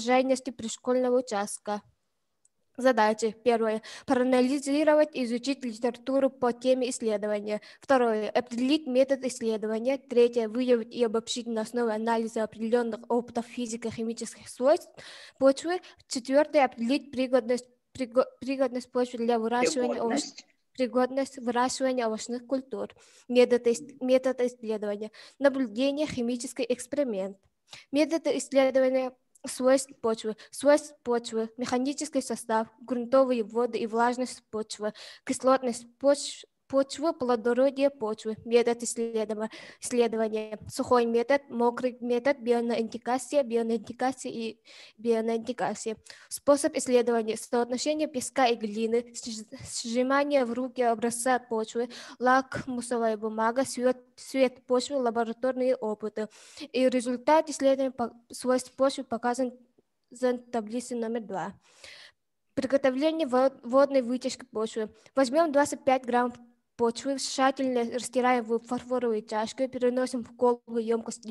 урожайности пришкольного участка. Задачи. Первое. Проанализировать и изучить литературу по теме исследования. Второе. Определить метод исследования. Третье. Выявить и обобщить на основе анализа определенных опытов физико-химических свойств почвы. Четвертое. Определить пригодность, приго, пригодность почвы для выращивания овощей пригодность выращивания овощных культур, метод, метод исследования, наблюдение, химический эксперимент. Методы исследования свойств почвы, свойств почвы, механический состав, грунтовые воды и влажность почвы, кислотность почвы, почвы, плодородие почвы, метод исследования, сухой метод, мокрый метод, бионоиндикация, бионоиндикация и бионоиндикация. Способ исследования, соотношение песка и глины, сжимание в руки образца почвы, лакмусовая бумага, свет, свет почвы, лабораторные опыты. И результат исследования свойств почвы показан в таблице номер два. Приготовление водной вытяжки почвы. Возьмем 25 грамм почвы, тщательно растираем в фарфоровую чашку, переносим в колбу емкость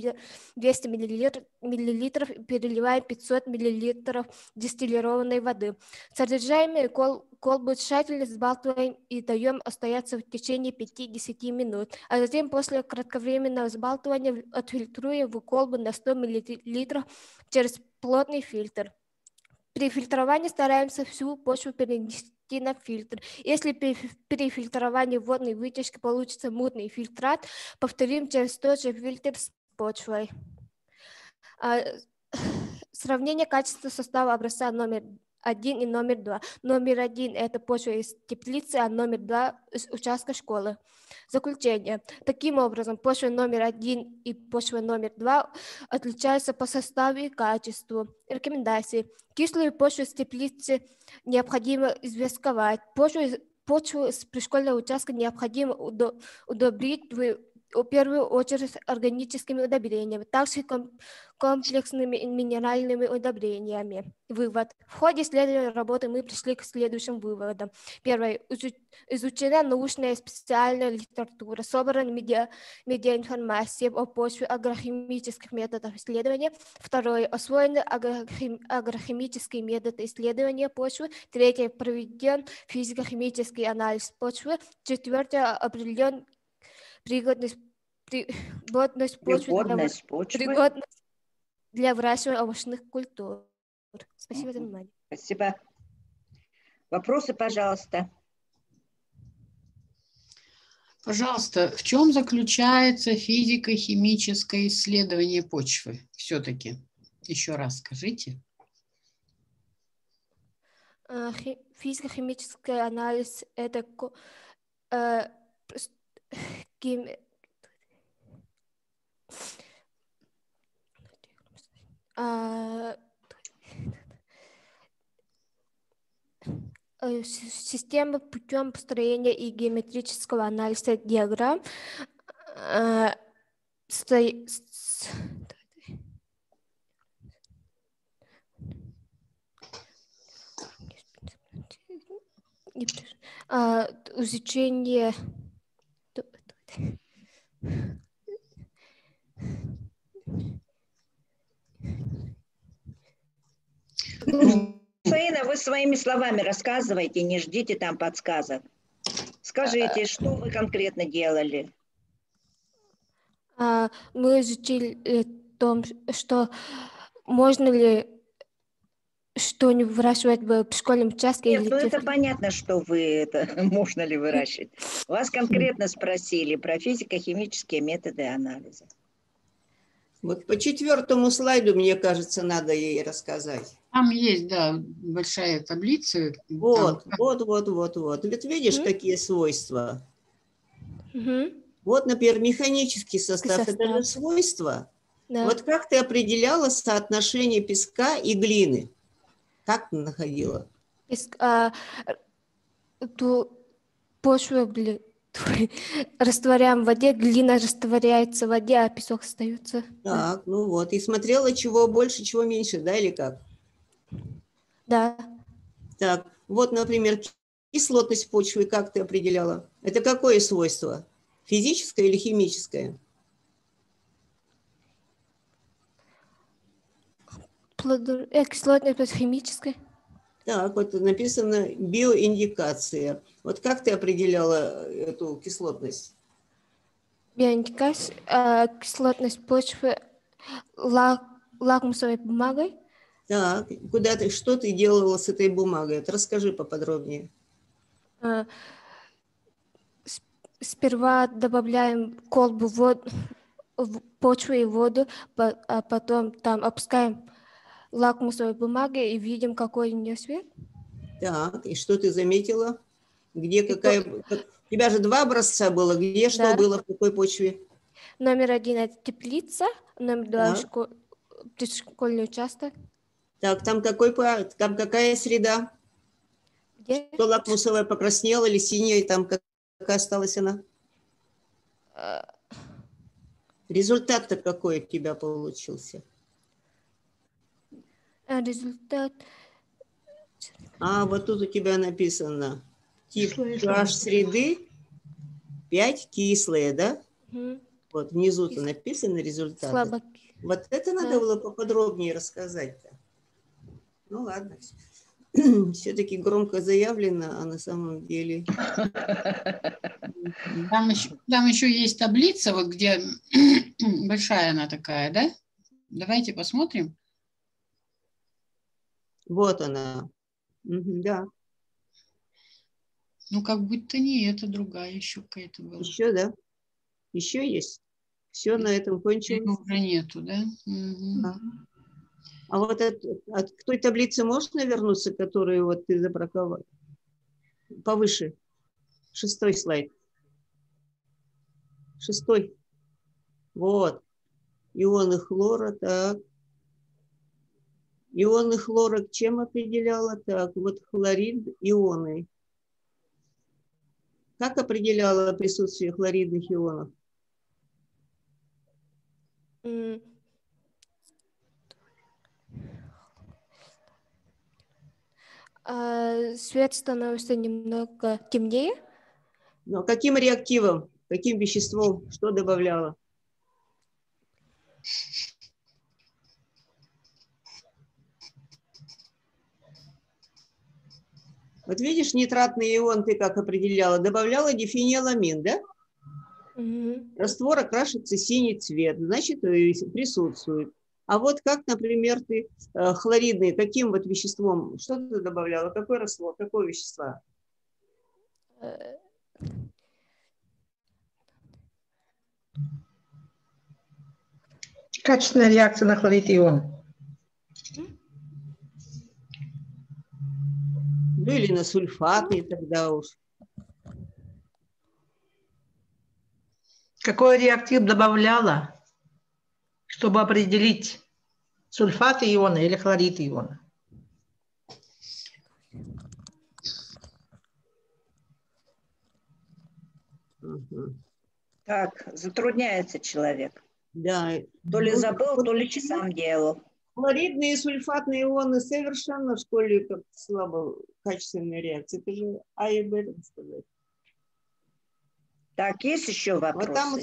200 миллилитров, переливаем 500 миллилитров дистиллированной воды. Содержимое кол колбу тщательно взбалтываем и даем остаться в течение 5-10 минут, а затем после кратковременного взбалтывания отфильтруем в колбу на 100 миллилитров через плотный фильтр. При фильтровании стараемся всю почву перенести на фильтр. Если при фильтровании водной вытяжки получится мутный фильтрат, повторим через тот же фильтр с почвой. А, сравнение качества состава образца номер один и номер два. Номер один – это почва из теплицы, а номер два – из участка школы. Заключение. Таким образом, почва номер один и почва номер два отличаются по составу и качеству. Рекомендации. Кислую почву из теплицы необходимо известковать. Почву, почву с пришкольного участка необходимо удобрить в первую очередь органическими удобрениями, также комплексными минеральными удобрениями. Вывод. В ходе исследования работы мы пришли к следующим выводам. Первое. Изучена научная специальная литература, собрана медиа, медиаинформация о почве агрохимических методах исследования. Второе. Освоены агрохим, агрохимические методы исследования почвы. Третье. Проведен физико-химический анализ почвы. Четвертое. Определен пригодность, пригодность почвы, пригодность для, почвы. Пригодность для выращивания овощных культур. Спасибо за внимание. Спасибо. Вопросы, пожалуйста. Пожалуйста, в чем заключается физико-химическое исследование почвы? Все-таки еще раз скажите. Э, физико-химический анализ – это э, Kim а, э, система путем построения и геометрического анализа диаграмм а, изучение Фаина, вы своими словами рассказывайте, не ждите там подсказок. Скажите, что вы конкретно делали? А, мы изучили том, что можно ли что-нибудь выращивать в школьном участке? Нет, или ну это понятно, что вы это можно ли выращивать. Вас конкретно спросили про физико-химические методы анализа. Вот по четвертому слайду, мне кажется, надо ей рассказать. Там есть, да, большая таблица. Вот, там... вот, вот, вот, вот. Вот видишь, mm-hmm. какие свойства? Mm-hmm. Вот, например, механический состав, состав. это же свойства. Да. Вот как ты определяла соотношение песка и глины? Как находила? Песк, а, ту почву, растворяем в воде, глина растворяется в воде, а песок остается. Так, ну вот. И смотрела, чего больше, чего меньше, да, или как? Да. Так, вот, например, кислотность почвы как ты определяла? Это какое свойство? Физическое или химическое? Плодор... Э, кислотность плюс химической. Так, вот написано биоиндикация. Вот как ты определяла эту кислотность? Биоиндикация, э, кислотность почвы лак, лакмусовой бумагой. Так, куда ты, что ты делала с этой бумагой? Расскажи поподробнее. Э, сперва добавляем колбу вод, в почву и воду, а потом там опускаем лакмусовой бумаги и видим, какой у нее цвет. Так, и что ты заметила? Где какая... То... У тебя же два образца было. Где да. что было, в какой почве? Номер один – это теплица, номер два – школ... школьный участок. Так, там, какой, там какая среда? Где? Что лакмусовая покраснела или синяя, и там какая осталась она? А. Результат-то какой у тебя получился? А результат... А, вот тут у тебя написано тип pH среды 5 кислые, да? Угу. Вот внизу-то написано результат. Слабо. Вот это да. надо было поподробнее рассказать-то. Ну ладно. Все-таки громко заявлено, а на самом деле... Там еще, там еще есть таблица, вот где большая она такая, да? Давайте посмотрим. Вот она. да. Ну, как будто не это, другая еще какая-то была. Еще, да? Еще есть? Все на этом кончилось? Уже нету, да? Угу. А, а вот от, от к той таблице можно вернуться, которую вот ты забраковал? Повыше. Шестой слайд. Шестой. Вот. Ионы хлора, так. Ионы хлора чем определяла? Так, вот хлорид, ионы. Как определяла присутствие хлоридных ионов? А, свет становится немного темнее. Но каким реактивом, каким веществом, что добавляла? Вот видишь, нитратный ион ты как определяла? Добавляла дифениламин, да? Угу. Раствор окрашивается синий цвет, значит, присутствует. А вот как, например, ты э, хлоридный, каким вот веществом, что ты добавляла, какой раствор, какое вещество? Качественная реакция на хлорид ион. Ну или на сульфаты тогда уж. Какой реактив добавляла, чтобы определить сульфаты иона или хлорид иона? Так, затрудняется человек. Да. То ли забыл, то ли часам делал. Хлоридные и сульфатные ионы совершенно в школе как слабо качественная реакция. Это же А и Б, так сказать. Так, есть еще вопросы? Вот там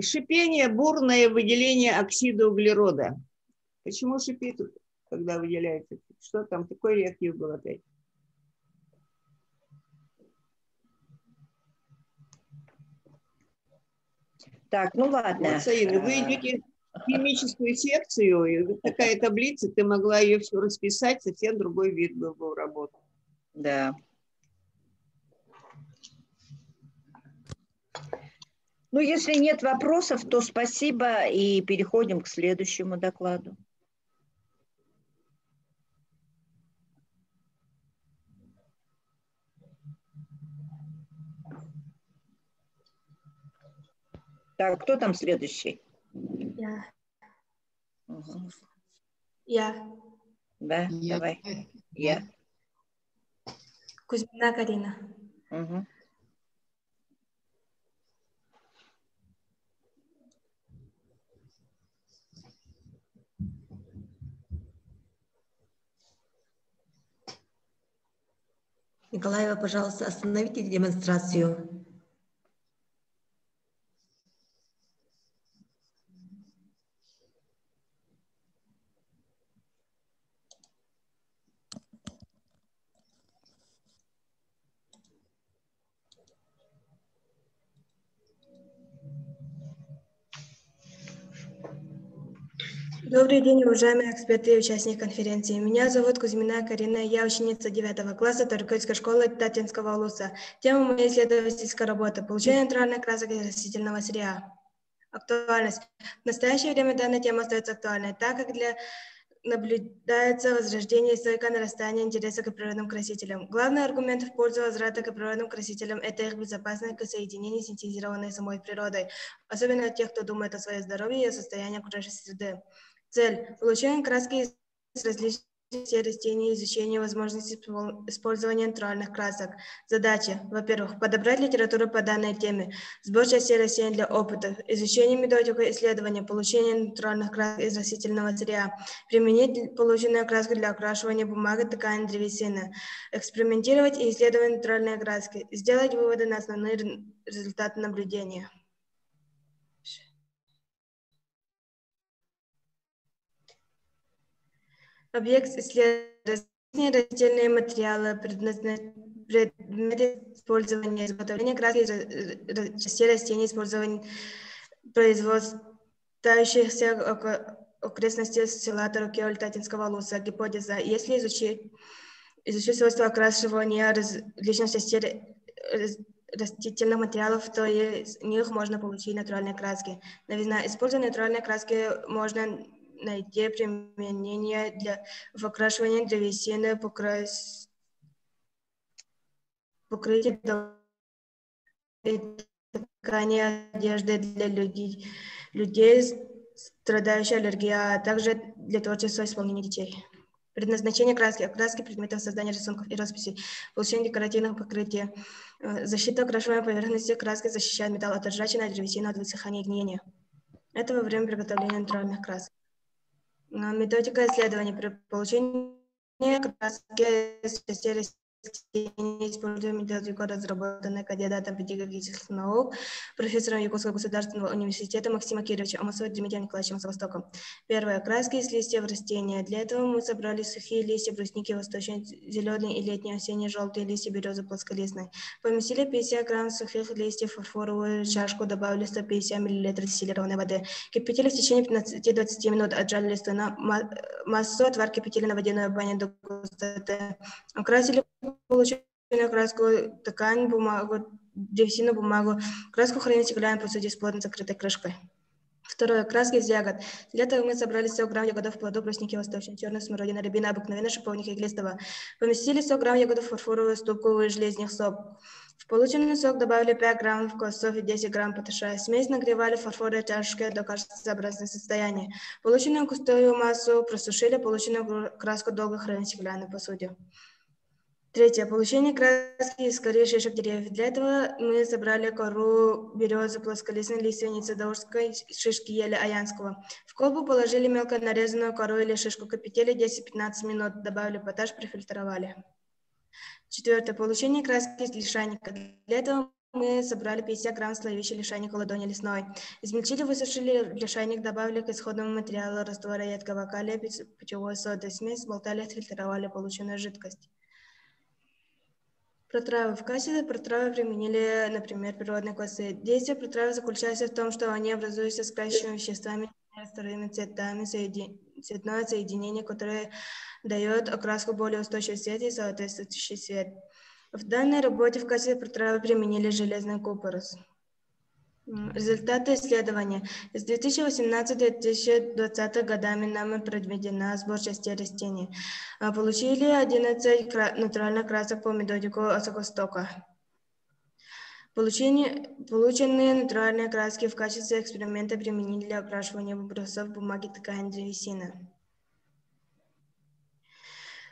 шипение, бурное выделение оксида углерода. Почему шипит, когда выделяется? Что там, такой реактив был опять? Так, ну ладно. Вот, Саина, вы идете химическую секцию, такая таблица, ты могла ее все расписать, совсем другой вид был бы работы. Да. Ну, если нет вопросов, то спасибо и переходим к следующему докладу. Так, кто там следующий? Я. Угу. Я. Да, Я. давай. Я. Кузьмина Карина. Угу. Николаева, пожалуйста, остановите демонстрацию. Добрый день, уважаемые эксперты и участники конференции. Меня зовут Кузьмина Карина, я ученица 9 класса Торгольской школы Татинского улуса. Тема моей исследовательской работы – получение натуральной красок из растительного сырья. Актуальность. В настоящее время данная тема остается актуальной, так как для наблюдается возрождение и стойкое нарастание интереса к природным красителям. Главный аргумент в пользу возврата к природным красителям – это их безопасность к соединению синтезированной самой природой, особенно тех, кто думает о своем здоровье и о состоянии окружающей среды. Цель – получение краски из различных растений, изучение возможности использования натуральных красок. Задача. Во-первых, подобрать литературу по данной теме, сбор частей растений для опытов, изучение методику исследования, получение натуральных красок из растительного сырья, применить полученную краску для окрашивания бумаги, ткани, древесины, экспериментировать и исследовать натуральные краски, сделать выводы на основные результаты наблюдения. Объект исследования растительные материалы, предметы использования, изготовления краски частей растений, использования производствующихся окрестности села Тарукеоль Татинского луса. Гипотеза. Если изучить, изучить свойства окрашивания различных частей растительных материалов, то из них можно получить натуральные краски. Новизна. Используя натуральные краски, можно найти применение для в древесины, покрас... покрытие ткани одежды для людей, людей, страдающих аллергией, а также для творчества исполнения детей. Предназначение краски. Краски предметов создания рисунков и росписей. Получение декоративных покрытий. Э, защита окрашиваемой поверхности краски защищает металл от ржавчины, древесины от высыхания и гниения. Это во время приготовления натуральных красок. Методика исследования при получении краски не используем методику, разработанную кандидатом педагогических наук, профессором Якутского государственного университета Максима Кировича Амосова Дмитрием Николаевичем Савостоком. Первое. Краски из листьев растения. Для этого мы собрали сухие листья брусники, восточные зеленые и летние осенние желтые листья березы плосколистной. Поместили 50 грамм сухих листьев в фарфоровую чашку, добавили 150 мл дистиллированной воды. Кипятили в течение 15-20 минут, отжали листы на массу, отвар кипятили на водяной бане до густоты. Окрасили полученную краску, ткань, бумагу, древесину, бумагу. Краску хранить в стеклянной посуде с плотно закрытой крышкой. Второе. Краски из ягод. Для этого мы собрали 100 грамм ягодов плоду, брусники восточной, черной смородины, рябина, обыкновенной шиповника и глистого. Поместили 100 грамм ягодов в фарфоровую ступку, выжгли из них сок. В полученный сок добавили 5 грамм косов и 10 грамм поташа. Смесь нагревали в фарфоровой чашке до кашеобразного состояния. Полученную густую массу просушили, полученную краску долго хранить в стеклянной посуде. Третье. Получение краски из коры шишек деревьев. Для этого мы собрали кору березы, плосколистной лиственницы, даурской шишки ели аянского. В колбу положили мелко нарезанную кору или шишку, кипятили 10-15 минут, добавили поташ, профильтровали. Четвертое. Получение краски из лишайника. Для этого мы собрали 50 грамм слоевища лишайника ладони лесной. Измельчили, высушили лишайник, добавили к исходному материалу раствора едкого калия, пищевой соды, смесь, болтали, отфильтровали полученную жидкость. Протравы. В качестве протравы применили, например, природные классы. Действие протравы заключается в том, что они образуются с красящими веществами, вторыми цветами, соедин... цветное соединение, которое дает окраску более устойчивый цвет и соответствующий цвет. В данной работе в качестве протравы применили железный купорос. Результаты исследования. С 2018-2020 годами нами проведена сбор частей растений. А, получили 11 натуральных красок по методику Осокостока. Полученные натуральные краски в качестве эксперимента применили для окрашивания брусов бумаги ткани древесины.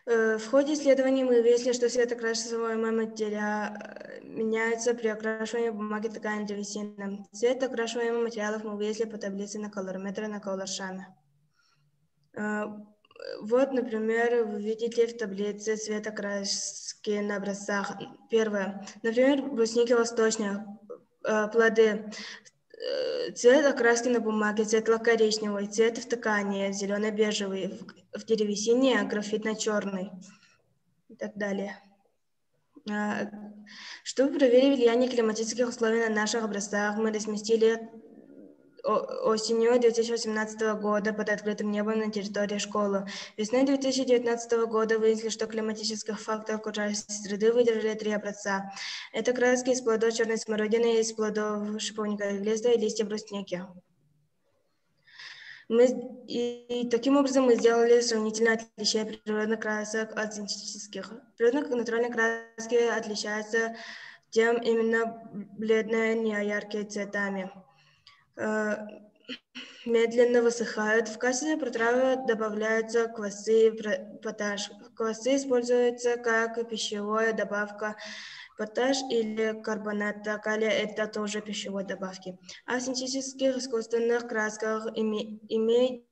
Э, в ходе исследований мы выяснили, что светокрашиваемый материал э, меняется при окрашивании бумаги ткани древесины. Цвет окрашиваемых материалов мы выяснили по таблице на колорометре на колоршаме. Э, вот, например, вы видите в таблице цвет окраски на образцах. Первое. Например, брусники восточные, плоды. Цвет окраски на бумаге светло-коричневый, цвет в ткани зелено-бежевый, в деревесине графитно-черный и так далее. А, чтобы проверить влияние климатических условий на наших образцах, мы разместили осенью 2018 года под открытым небом на территории школы. Весной 2019 года выяснили, что климатических факторов окружающей среды выдержали три образца. Это краски из плодов черной смородины, из плодов шиповника листа и листья брусники. Мы, и, и таким образом мы сделали сравнительно отличие природных красок от синтетических. Природные натуральные краски отличаются тем именно бледные, неяркие цветами. Э, медленно высыхают. В качестве протравы добавляются квасы поташ. Квасы используются как пищевая добавка. Поташ или карбонат калия – это тоже пищевой добавки. А в синтетических искусственных красках име,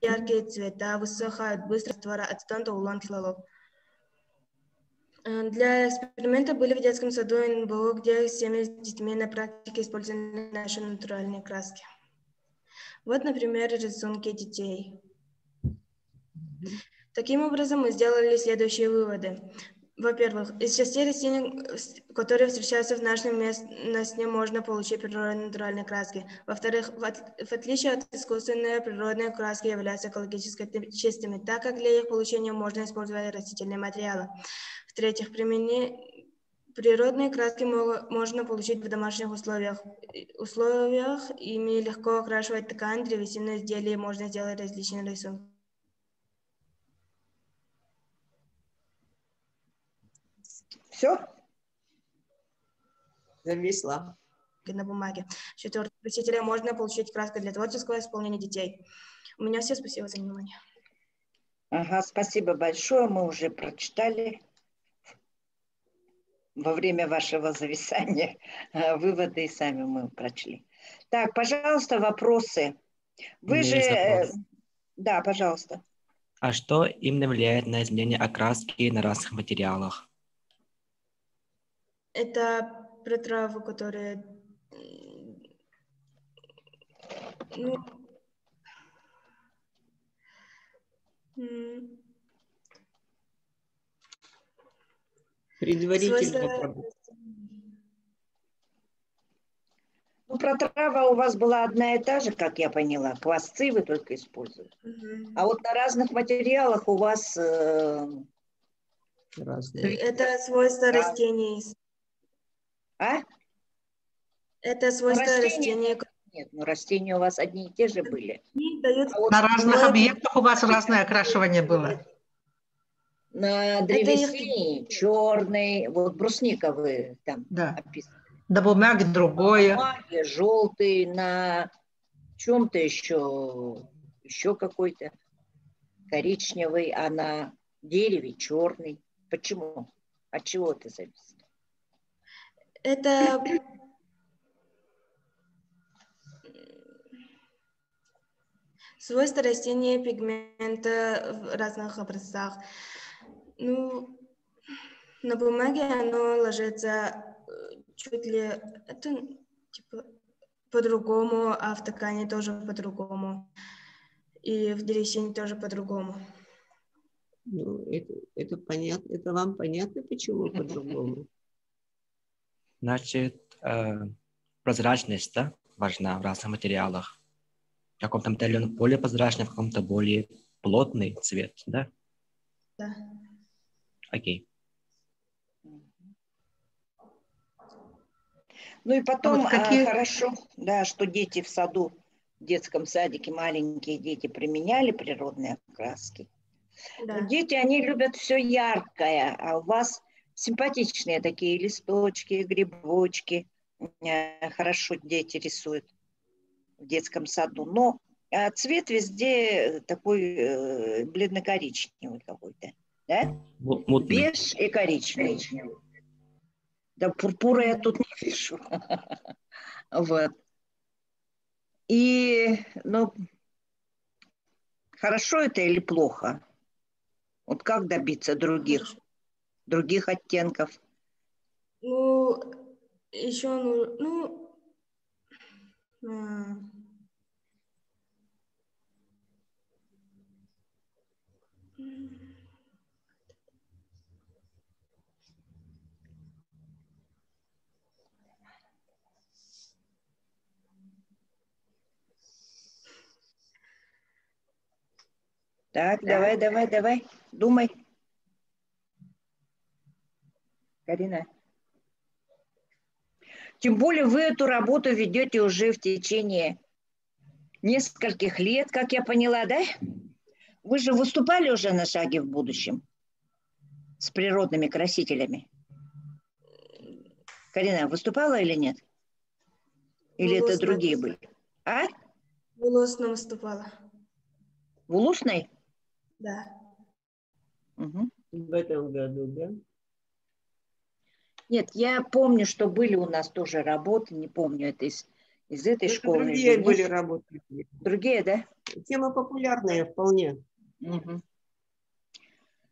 яркие цвета, высыхают быстро, створа ацетон, улан, кислород. Э, для эксперимента были в детском саду НБО, где всеми с детьми на практике использовали наши натуральные краски. Вот, например, рисунки детей. Таким образом, мы сделали следующие выводы. Во-первых, из частей растений, которые встречаются в нашем месте, можно получить природные натуральные краски. Во-вторых, в, от, в отличие от искусственной, природные краски являются экологически чистыми, так как для их получения можно использовать растительные материалы. В-третьих, применение природные краски можно получить в домашних условиях. условиях. Ими легко окрашивать ткань, древесины изделия, можно сделать различные рисунки. Все? Зависла. На бумаге. Четвертое. Учителя можно получить краски для творческого исполнения детей. У меня все. Спасибо за внимание. Ага, спасибо большое. Мы уже прочитали во время вашего зависания э, выводы и сами мы прочли. Так, пожалуйста, вопросы. Вы же... Э, да, пожалуйста. А что именно влияет на изменение окраски на разных материалах? Это про травы, которые... Ну, Предварительно. Ну, протрава у вас была одна и та же, как я поняла. Квасцы вы только используете. Угу. А вот на разных материалах у вас... Э... Разные. Это свойства да. растений. А? Это свойства растения. растения. Нет, ну растения у вас одни и те же были. А вот на разных объектах у вас разное окрашивание было на древесине их... черный, вот брусниковые там да. описаны. На бумаге другое. На бумаге желтый, на чем-то еще, еще какой-то коричневый, а на дереве черный. Почему? От чего это зависит? Это свойства растения пигмента в разных образцах. Ну, на бумаге оно ложится э, чуть ли это типа по-другому, а в ткани тоже по-другому. И в древесине тоже по-другому. Ну, это, это понятно, это вам понятно, почему по-другому? Значит, э, прозрачность, да, важна в разных материалах. В каком-то материале он более прозрачный, в каком-то более плотный цвет, да? Да. Окей. Ну и потом а вот какие... хорошо, да, что дети в саду, в детском садике, маленькие дети применяли природные краски. Да. Дети, они любят все яркое, а у вас симпатичные такие листочки, грибочки. Э, хорошо дети рисуют в детском саду. Но а, цвет везде такой э, бледно-коричневый какой-то да? Беж и коричневый. Да пурпура я тут не вижу. Вот. И, ну, хорошо это или плохо? Вот как добиться других, других оттенков? Ну, еще, ну, ну Так, давай, давай, давай, думай. Карина. Тем более вы эту работу ведете уже в течение нескольких лет, как я поняла, да? Вы же выступали уже на шаге в будущем с природными красителями. Карина, выступала или нет? Или это другие были? А? В Улусной выступала. В Улусной? Да. Угу. В этом году, да? Нет, я помню, что были у нас тоже работы, не помню, это из, из этой это школы. Другие были работы. Другие, да? Тема популярная вполне. Угу.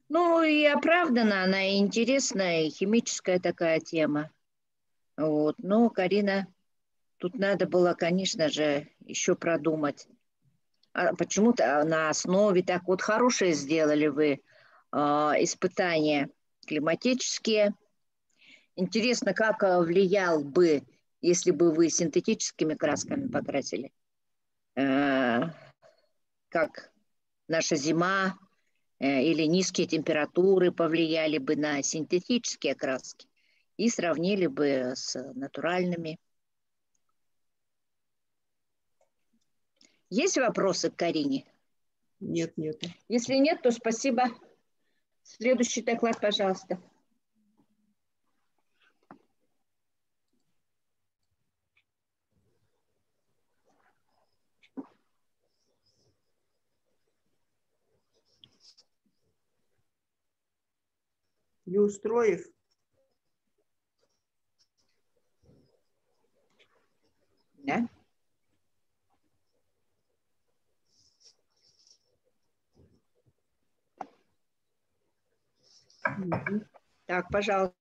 Ну и оправдана она, и интересная, и химическая такая тема. Вот. Но, Карина, тут надо было, конечно же, еще продумать. А почему-то на основе так вот хорошие сделали вы э, испытания климатические, Интересно, как э, влиял бы, если бы вы синтетическими красками покрасили? Э, как наша зима э, или низкие температуры повлияли бы на синтетические краски и сравнили бы с натуральными. Есть вопросы к Карине? Нет, нет. Если нет, то спасибо. Следующий доклад, пожалуйста. Неустроев. Да? Так, пожалуйста.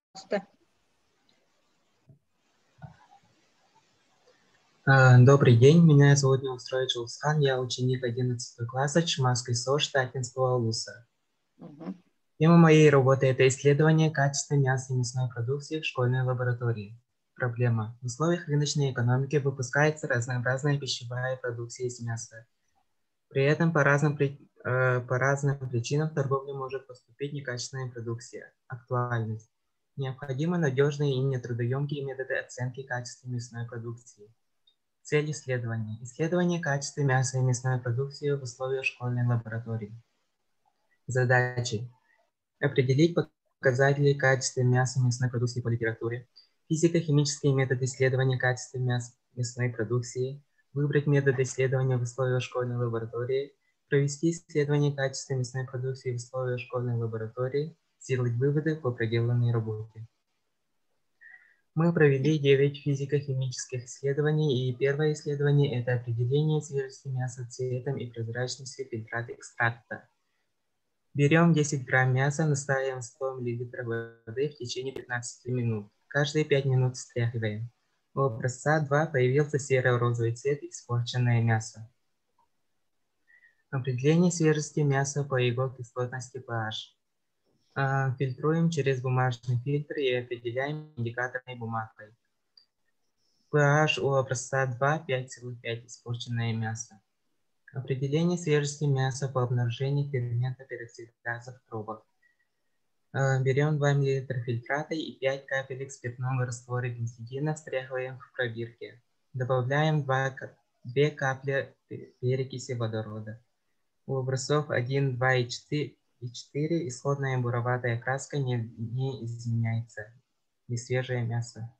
А, добрый день, меня зовут Неустроев Джулскан, я ученик 11 класса Чманской СО Штатинского ЛУСа. Угу. Тема моей работы – это исследование качества мяса и мясной продукции в школьной лаборатории. Проблема. В условиях рыночной экономики выпускается разнообразная пищевая продукция из мяса. При этом по разным, э, по разным причинам в торговлю может поступить некачественная продукция. Актуальность. Необходимы надежные и нетрудоемкие методы оценки качества мясной продукции. Цель исследования. Исследование качества мяса и мясной продукции в условиях школьной лаборатории. Задачи определить показатели качества мяса мясной продукции по литературе, физико-химические методы исследования качества мяса мясной продукции, выбрать методы исследования в условиях школьной лаборатории, провести исследование качества мясной продукции в условиях школьной лаборатории, сделать выводы по проделанной работе. Мы провели 9 физико-химических исследований, и первое исследование – это определение свежести мяса цветом и прозрачностью фильтрата экстракта. Берем 10 грамм мяса, настаиваем 100 мл воды в течение 15 минут. Каждые 5 минут встряхиваем. У образца 2 появился серо-розовый цвет испорченное мясо. Определение свежести мяса по его кислотности pH. А, фильтруем через бумажный фильтр и определяем индикаторной бумагой. pH у образца 2 5,5 испорченное мясо. Определение свежести мяса по обнаружению фермента пероксидаза в пробах. Э, берем 2 мл фильтрата и 5 капелек спиртного раствора бензидина, встряхиваем в пробирке. Добавляем 2, 2 капли перекиси водорода. У образцов 1, 2 и 4, и 4 исходная буроватая краска не, не изменяется. И свежее мясо.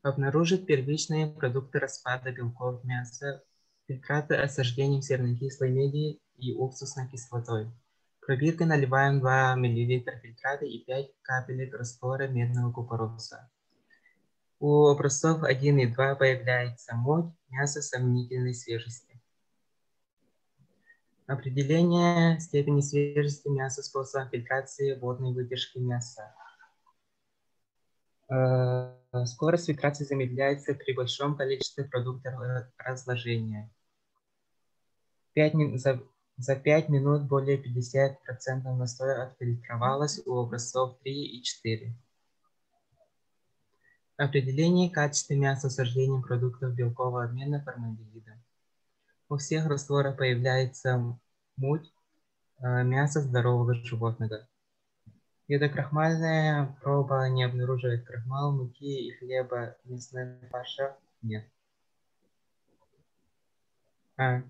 Обнаружить первичные продукты распада белков мяса Фильтраты осаждением сернокислой меди и уксусной кислотой. Пробиркой наливаем 2 мл фильтрата и 5 капелек раствора медного купороса. У образцов 1 и 2 появляется модь, мясо сомнительной свежести. Определение степени свежести мяса способом фильтрации водной выдержки мяса. Э, скорость фильтрации замедляется при большом количестве продуктов разложения. 5, за, за 5 минут более 50% настоя отфильтровалось у образцов 3 и 4. Определение качества мяса с рождением продуктов белкового обмена формальдегида. У всех растворов появляется муть, э, мясо здорового животного. Гидрокрахмальная проба не обнаруживает крахмал, муки и хлеба, мясной фарша нет. А.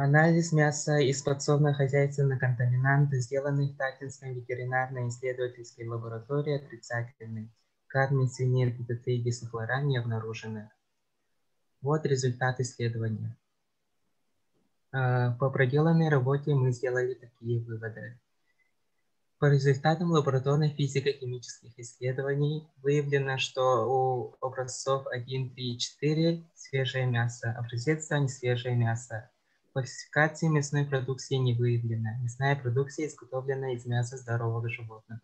Анализ мяса из подсобно-хозяйственных контаминантов, сделанный в Татинской ветеринарно-исследовательской лаборатории, отрицательный. Кадмий, свинец, ДДТ и гисохлора не обнаружены. Вот результат исследования. А, по проделанной работе мы сделали такие выводы. По результатам лабораторных физико-химических исследований выявлено, что у образцов 1, 3 и 4 свежее мясо, образец не свежее мясо. Классификации мясной продукции не выявлено. Мясная продукция изготовлена из мяса здорового животного.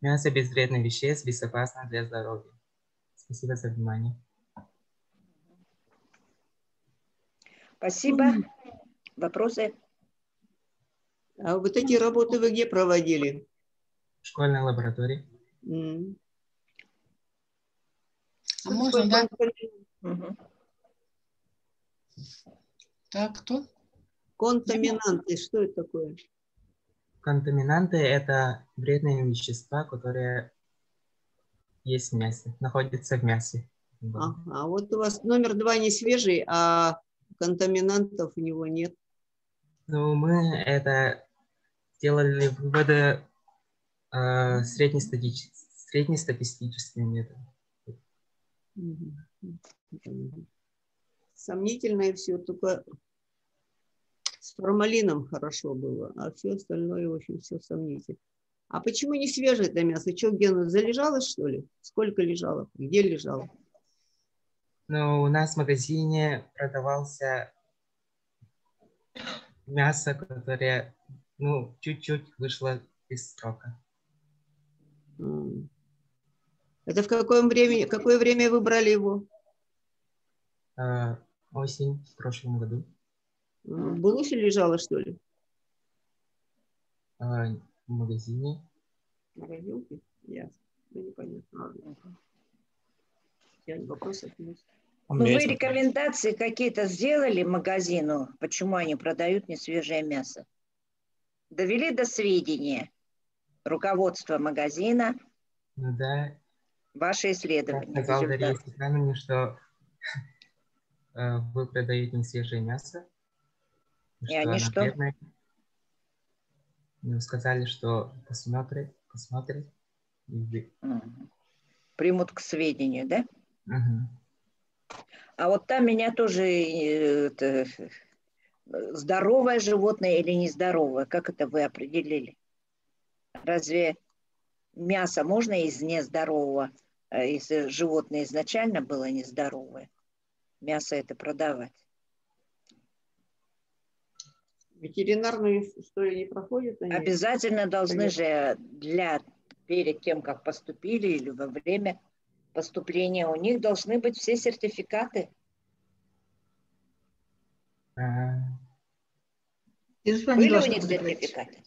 Мясо без вредных веществ безопасно для здоровья. Спасибо за внимание. Спасибо. Вопросы? А вот эти работы вы где проводили? В школьной лаборатории. Mm. А можно, да? Угу. Так, кто? Контаминанты, что это такое? Контаминанты – это вредные вещества, которые есть в мясе, находятся в мясе. А, а вот у вас номер два не свежий, а контаминантов у него нет. Ну, мы это сделали выводы э, среднестатистическим методом. Сомнительное все, только с формалином хорошо было, а все остальное, в общем, все сомнительно. А почему не свежее это мясо? Что, где залежалось, что ли? Сколько лежало? Где лежало? Ну, у нас в магазине продавался мясо, которое, ну, чуть-чуть вышло из срока. Это в какое время, какое время вы брали его? Осень в прошлом году. В Булусе лежала, что ли? А, в магазине. В магазине? Ясно. Ну, непонятно. Я вопросов нет. Ну, вы рекомендации какие-то сделали магазину, почему они продают несвежее мясо? Довели до сведения руководства магазина ну, да. ваши исследования? Я сказал Дарья Степановне, что вы продаете несвежее мясо. И они что? Вредная. Ну, сказали, что посмотрят, посмотрят. Примут к сведению, да? Угу. А вот там меня тоже э, это, здоровое животное или нездоровое, как это вы определили? Разве мясо можно из нездорового, э, если животное изначально было нездоровое, мясо это продавать? Ветеринарную историю не проходит? Они? Обязательно должны же для перед тем, как поступили или во время поступления, у них должны быть все сертификаты. А... Были у них сертификаты?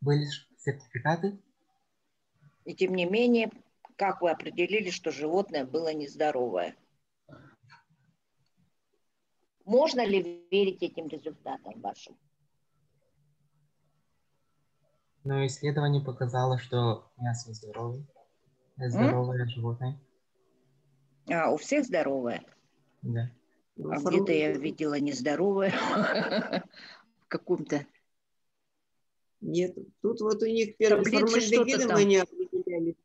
Были сертификаты? И тем не менее, как вы определили, что животное было нездоровое? Можно ли верить этим результатам вашим? Но исследование показало, что мясо здоровое. Здоровое М? животное. А, у всех здоровое? Да. А где-то я видела нездоровое в каком-то. Нет, тут вот у них первым формальдегидом они определяли.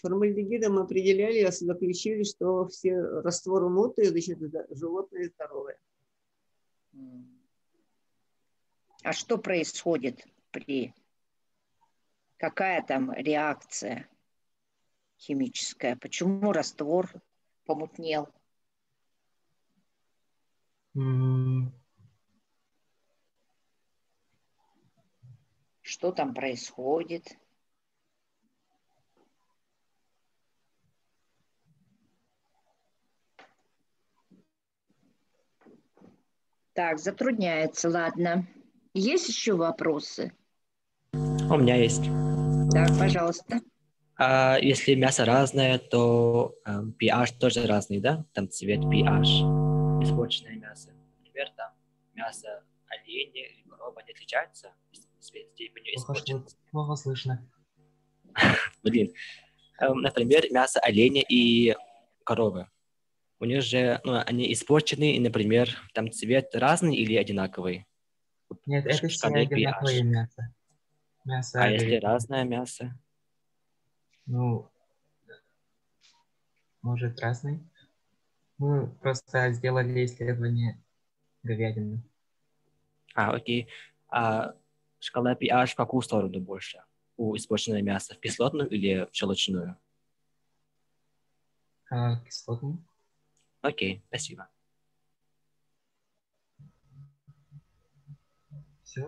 Формальдегидом определяли, заключили, что все растворы муты, значит, животное здоровое. А что происходит при какая там реакция химическая, почему раствор помутнел. Mm. Что там происходит? Так, затрудняется, ладно. Есть еще вопросы? У меня есть. Так, пожалуйста. А если мясо разное, то э, pH тоже разный, да? Там цвет pH. Испорченное мясо. Например, там мясо оленя или коровы не отличаются степенью испорченности. Плохо слышно. Блин. Эм, например, мясо оленя и коровы. У них же, ну, они испорчены, и, например, там цвет разный или одинаковый? Нет, это все одинаковое мясо. мясо. А если разное мясо? Ну, может, разный. Мы просто сделали исследование говядины. А, окей. А шкала pH в какую сторону больше? У испорченного мяса? В кислотную или в щелочную? А, кислотную. Окей, спасибо. Все?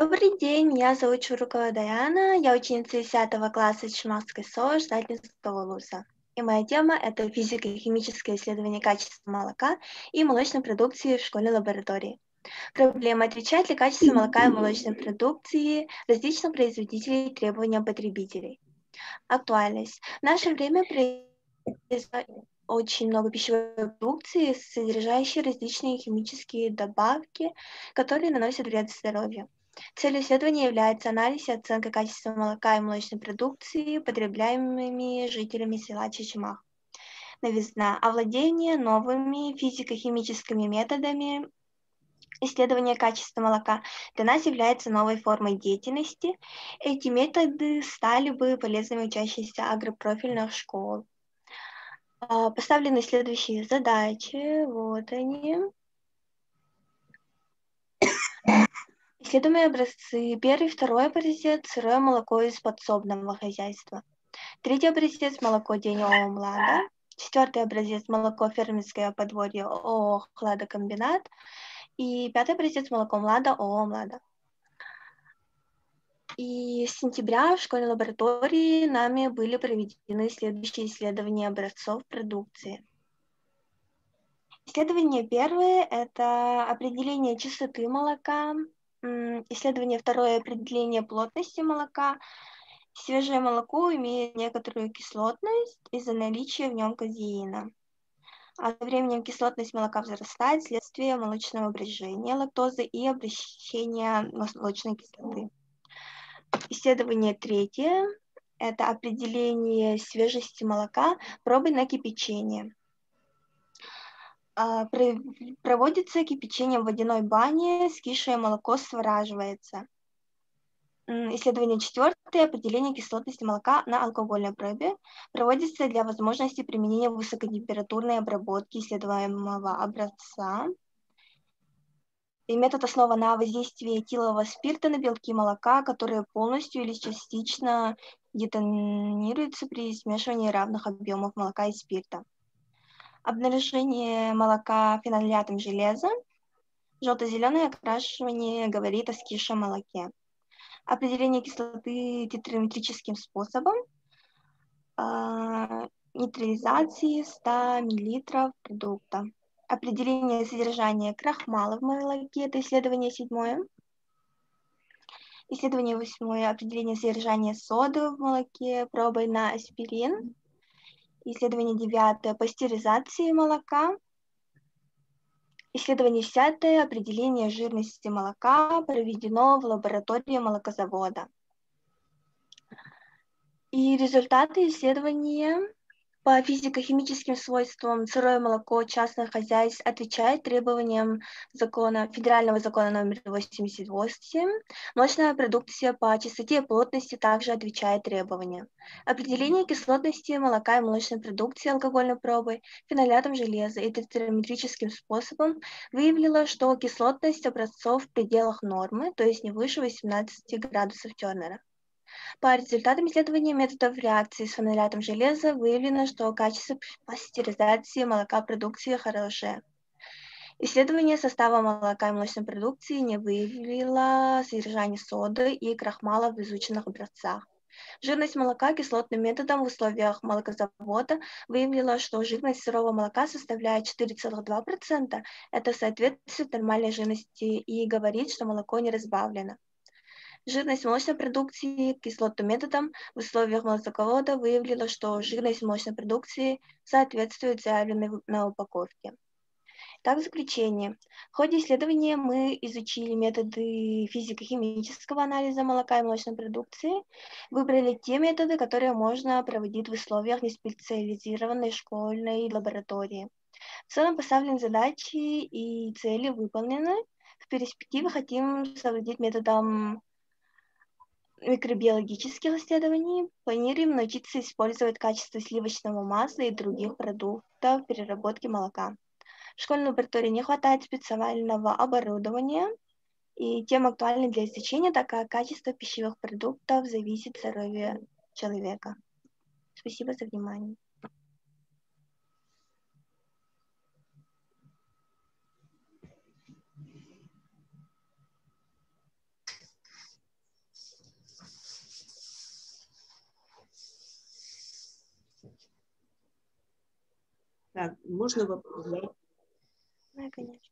Добрый день, меня зовут Чурукова Даяна, я ученица 10 класса Чмакской СОЖ Дальнинского ЛУЗа. И моя тема – это физико химическое исследование качества молока и молочной продукции в школе лаборатории. Проблема – отличать ли качество молока и молочной продукции различных производителей и требования потребителей. Актуальность. В наше время очень много пищевой продукции, содержащей различные химические добавки, которые наносят вред здоровью. Целью исследования является анализ и оценка качества молока и молочной продукции, потребляемыми жителями села Чечмах. Новизна. Овладение новыми физико-химическими методами исследования качества молока для нас является новой формой деятельности. Эти методы стали бы полезными учащимся агропрофильных школ. А, поставлены следующие задачи. Вот они. Исследуемые образцы. Первый, второй образец – сырое молоко из подсобного хозяйства. Третий образец – молоко день «Млада». Четвертый образец – молоко фермерское подворье ООО «Хладокомбинат». И пятый образец – молоко «Млада» ООО «Млада». И с сентября в школьной лаборатории нами были проведены следующие исследования образцов продукции. Исследование первое – это определение чистоты молока, Исследование второе – определение плотности молока. Свежее молоко имеет некоторую кислотность из-за наличия в нем казеина. А со временем кислотность молока возрастает вследствие молочного брожения лактозы и обращения молочной кислоты. Исследование третье – это определение свежести молока пробой на кипячение. А, проводится кипячение в водяной бане, скисшее молоко свораживается. Исследование четвертое. Определение кислотности молока на алкогольной пробе проводится для возможности применения высокотемпературной обработки исследуемого образца. И метод основан на воздействии этилового спирта на белки молока, которые полностью или частично детонируются при смешивании равных объемов молока и спирта обнаружение молока фенолятом железа, желто-зеленое окрашивание говорит о скисшем молоке. Определение кислоты тетраметрическим способом, э, нейтрализации 100 мл продукта. Определение содержания крахмала в молоке, это исследование седьмое. Исследование восьмое, определение содержания соды в молоке пробой на аспирин. Исследование девятое – пастеризации молока. Исследование десятое – определение жирности молока проведено в лаборатории молокозавода. И результаты исследования По физико-химическим свойствам сырое молоко частных хозяйств отвечает требованиям закона, федерального закона номер 88. Молочная продукция по чистоте и плотности также отвечает требованиям. Определение кислотности молока и молочной продукции алкогольной пробой фенолятом железа и тетрагметрическим способом выявило, что кислотность образцов в пределах нормы, то есть не выше 18 градусов Тернера. По результатам исследования методов реакции с фонолятом железа выявлено, что качество пастеризации молока продукции хорошее. Исследование состава молока и молочной продукции не выявило содержание соды и крахмала в изученных образцах. Жирность молока кислотным методом в условиях молокозавода выявила, что жирность сырого молока составляет 4,2%. Это соответствует нормальной жирности и говорит, что молоко не разбавлено. Жирность молочной продукции кислотным методом в условиях молокозавода выявила, что жирность молочной продукции соответствует заявленной на упаковке. Так, в заключение. В ходе исследования мы изучили методы физико-химического анализа молока и молочной продукции, выбрали те методы, которые можно проводить в условиях неспециализированной школьной лаборатории. В целом поставлены задачи и цели выполнены. В перспективе хотим завладеть методом микробиологических исследований планируем научиться использовать качество сливочного масла и других продуктов переработки молока. В школьной лаборатории не хватает специального оборудования, и тема актуальна для изучения, так как качество пищевых продуктов зависит от здоровья человека. Спасибо за внимание. Так, можно вопрос? Да, да конечно.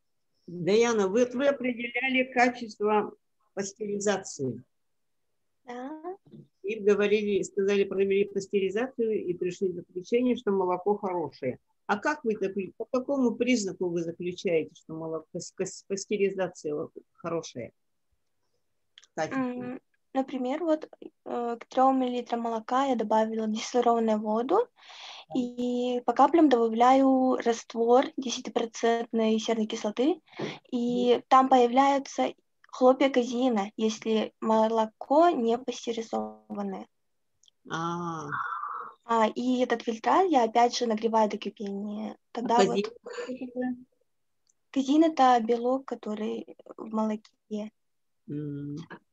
Даяна, вы, вы определяли качество пастеризации. Да. И говорили, сказали, провели пастеризацию и пришли к заключению, что молоко хорошее. А как вы, по какому признаку вы заключаете, что молоко, пастеризация хорошая? Качество? Например, вот э, к 3 мл молока я добавила дистиллированную воду и по каплям добавляю раствор 10% серной кислоты, и там появляются хлопья казеина, если молоко не пастеризованное. А, А, и этот фильтр я опять же нагреваю до кипения. Тогда а вот казеин это белок, который в молоке.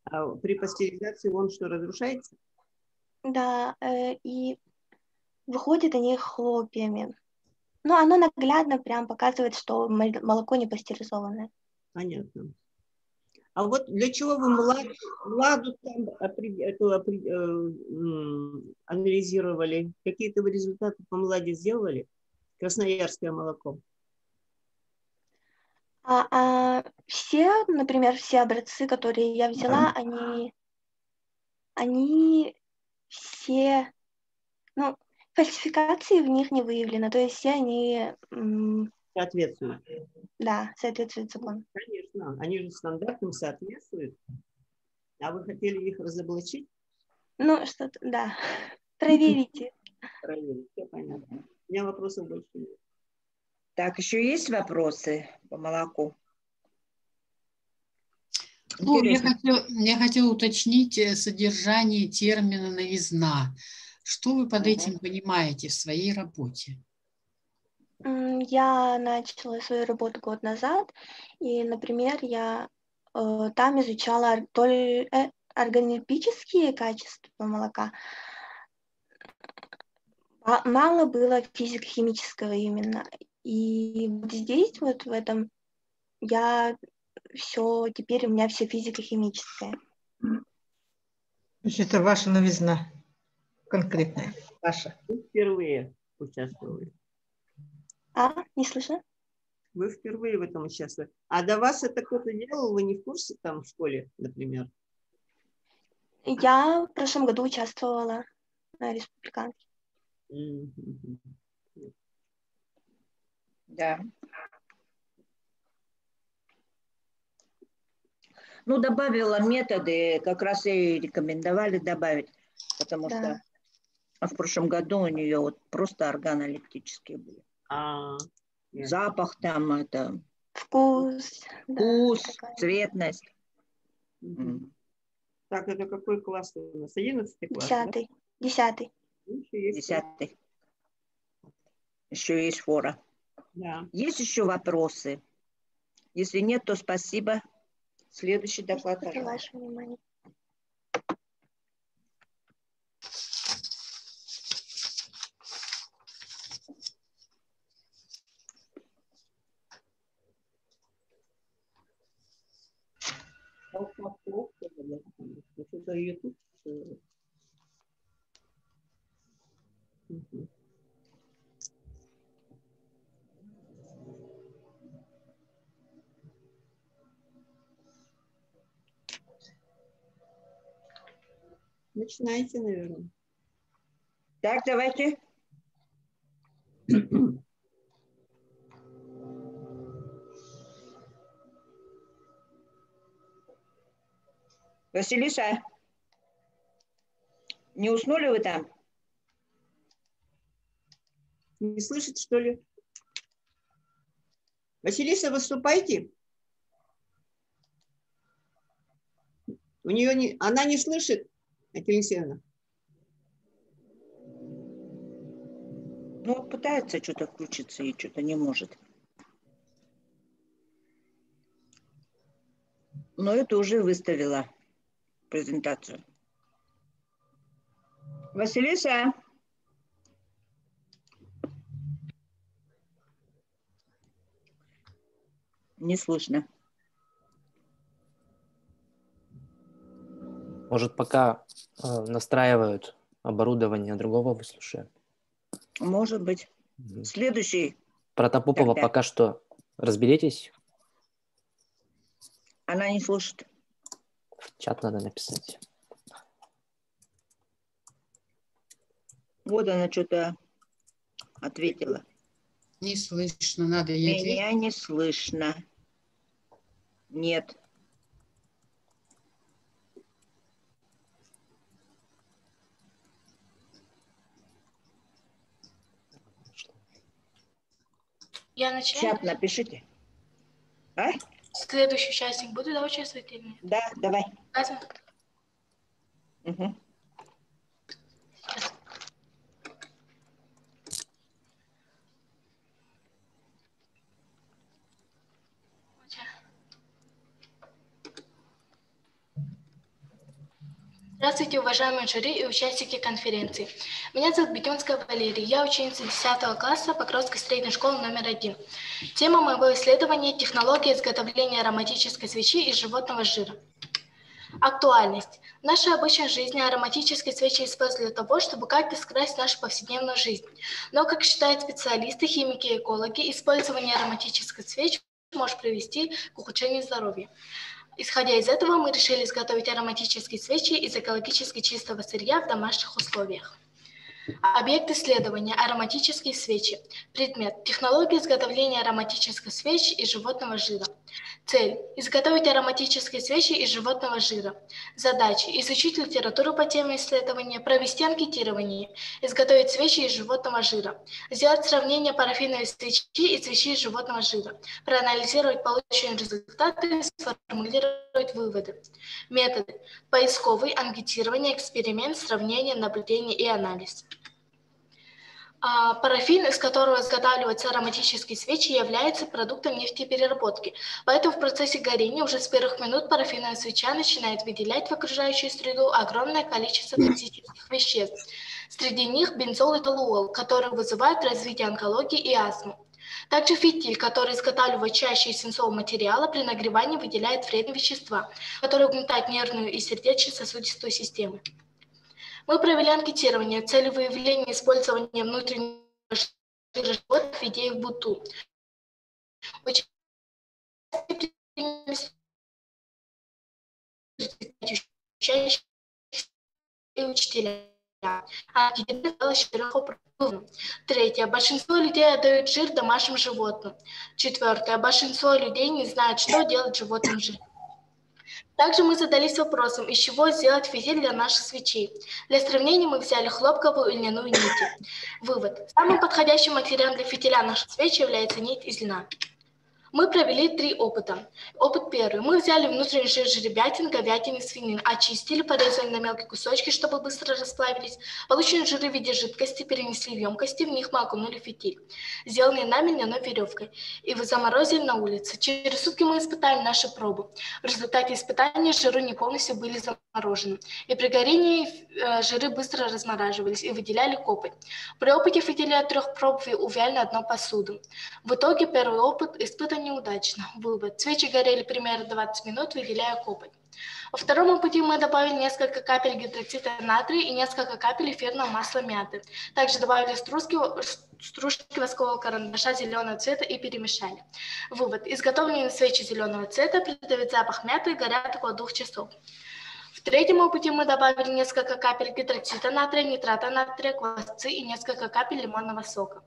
А при пастеризации он что, разрушается? Да, э, и выходят они хлопьями. Ну, оно наглядно прям показывает, что мол- молоко не пастеризованное. Понятно. А вот для чего вы млад, младу там опри- эту опри- э, анализировали? Какие-то вы результаты по младе сделали? Красноярское молоко. А, а все, например, все образцы, которые я взяла, они, они все, ну, фальсификации в них не выявлено, то есть все они, м, Соответствует. да, соответствуют закону. Конечно, они же стандартам соответствуют. А вы хотели их разоблачить? Ну, что-то, да, проверите. Проверить, все понятно. У меня вопросов больше нет. Так, еще есть вопросы по молоку? Ну, я Интересно. хотел, я хотела уточнить э, содержание термина новизна. Что вы под этим понимаете в своей работе? Я начала свою работу год назад, и, например, я э, там изучала ор- толь- э, органические качества молока. А Мало было физико-химического именно. И вот здесь, вот в этом, я все, теперь у меня все физико-химическое. Значит, это ваша новизна конкретная. Ваша. Вы впервые участвовали. А, не слышно? Вы впервые в этом участвовали. А до вас это кто-то делал? Вы не в курсе там в школе, например? Я в прошлом году участвовала на республиканке. Мгм. Да. Ну, добавила методы, как раз и рекомендовали добавить, потому Да. что А в прошлом году у нее вот просто органолептические были. А, Запах там, это... Вкус. Вкус, да, цветность. Угу. Так, это какой класс у нас? Одиннадцатый класс? Десятый. Да? Десятый. Десятый. Еще есть фора. Да. Есть еще вопросы? Если нет, то спасибо. Следующий доклад. Ваше внимание. Это YouTube. Начинайте, наверное. Так, давайте. Василиса, не уснули вы там? Не слышите, что ли? Василиса, выступайте. У нее не, она не слышит, Алексеевна. Ну, пытается что-то включиться и что-то не может. Но это уже выставила презентацию. Василиса? Не слышно. Может, пока э, настраивают оборудование другого выслушаем? Может быть. Следующий. Про Топопова Тогда. пока что разберитесь. Она не слушает. В чат надо написать. Вот она что-то ответила. Не слышно, надо ей Меня ответить. не слышно. Нет. Я начинаю? Чат напишите. А? Следующий участник буду, да, участвовать или нет? Да, давай. Угу. Здравствуйте, уважаемые жюри и участники конференции. Меня зовут Бекенская Валерия, я ученица 10 класса Покровской средней школы номер один. Тема моего исследования – технология изготовления ароматической свечи из животного жира. Актуальность. В нашей обычной жизни ароматические свечи используют для того, чтобы как-то скрасить нашу повседневную жизнь. Но, как считают специалисты, химики и экологи, использование ароматической свечи может привести к ухудшению здоровья. Исходя из этого, мы решили изготовить ароматические свечи из экологически чистого сырья в домашних условиях. Объект исследования – ароматические свечи. Предмет – технология изготовления ароматических свеч из животного жира. Цель – изготовить ароматические свечи из животного жира. Задачи – изучить литературу по теме исследования, провести анкетирование, изготовить свечи из животного жира, сделать сравнение парафиновой свечи и свечи из животного жира, проанализировать полученные результаты и сформулировать выводы. Методы – поисковый, анкетирование, эксперимент, сравнение, наблюдение и анализ. А, парафин, из которого изготавливаются ароматические свечи, является продуктом нефтепереработки. Поэтому в процессе горения уже с первых минут парафиновая свеча начинает выделять в окружающую среду огромное количество токсических веществ. Среди них бензол и толуол, которые вызывают развитие онкологии и астмы. Также фитиль, который изготавливают чаще из свинцового материала, при нагревании выделяет вредные вещества, которые угнетают нервную и сердечно-сосудистую системы. Мы провели анкетирование целью выявления использования внутреннего жира животных еде в быту. И. Третье. Большинство людей отдают жир домашним животным. Четвертое. Большинство людей не знают, что делать животным жиром. Также мы задались вопросом, из чего сделать фитиль для наших свечей. Для сравнения мы взяли хлопковую и льняную нити. Вывод. Самым подходящим материалом для фитиля наших свечей является нить из льна. Мы провели три опыта. Опыт первый. Мы взяли внутренний жир жеребятин, говядины, свинин, очистили, порезали на мелкие кусочки, чтобы быстро расплавились. Полученные жиры в виде жидкости перенесли в емкости, в них мы окунули фитиль, сделанный нами льняной веревкой, и заморозили на улице. Через сутки мы испытали наши пробы. В результате испытания жиры не полностью были заморожены, и при горении э, жиры быстро размораживались и выделяли копоть. При опыте фитиля трех проб увяли на одну посуду. В итоге первый опыт испытан неудачно. Вывод. Свечи горели примерно 20 минут, выделяя копоть. Во втором пути мы добавили несколько капель гидроцита натрия и несколько капель эфирного масла мяты. Также добавили стружки, стружки воскового карандаша зеленого цвета и перемешали. Вывод. Изготовленные свечи зеленого цвета придают запах мяты и горят около двух часов третьем опыте мы добавили несколько капель гидроцита натрия, нитрата натрия, квасцы и несколько капель лимонного сока.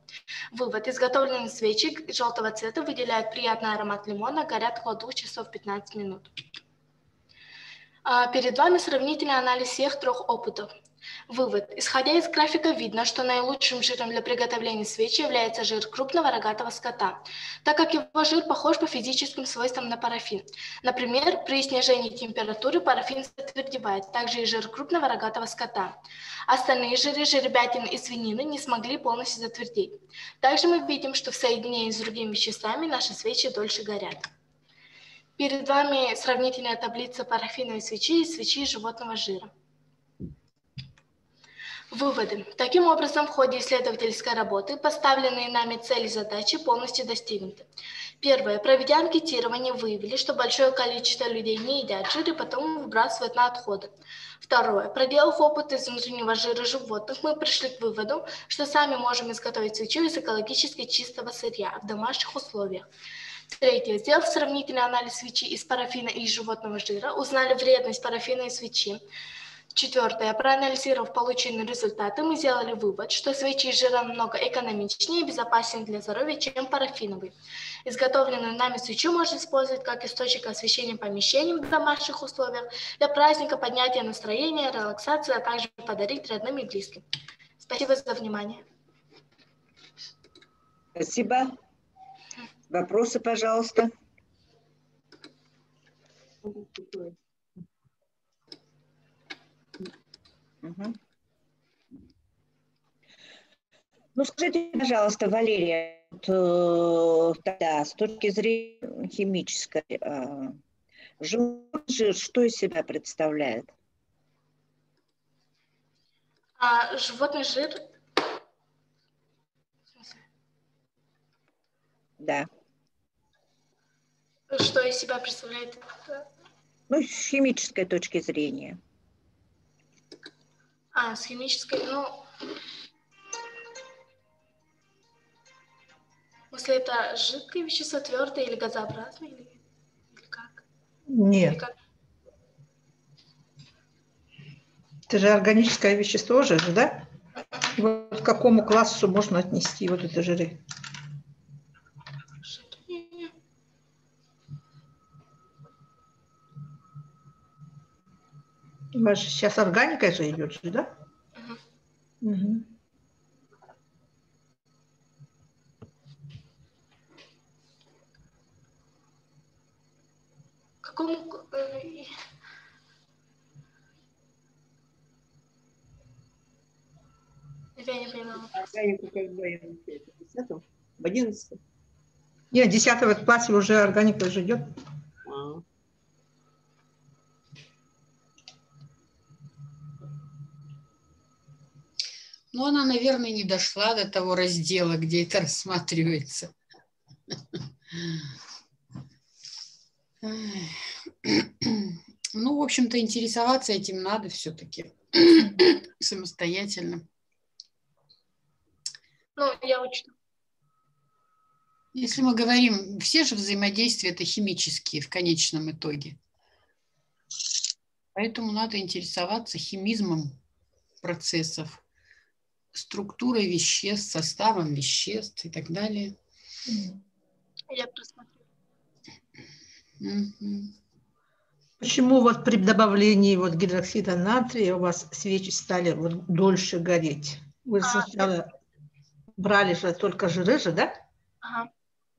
Вывод. Изготовленные свечи желтого цвета выделяют приятный аромат лимона, горят около 2 часов 15 минут. А, перед вами сравнительный анализ всех трех опытов. Вывод. Исходя из графика видно, что наилучшим жиром для приготовления свечи является жир крупного рогатого скота, так как его жир похож по физическим свойствам на парафин. Например, при снижении температуры парафин затвердевает, также и жир крупного рогатого скота. Остальные жиры, жеребятины и свинины не смогли полностью затвердеть. Также мы видим, что в соединении с другими веществами наши свечи дольше горят. Перед вами сравнительная таблица парафиновой свечи и свечи животного жира. Выводы. Таким образом, в ходе исследовательской работы поставленные нами цели и задачи полностью достигнуты. Первое. Проведя анкетирование, выявили, что большое количество людей не едят жир и потом выбрасывают на отходы. Второе. Проделав опыт из внутреннего жира животных, мы пришли к выводу, что сами можем изготовить свечу из экологически чистого сырья в домашних условиях. Третье. Сделав сравнительный анализ свечи из парафина и из животного жира, узнали вредность парафина и свечи, Четвертое. Проанализировав полученные результаты, мы сделали вывод, что свечи из жира намного экономичнее и безопаснее для здоровья, чем парафиновые. Изготовленную нами свечу можно использовать как источник освещения помещений в домашних условиях, для праздника, поднятия настроения, релаксации, а также подарить родным и близким. Спасибо за внимание. Спасибо. Вопросы, пожалуйста. Угу. Ну, скажите, пожалуйста, Валерия, вот, э, да, с точки зрения химической, э, животный жир что из себя представляет? А, животный жир? Да. Что из себя представляет? Ну, с химической точки зрения. А, с химической, ну... Если это жидкое вещество, твердое или газообразное, или, или как? Нет. Или как? Это же органическое вещество же, да? Вот к какому классу можно отнести вот это жиры? У вас же сейчас органика же идет же, да? Угу. Угу. Какому... Э, я не понимаю. Органику когда я в одиннадцатом? Нет, десятого классе уже органика уже идет. А. Но она, наверное, не дошла до того раздела, где это рассматривается. Ну, в общем-то, интересоваться этим надо все-таки самостоятельно. Ну, я учту. Если мы говорим, все же взаимодействия это химические в конечном итоге. Поэтому надо интересоваться химизмом процессов структурой веществ, составом веществ и так далее. Я. Угу. Почему вот при добавлении вот гидроксида натрия у вас свечи стали вот дольше гореть? Вы а, сначала брали же только жиры же, да? Ага.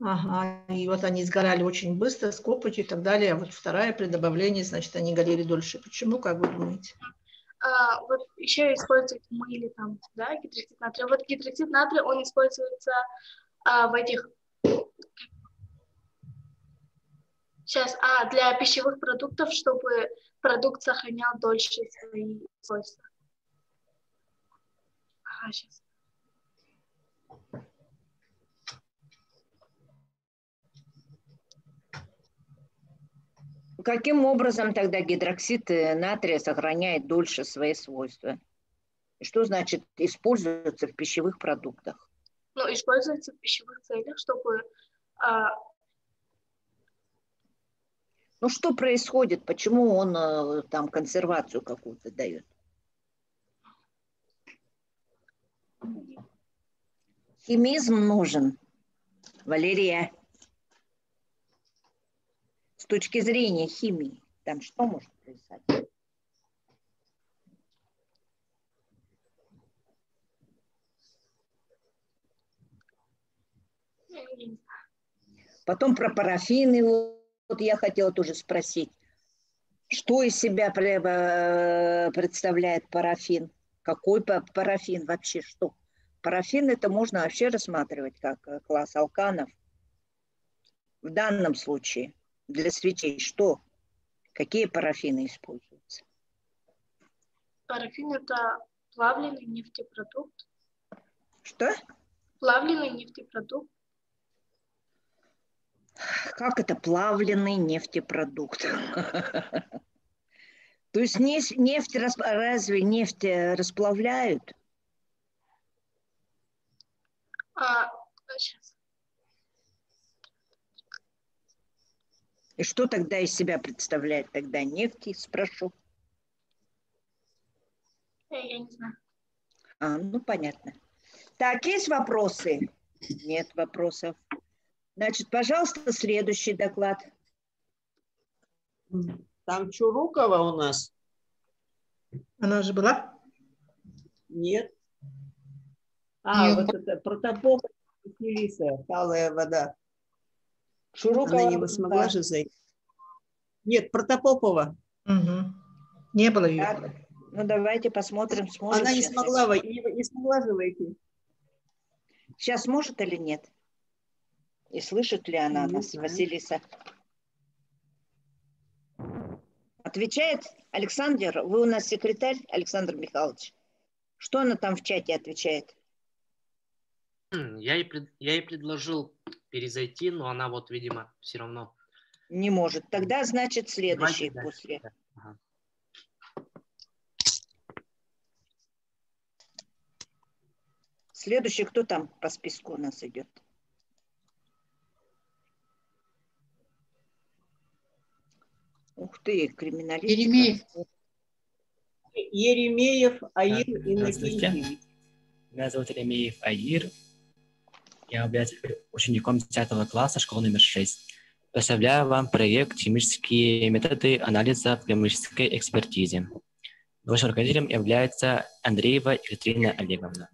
Ага, и вот они сгорали очень быстро, с копотью и так далее. А вот вторая при добавлении, значит, они горели дольше. Почему, как вы думаете? А, вот еще используют мы или там, да, гидроксид натрия. Вот гидроксид натрия, он используется а, в этих... Сейчас, а, для пищевых продуктов, чтобы продукт сохранял дольше свои свойства. Ага, сейчас. Каким образом тогда гидроксид натрия сохраняет дольше свои свойства? И что значит используется в пищевых продуктах? Ну, используется в пищевых целях, чтобы... А... Ну, что происходит? Почему он э, там консервацию какую-то дает? Химизм нужен. Валерия точки зрения химии, там что может происходить? Потом про парафины, вот я хотела тоже спросить, что из себя э, представляет парафин? Какой парафин вообще, что? Парафин это можно вообще рассматривать как э, класс алканов в данном случае для свечей что? Какие парафины используются? Парафин – это плавленый нефтепродукт. Что? Плавленый нефтепродукт. Как это плавленый нефтепродукт? То есть нефть, разве нефть э, расплавляют? А, сейчас. И что тогда из себя представляет тогда нефть, спрошу? Э, я не знаю. А, ну понятно. Так, есть вопросы? Нет вопросов. Значит, пожалуйста, следующий доклад. Там Чурукова у нас. Она же была? Нет. А, Нет. вот это протопоп Елиса, талая вода. Шурукова. Она не смогла да. же зайти. Нет, Протопопова. Угу. Не было ее. Да. Ну, давайте посмотрим, сможет. Она не смогла, войти, не, не смогла же войти. Сейчас может или нет? И слышит ли она не нас, знаю. Василиса? Отвечает Александр, вы у нас секретарь, Александр Михайлович. Что она там в чате отвечает? Я ей, пред, я ей предложил перезайти, но она вот, видимо, все равно... Не может. Тогда, значит, следующий Давайте, после. Да. Ага. Следующий, кто там по списку у нас идет? Ух ты, криминалист. Еремеев. Еремеев Аир Иннокентьевич. Меня зовут Еремеев Аир. Я являюсь учеником 10 класса школы номер 6. Представляю вам проект «Химические методы анализа в химической экспертизе». Вашим руководителем является Андреева Екатерина Олеговна.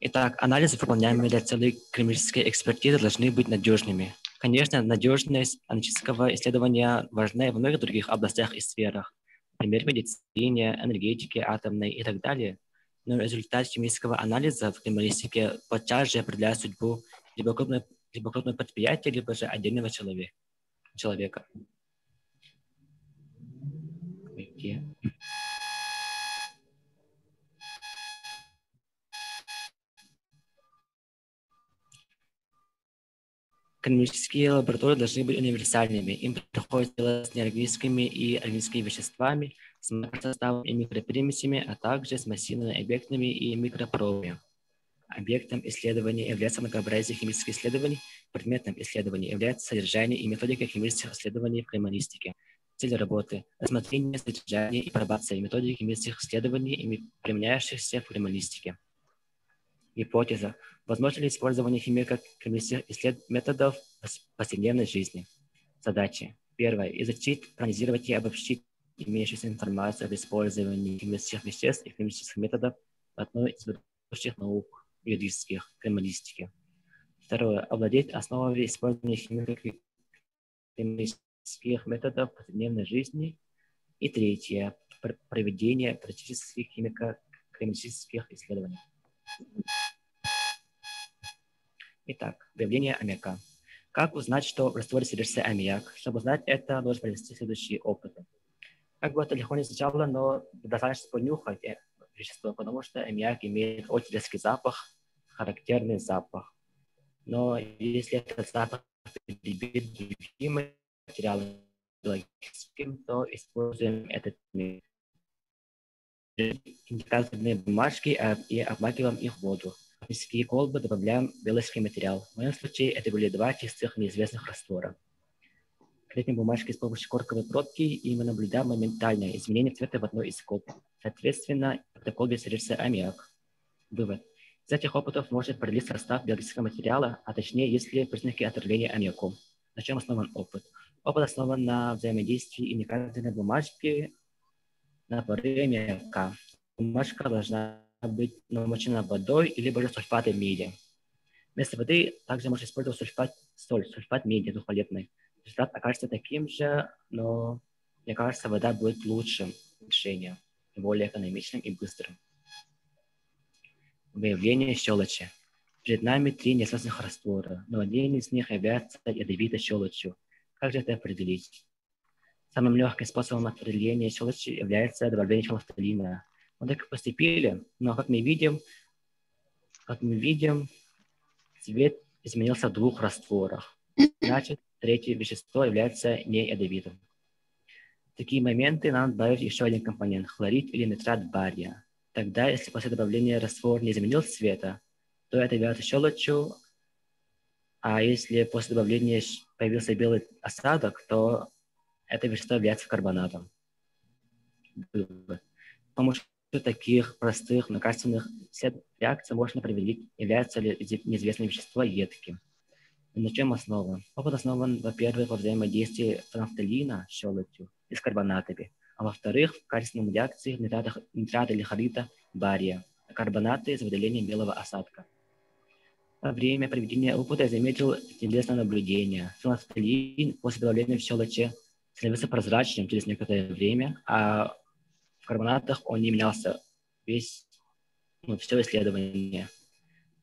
Итак, анализы, выполняемые для целей химической экспертизы, должны быть надежными. Конечно, надежность аналитического исследования важна и в многих других областях и сферах, например, медицине, энергетике, атомной и так далее – но результат химического анализа в криминалистике подчас же определяет судьбу либо крупного, либо крупного предприятия, либо же отдельного человека. человека. Клинические лаборатории должны быть универсальными. Им приходится делать с неорганическими и органическими веществами, с макросоставом и микропримесями, а также с массивными объектами и микропробами. Объектом исследования является многообразие химических исследований, предметом исследования является содержание и методика химических исследований в криминалистике. Цель работы – рассмотрение содержания и пробация методики химических исследований, применяющихся в криминалистике. Гипотеза. Возможно ли использование химико-химических методов в повседневной жизни? Задачи. Первое. Изучить, проанализировать и обобщить имеющуюся информацию об использовании химических веществ и химических методов в одной из ведущих наук юридических, криминалистики. Второе. Овладеть основами использования химических методов в повседневной жизни. И третье. Проведение практических химико-криминалистических исследований. Итак, выявление аммиака. Как узнать, что в растворе содержится аммиак? Чтобы узнать это, нужно провести следующие опыты. Как бы это легко не звучало, но достаточно понюхать вещество, потому что аммиак имеет очень резкий запах, характерный запах. Но если этот запах перебит другим материалом биологическим, то используем этот индикаторные бумажки и обмакиваем их в воду. В колбы добавляем биологический материал. В моем случае это были два чистых неизвестных раствора. Клеим бумажки с помощью корковой пробки, и мы наблюдаем моментальное изменение цвета в одной из колб. Соответственно, в колбе содержится аммиак. Вывод. Из этих опытов может определить состав биологического материала, а точнее, есть ли признаки отравления аммиаком. На чем основан опыт? Опыт основан на взаимодействии индикаторной бумажки на порыве аммиака. Бумажка должна быть намочена водой или же сульфатом меди. Вместо воды также можно использовать сульфат, соль, сульфат меди двухвалентный. Результат окажется таким же, но мне кажется, вода будет лучшим решением, более экономичным и быстрым. Выявление щелочи. Перед нами три несвязанных раствора, но один из них является ядовитой щелочью. Как же это определить? Самым легким способом определения щелочи является добавление фенолфталина. Мы так и поступили, но как мы видим, как мы видим, цвет изменился в двух растворах. Значит, третье вещество является не ядовитым. В такие моменты нам добавить еще один компонент – хлорид или нитрат бария. Тогда, если после добавления раствор не изменил цвета, то это является щелочью, а если после добавления появился белый осадок, то это вещество является карбонатом. С помощью таких простых, но качественных реакций можно определить, является ли неизвестное вещество едким. На чем основан? Опыт основан, во-первых, во взаимодействии фенолфталина с щелочью и с карбонатами, а во-вторых, в качественном реакции нитрата, нитрата или хлорида бария, карбонаты с выделением белого осадка. Во время проведения опыта я заметил интересное наблюдение. Фенолфталин после добавления в щелочи становился прозрачным через некоторое время, а в карбонатах он не менялся весь, ну, все исследование.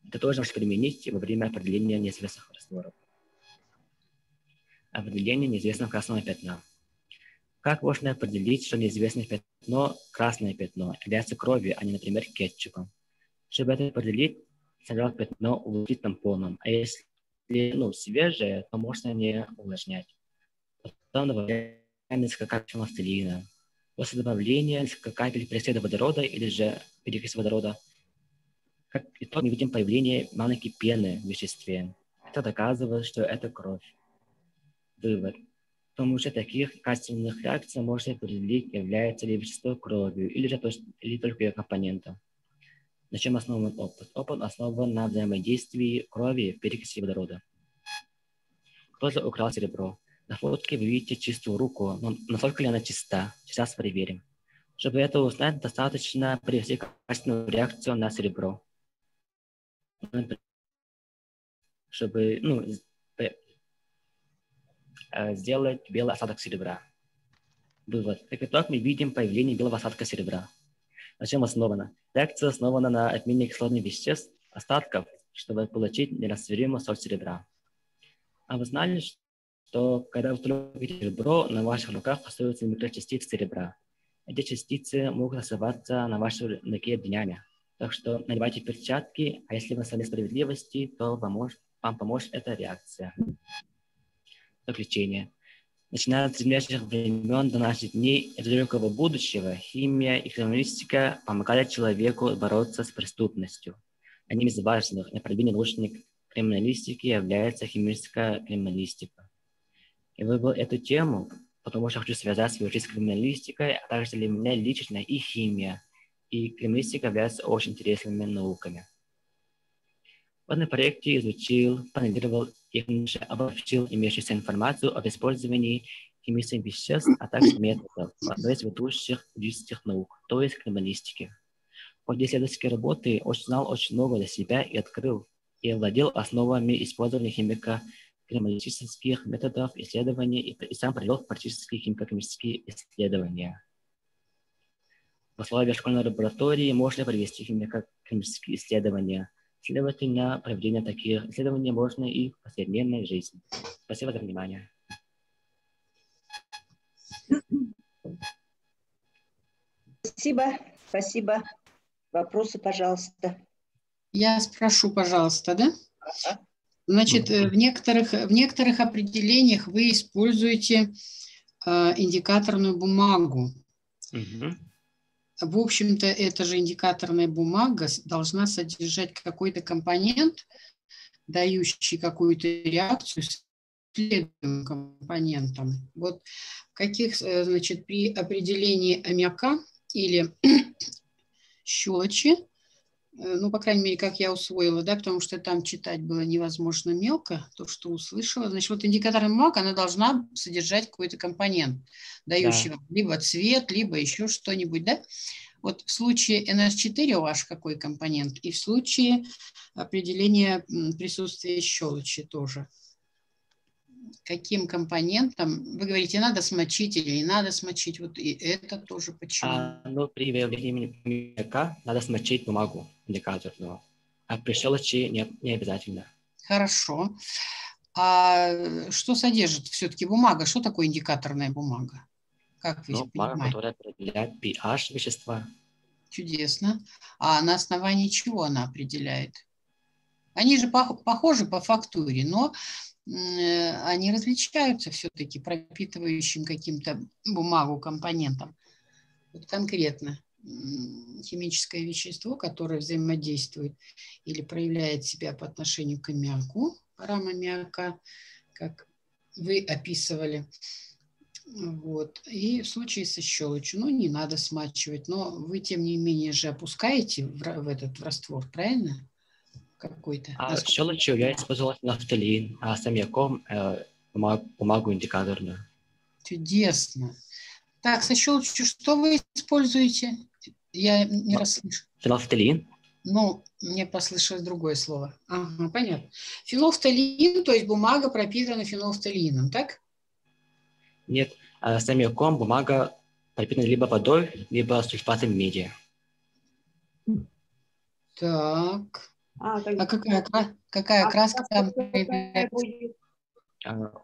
Это тоже можно применить во время определения неизвестных растворов. Определение неизвестного красного пятна. Как можно определить, что неизвестное пятно, красное пятно, является кровью, а не, например, кетчупом? Чтобы это определить, сначала пятно увлажнить тампоном, а если ну, свежее, то можно не увлажнять. Потом добавляем несколько капель пластилина. После добавления несколько капель пероксида водорода или же перекись водорода, как итог мы видим появление маленькой пены в веществе. Это доказывает, что это кровь. Вывод. С помощью таких качественных реакций можно определить, является ли вещество кровью или, же, или только ее компонентом. На чем основан опыт? Опыт основан на взаимодействии крови в перекиси водорода. Кто-то украл серебро. На фотке вы видите чистую руку, но насколько ли она чиста? Сейчас проверим. Чтобы это узнать, достаточно привести качественную реакцию на серебро. Чтобы ну, Э, сделать белый осадок серебра. Вывод. Как итог, мы видим появление белого осадка серебра. На чем основана? Реакция основана на обмене кислотных веществ, остатков, чтобы получить нерастворимую соль серебра. А вы знали, что когда вы трогаете серебро, на ваших руках остаются микрочастицы серебра. Эти частицы могут оставаться на вашей руке днями. Так что надевайте перчатки, а если вы стали справедливости, то вам, вам поможет эта реакция заключение. Начиная с древнейших времен до наших дней и далекого будущего, химия и криминалистика помогали человеку бороться с преступностью. Одним из важных направлений научной криминалистики является химическая криминалистика. Я выбрал эту тему, потому что хочу связать свою жизнь с криминалистикой, а также для меня лично и химия, и криминалистика являются очень интересными науками. В этом проекте изучил, проанализировал и обобщил имеющуюся информацию об использовании химических веществ, а также методов в одной из ведущих физических наук, то есть криминалистики. В ходе исследовательской работы он знал очень много для себя и открыл и владел основами использования химика криминалистических методов исследования и, и сам провел практические химико-химические исследования. В условиях школьной лаборатории можно провести химико-химические исследования. Следовательно, проведение таких исследований можно и в повседневной жизни. Спасибо за внимание. Спасибо, спасибо. Вопросы, пожалуйста. Я спрошу, пожалуйста, да? Значит, э, в некоторых, в некоторых определениях вы используете э, индикаторную бумагу. Угу. В общем-то, эта же индикаторная бумага должна содержать какой-то компонент, дающий какую-то реакцию с следующим компонентом. Вот каких, э, значит, при определении аммиака или щелочи, ну, по крайней мере, как я усвоила, да, потому что там читать было невозможно мелко, то, что услышала. Значит, вот индикатор МАК, она должна содержать какой-то компонент, дающий да. либо цвет, либо еще что-нибудь, да? Вот в случае NS4 у вас какой компонент, и в случае определения присутствия щелочи тоже каким компонентом, вы говорите, надо смочить или не надо смочить, вот и это тоже почему? А, ну, при выявлении мягка надо смочить бумагу индикаторную, а при щелочи не, не обязательно. Хорошо. А что содержит все-таки бумага? Что такое индикаторная бумага? Как вы ну, бумага, которая определяет pH вещества. Чудесно. А на основании чего она определяет? Они же похожи по фактуре, но они различаются все-таки пропитывающим каким-то бумагу компонентом. Вот конкретно химическое вещество, которое взаимодействует или проявляет себя по отношению к аммиаку, парам как вы описывали. Вот. И в случае со щелочью, ну, не надо смачивать, но вы, тем не менее, же опускаете в, в этот в раствор, правильно? Какой-то. А Насколько... щелочью я использовал нафталин, а с аммиаком э, бумагу индикаторную. Чудесно. Так, со щелочью что вы используете? Я не расслышал. Фенофталин. Ну, мне послышалось другое слово. Ага, понятно. Фенофталин, то есть бумага пропитана фенофталином, так? Нет, а с аммиаком бумага пропитана либо водой, либо сульфатом меди. Так. А, а какая, какая а краска там появляется?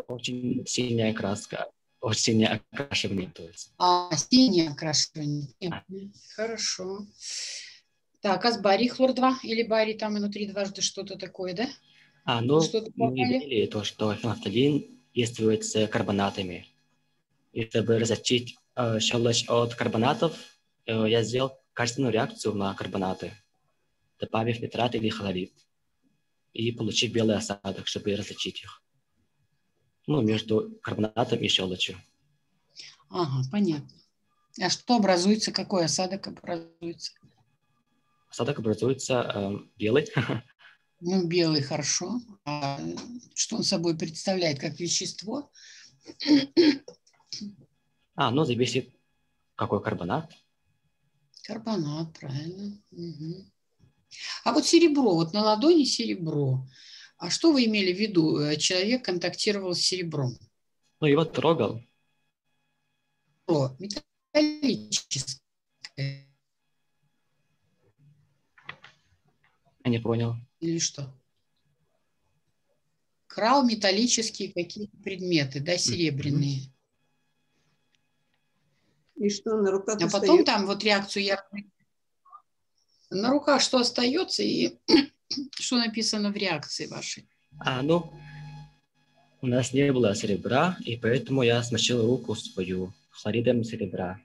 Очень синяя краска, очень синее окрашивание. То есть. А, синее окрашивание. А. Хорошо. Так, а с барий хлор-2 или барий там внутри дважды что-то такое, да? А, ну, мы видели то, что фенофталин действует с карбонатами. И чтобы различить э, щелочь от карбонатов, э, я сделал качественную реакцию на карбонаты добавив нитрат или хлорид, и получив белый осадок, чтобы различить их. Ну, между карбонатом и щелочью. Ага, понятно. А что образуется, какой осадок образуется? Осадок образуется э, белый. Ну, белый, хорошо. А что он собой представляет, как вещество? А, ну, зависит, какой карбонат. Карбонат, правильно. Угу. А вот серебро, вот на ладони серебро. А что вы имели в виду? Э, человек контактировал с серебром. Ну, его трогал. О, металлическое. Я не понял. Или что? Крал металлические какие-то предметы, да, серебряные. И что на руках А потом остается? там вот реакцию я на руках что остается и что написано в реакции вашей? А, ну, у нас не было серебра, и поэтому я смочил руку свою хлоридом серебра.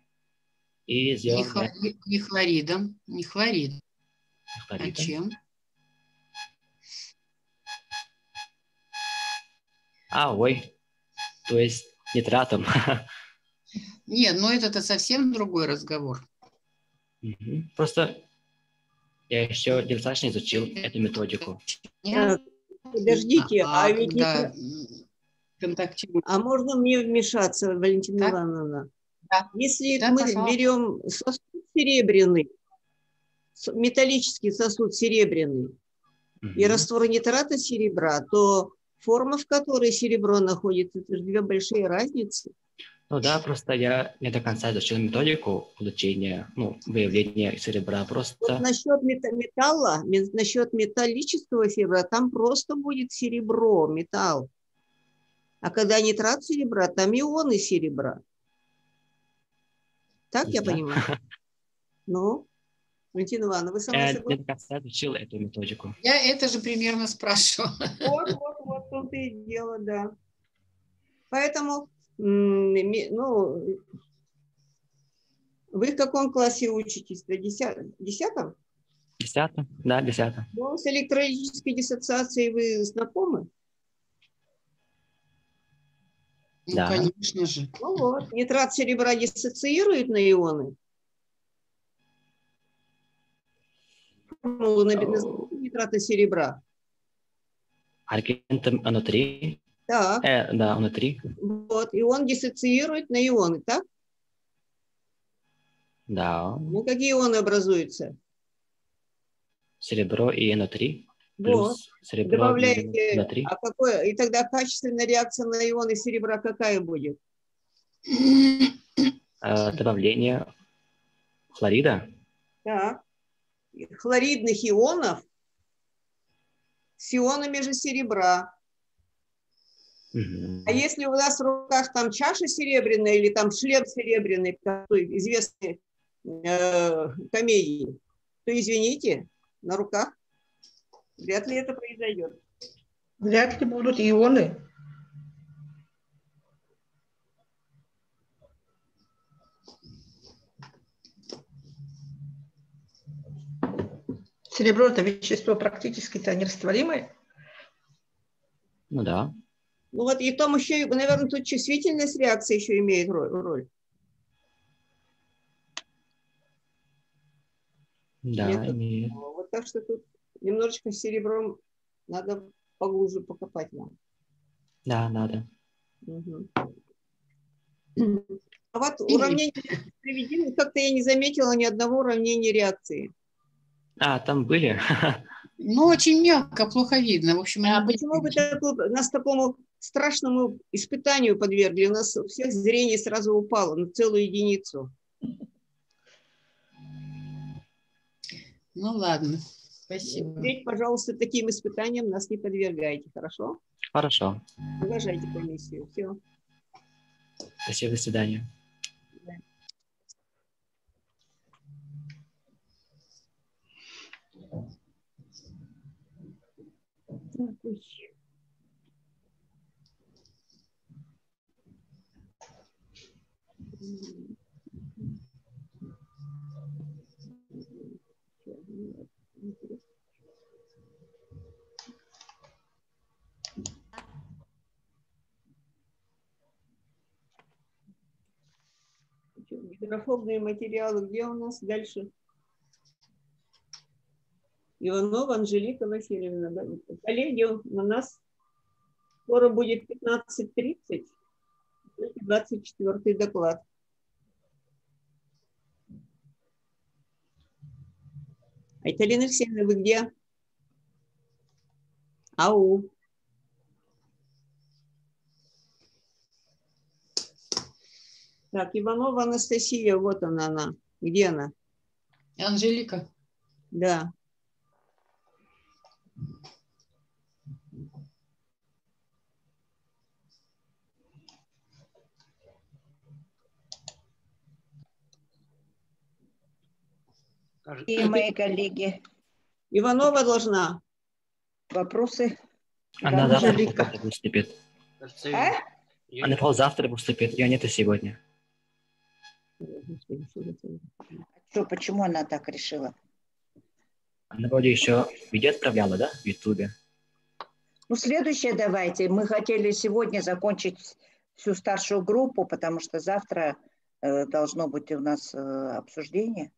И сделал... Не, хлори... не хлоридом, не хлоридом. Не хлоридом. А чем? А, ой, то есть нитратом. Нет, ну это-то совсем другой разговор. Угу. Просто я еще недостаточно изучил эту методику. Подождите, а, а ведь когда... контактируют. А можно мне вмешаться, Валентина да? Ивановна? Да. Если да, мы пожалуйста. берем сосуд серебряный, металлический сосуд серебряный угу. и раствор нитрата серебра, то форма, в которой серебро находится, это же две большие разницы. Ну да, просто я не до конца изучил методику получения, ну, выявления серебра. Просто... Вот насчет металла, насчет металлического серебра, там просто будет серебро, металл. А когда нитрат серебра, там ионы серебра. Так я понимаю? Ну, Валентина Ивановна, вы со мной согласны? Я до конца изучил эту методику. Я это же примерно спрашивала. Вот, вот, вот, тут и дело, да. Поэтому ну, вы в каком классе учитесь? В десятом? Десятом, да, десятом. Ну, с электролитической диссоциацией вы знакомы? Ну, да. конечно же. Ну вот, нитрат серебра диссоциирует на ионы. Формулу на нитрата серебра. Аргентом внутри так. Э, да, внутри. Вот, и он диссоциирует на ионы, так? Да. Ну, какие ионы образуются? Серебро и НО3. Вот. серебро Добавляете, и НО3. А какое? И тогда качественная реакция на ионы серебра какая будет? Э, добавление хлорида. Так. Хлоридных ионов с ионами же серебра. А если у нас в руках там чаша серебряная или там шлем серебряный, такой известной э, комедии, то извините, на руках вряд ли это произойдет. Вряд ли будут ионы. Серебро – это вещество практически-то нерастворимое. Ну да. Ну вот и том еще, наверное, тут чувствительность реакции еще имеет роль. Да, Нет, имеет. Вот так что тут немножечко серебром надо поглубже покопать нам. Да, надо. Угу. А вот уравнение приведения, как-то я не заметила ни одного уравнения реакции. А, там были? Ну, очень мягко, плохо видно. В общем, а почему вы так, нас такому страшному испытанию подвергли. У нас у всех зрение сразу упало на целую единицу. Ну ладно, спасибо. Теперь, пожалуйста, таким испытаниям нас не подвергайте, хорошо? Хорошо. Уважайте комиссию. Все. Спасибо, до свидания. Так, Графовные материалы, где у нас дальше? Иванова Анжелика Васильевна. Коллеги, у нас скоро будет 15.30. 24 доклад. Айталина Алексеевна, вы где? Ау. Так, Иванова Анастасия, вот она, она. Где она? Анжелика. Да. И мои коллеги. Иванова должна. Вопросы? Она да, завтра выступит. А? Она завтра выступит, я нет сегодня. Что, почему она так решила? Она вроде еще видео отправляла, да, в Ютубе? Ну, следующее давайте. Мы хотели сегодня закончить всю старшую группу, потому что завтра э, должно быть у нас э, обсуждение.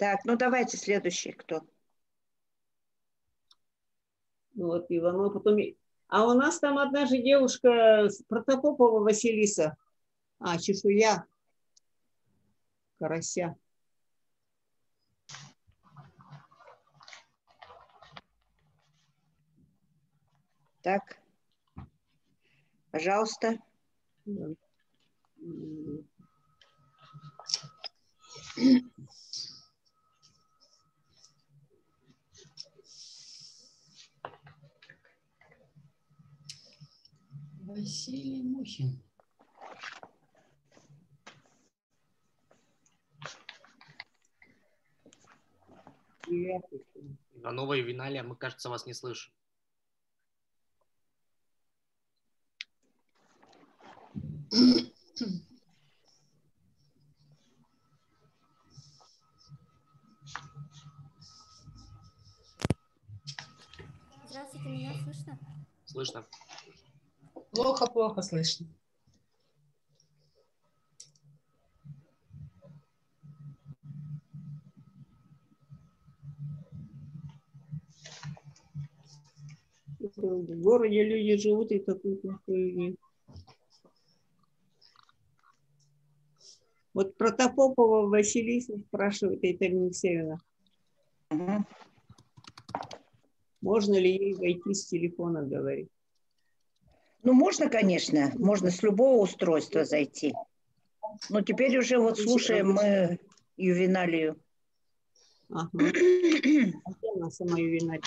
Так, ну давайте следующий кто. Вот, Иванова, потом... А у нас там одна же девушка, Протопопова Василиса. А, чешуя. Карася. Так, пожалуйста. Василий Мухин. Иванова и Виналия, мы, кажется, вас не слышим. Здравствуйте, меня слышно? Слышно. Плохо-плохо слышно. В городе люди живут, и плохой нет. Вот Протопопова Василиса спрашивает Этель Алексеевна. Угу. Можно ли ей войти с телефона, говорит? Ну, можно, конечно. Можно с любого устройства зайти. Но теперь уже вот слушаем мы Ювеналию. Ага. А она сама Ювеналия?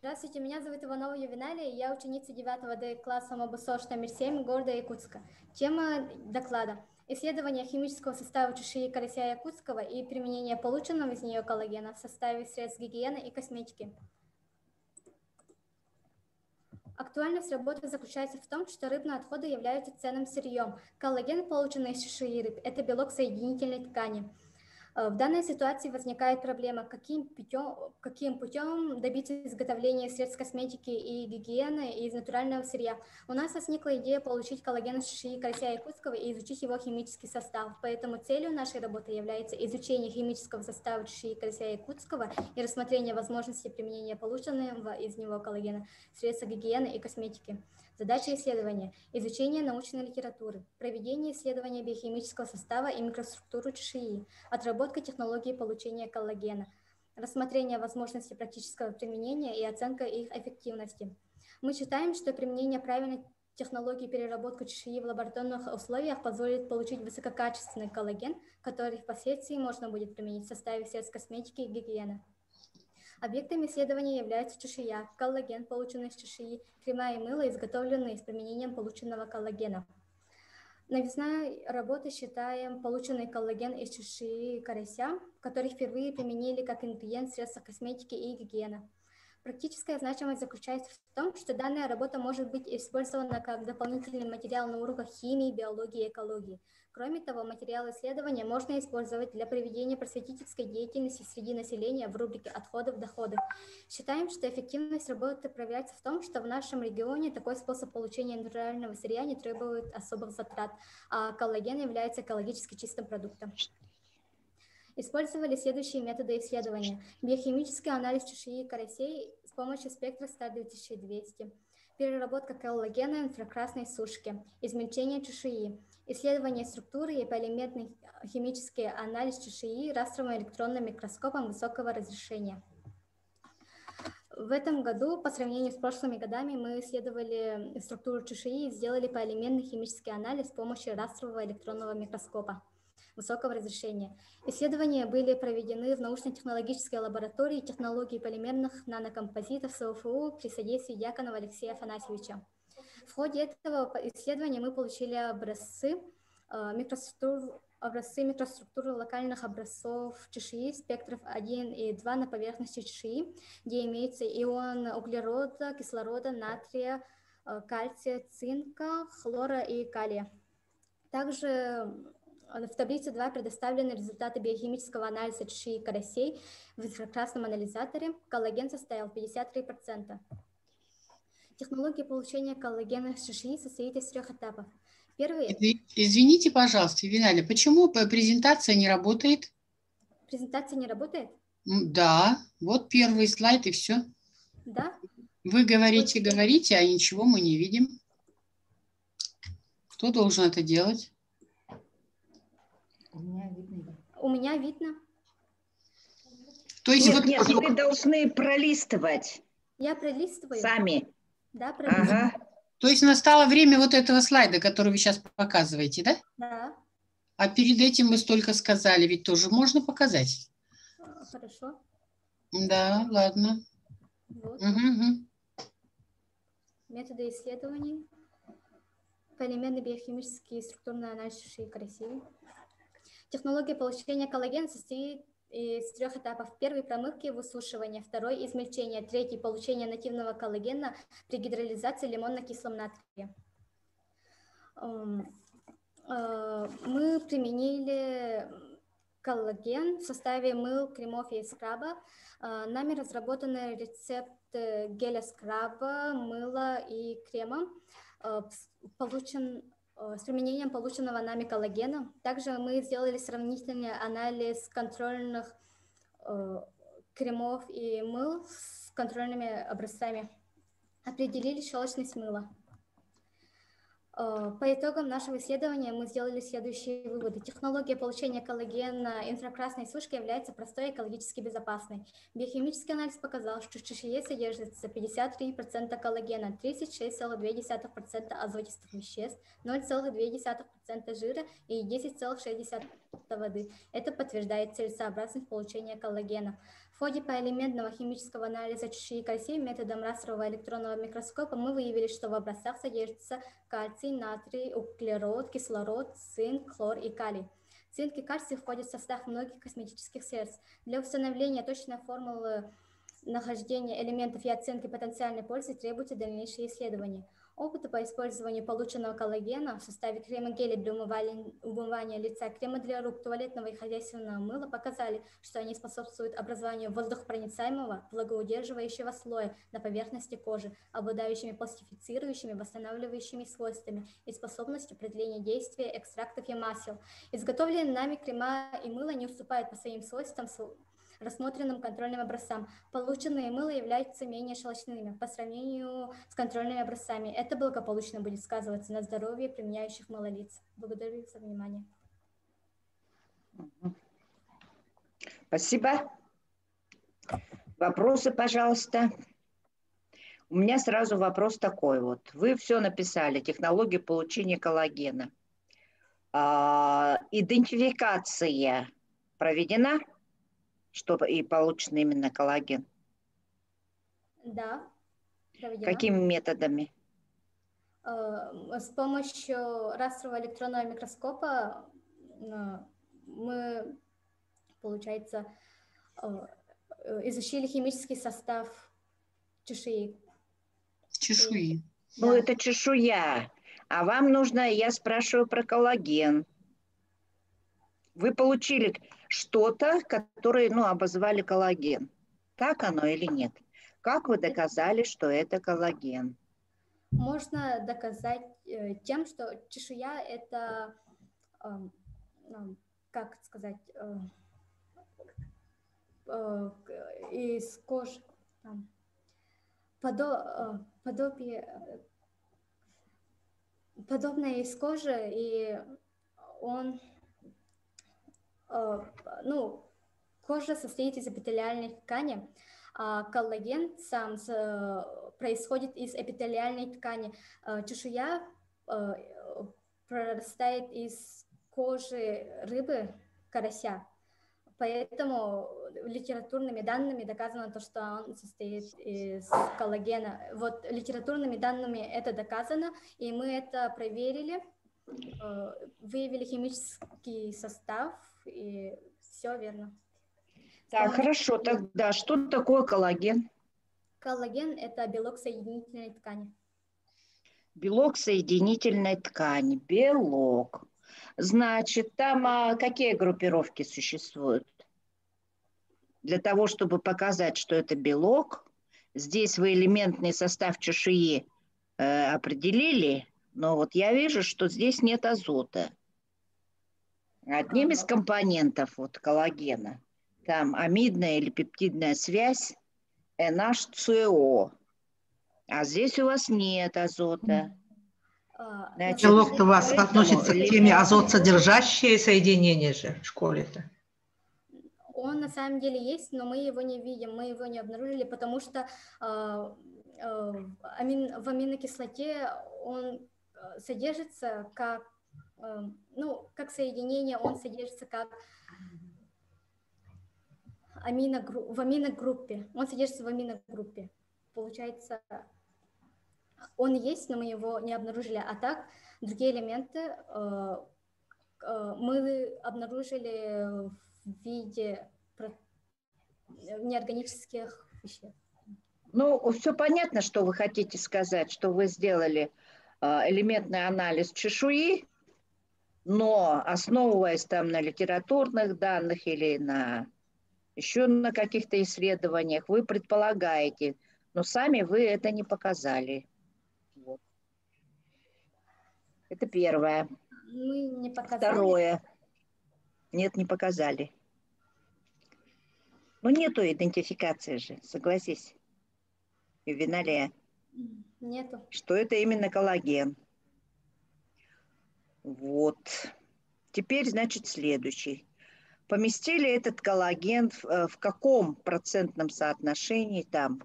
Здравствуйте, меня зовут Иванова Ювеналия, я ученица 9 Д класса МБСОШ номер 7 города Якутска. Тема доклада – исследование химического состава чешуи карася якутского и применение полученного из нее коллагена в составе средств гигиены и косметики. Актуальность работы заключается в том, что рыбные отходы являются ценным сырьем. Коллаген, полученный из чешуи рыб, это белок соединительной ткани – в данной ситуации возникает проблема, каким путем, каким путем добиться изготовления средств косметики и гигиены из натурального сырья. У нас возникла идея получить коллаген из шиши карася якутского и изучить его химический состав. Поэтому целью нашей работы является изучение химического состава шиши карася якутского и рассмотрение возможности применения полученного из него коллагена, средств гигиены и косметики. Задача исследования – изучение научной литературы, проведение исследования биохимического состава и микроструктуры чешуи, отработка технологии получения коллагена, рассмотрение возможностей практического применения и оценка их эффективности. Мы считаем, что применение правильной технологии переработки чешуи в лабораторных условиях позволит получить высококачественный коллаген, который впоследствии можно будет применить в составе средств косметики и гигиены. Объектами исследования являются чешуя, коллаген, полученный из чешуи, крема и мыло, изготовленные с применением полученного коллагена. Новизна работы считаем полученный коллаген из чешуи карася, который впервые применили как ингредиент в средствах косметики и гигиены. Практическая значимость заключается в том, что данная работа может быть использована как дополнительный материал на уроках химии, биологии и экологии. Кроме того, материал исследования можно использовать для проведения просветительской деятельности среди населения в рубрике «Отходов-доходы». Считаем, что эффективность работы проявляется в том, что в нашем регионе такой способ получения натурального сырья не требует особых затрат, а коллаген является экологически чистым продуктом. Использовали следующие методы исследования. Биохимический анализ чешуи карасей с помощью спектра STAR-2200, переработка коллагена инфракрасной сушки, измельчение чешуи, исследование структуры и полиметный химический анализ чешуи растровым электронным микроскопом высокого разрешения. В этом году, по сравнению с прошлыми годами, мы исследовали структуру чешуи и сделали полиметный химический анализ с помощью растрового электронного микроскопа высокого разрешения. Исследования были проведены в научно-технологической лаборатории технологий полимерных нанокомпозитов СОФУ при содействии Дьяконова Алексея Афанасьевича. В ходе этого исследования мы получили образцы э, микроструктур, образцы микроструктуры локальных образцов чешуи спектров 1 и 2 на поверхности чешуи, где имеется ион углерода, кислорода, натрия, э, кальция, цинка, хлора и калия. Также в таблице 2 предоставлены результаты биохимического анализа чешуи карасей в инфракрасном анализаторе. Коллаген составил 53%. Технология получения коллагена из чешуи состоит из трех этапов. Первый... Извините, пожалуйста, Виналя, почему презентация не работает? Презентация не работает? Да, вот первый слайд и все. Да. Вы говорите, говорите, а ничего мы не видим. Кто должен это делать? У меня видно. У меня видно. То есть нет, вот... нет, вы должны пролистывать. Я пролистываю. Сами. Да, пролистываю. Ага. То есть настало время вот этого слайда, который вы сейчас показываете, да? Да. А перед этим мы столько сказали, ведь тоже можно показать. Хорошо. Да, ладно. Вот. Угу, угу. Методы исследований. Полимерный биохимический структурный анализ шиши красивый. Технология получения коллагена состоит из трех этапов. Первый – промывки и высушивания. Второй – измельчение. Третий – получение нативного коллагена при гидролизации лимонно-кислом натрия. Эм, э, мы применили коллаген в составе мыл, кремов и скраба. Э, нами разработаны рецепты геля скраба, мыла и крема. Э, получен с применением полученного нами коллагена. Также мы сделали сравнительный анализ контрольных э, кремов и мыл с контрольными образцами. Определили щелочность мыла. Э, по итогам нашего исследования мы сделали следующие выводы. Технология получения коллагена инфракрасной сушки является простой и экологически безопасной. Биохимический анализ показал, что в чешуе содержится 53% коллагена, 36,2% азотистых веществ, 0,2% жира и 10,6% воды. Это подтверждает целесообразность получения коллагена. В ходе поэлементного химического анализа чешуи кальция методом растрового электронного микроскопа мы выявили, что в образцах содержится кальций, натрий, углерод, кислород, цинк, хлор и калий. Цинк и кальций входят в состав многих косметических средств. Для установления точной формулы нахождения элементов и оценки потенциальной пользы требуются дальнейшие исследования. Опыты по использованию полученного коллагена в составе крема геля для умывания, лица, крема для рук, туалетного и хозяйственного мыла показали, что они способствуют образованию воздухопроницаемого, влагоудерживающего слоя на поверхности кожи, обладающими пластифицирующими, восстанавливающими свойствами и способностью продления действия экстрактов и масел. Изготовленные нами крема и мыло не уступают по своим свойствам рассмотренным контрольным образцам. Полученные мыло являются менее шелочными по сравнению с контрольными образцами. Это благополучно будет сказываться на здоровье применяющих мыло лиц. Благодарю за внимание. Спасибо. Вопросы, пожалуйста. У меня сразу вопрос такой вот. Вы все написали, технология получения коллагена. А, идентификация проведена? Чтобы и получен именно коллаген? Да. Проведена. Какими методами? Э, с помощью растрового электронного микроскопа э, мы, получается, э, изучили химический состав чешуи. Чешуи. Ну, да. это чешуя. А вам нужно, я спрашиваю про коллаген. Вы получили что-то, которое, ну, обозвали коллаген. Так оно или нет? Как вы доказали, что это коллаген? Можно доказать э, тем, что чешуя – это, э, э, как сказать, э, э, из кожи, там, подо, э, подобие, подобное из кожи, и он Э, ну, кожа состоит из эпителиальной ткани, а коллаген сам происходит из эпителиальной ткани. Э, чешуя э, прорастает из кожи рыбы, карася. Поэтому литературными данными доказано то, что он состоит из коллагена. Вот литературными данными это доказано, и мы это проверили, выявили химический состав и все верно. Так, хорошо, тогда что такое коллаген? Коллаген – это белок соединительной ткани. Белок соединительной ткани, белок. Значит, там а, какие группировки существуют? Для того, чтобы показать, что это белок, здесь вы элементный состав чешуи э, определили, но вот я вижу, что здесь нет азота. Одним из компонентов вот коллагена там амидная или пептидная связь NH2O. А здесь у вас нет азота. Значит, Белок у вас относится к теме азот-содержащие соединения же в школе-то. Он на самом деле есть, но мы его не видим, мы его не обнаружили, потому что э, э, амин, в аминокислоте он содержится как, э, ну, как соединение, он содержится как аминогру... в аминогруппе. Он содержится в аминогруппе. Получается, он есть, но мы его не обнаружили. А так, другие элементы э, э, мы обнаружили в виде неорганических веществ. Ну, все понятно, что вы хотите сказать, что вы сделали э, элементный анализ чешуи, но основываясь там на литературных данных или на еще на каких-то исследованиях, вы предполагаете, но сами вы это не показали. Вот. Это первое. Мы не показали. Второе. Нет, не показали. Ну, нету идентификации же, согласись. И винале. Нету. Что это именно коллаген. Вот. Теперь, значит, следующий поместили этот коллаген в, э, в каком процентном соотношении там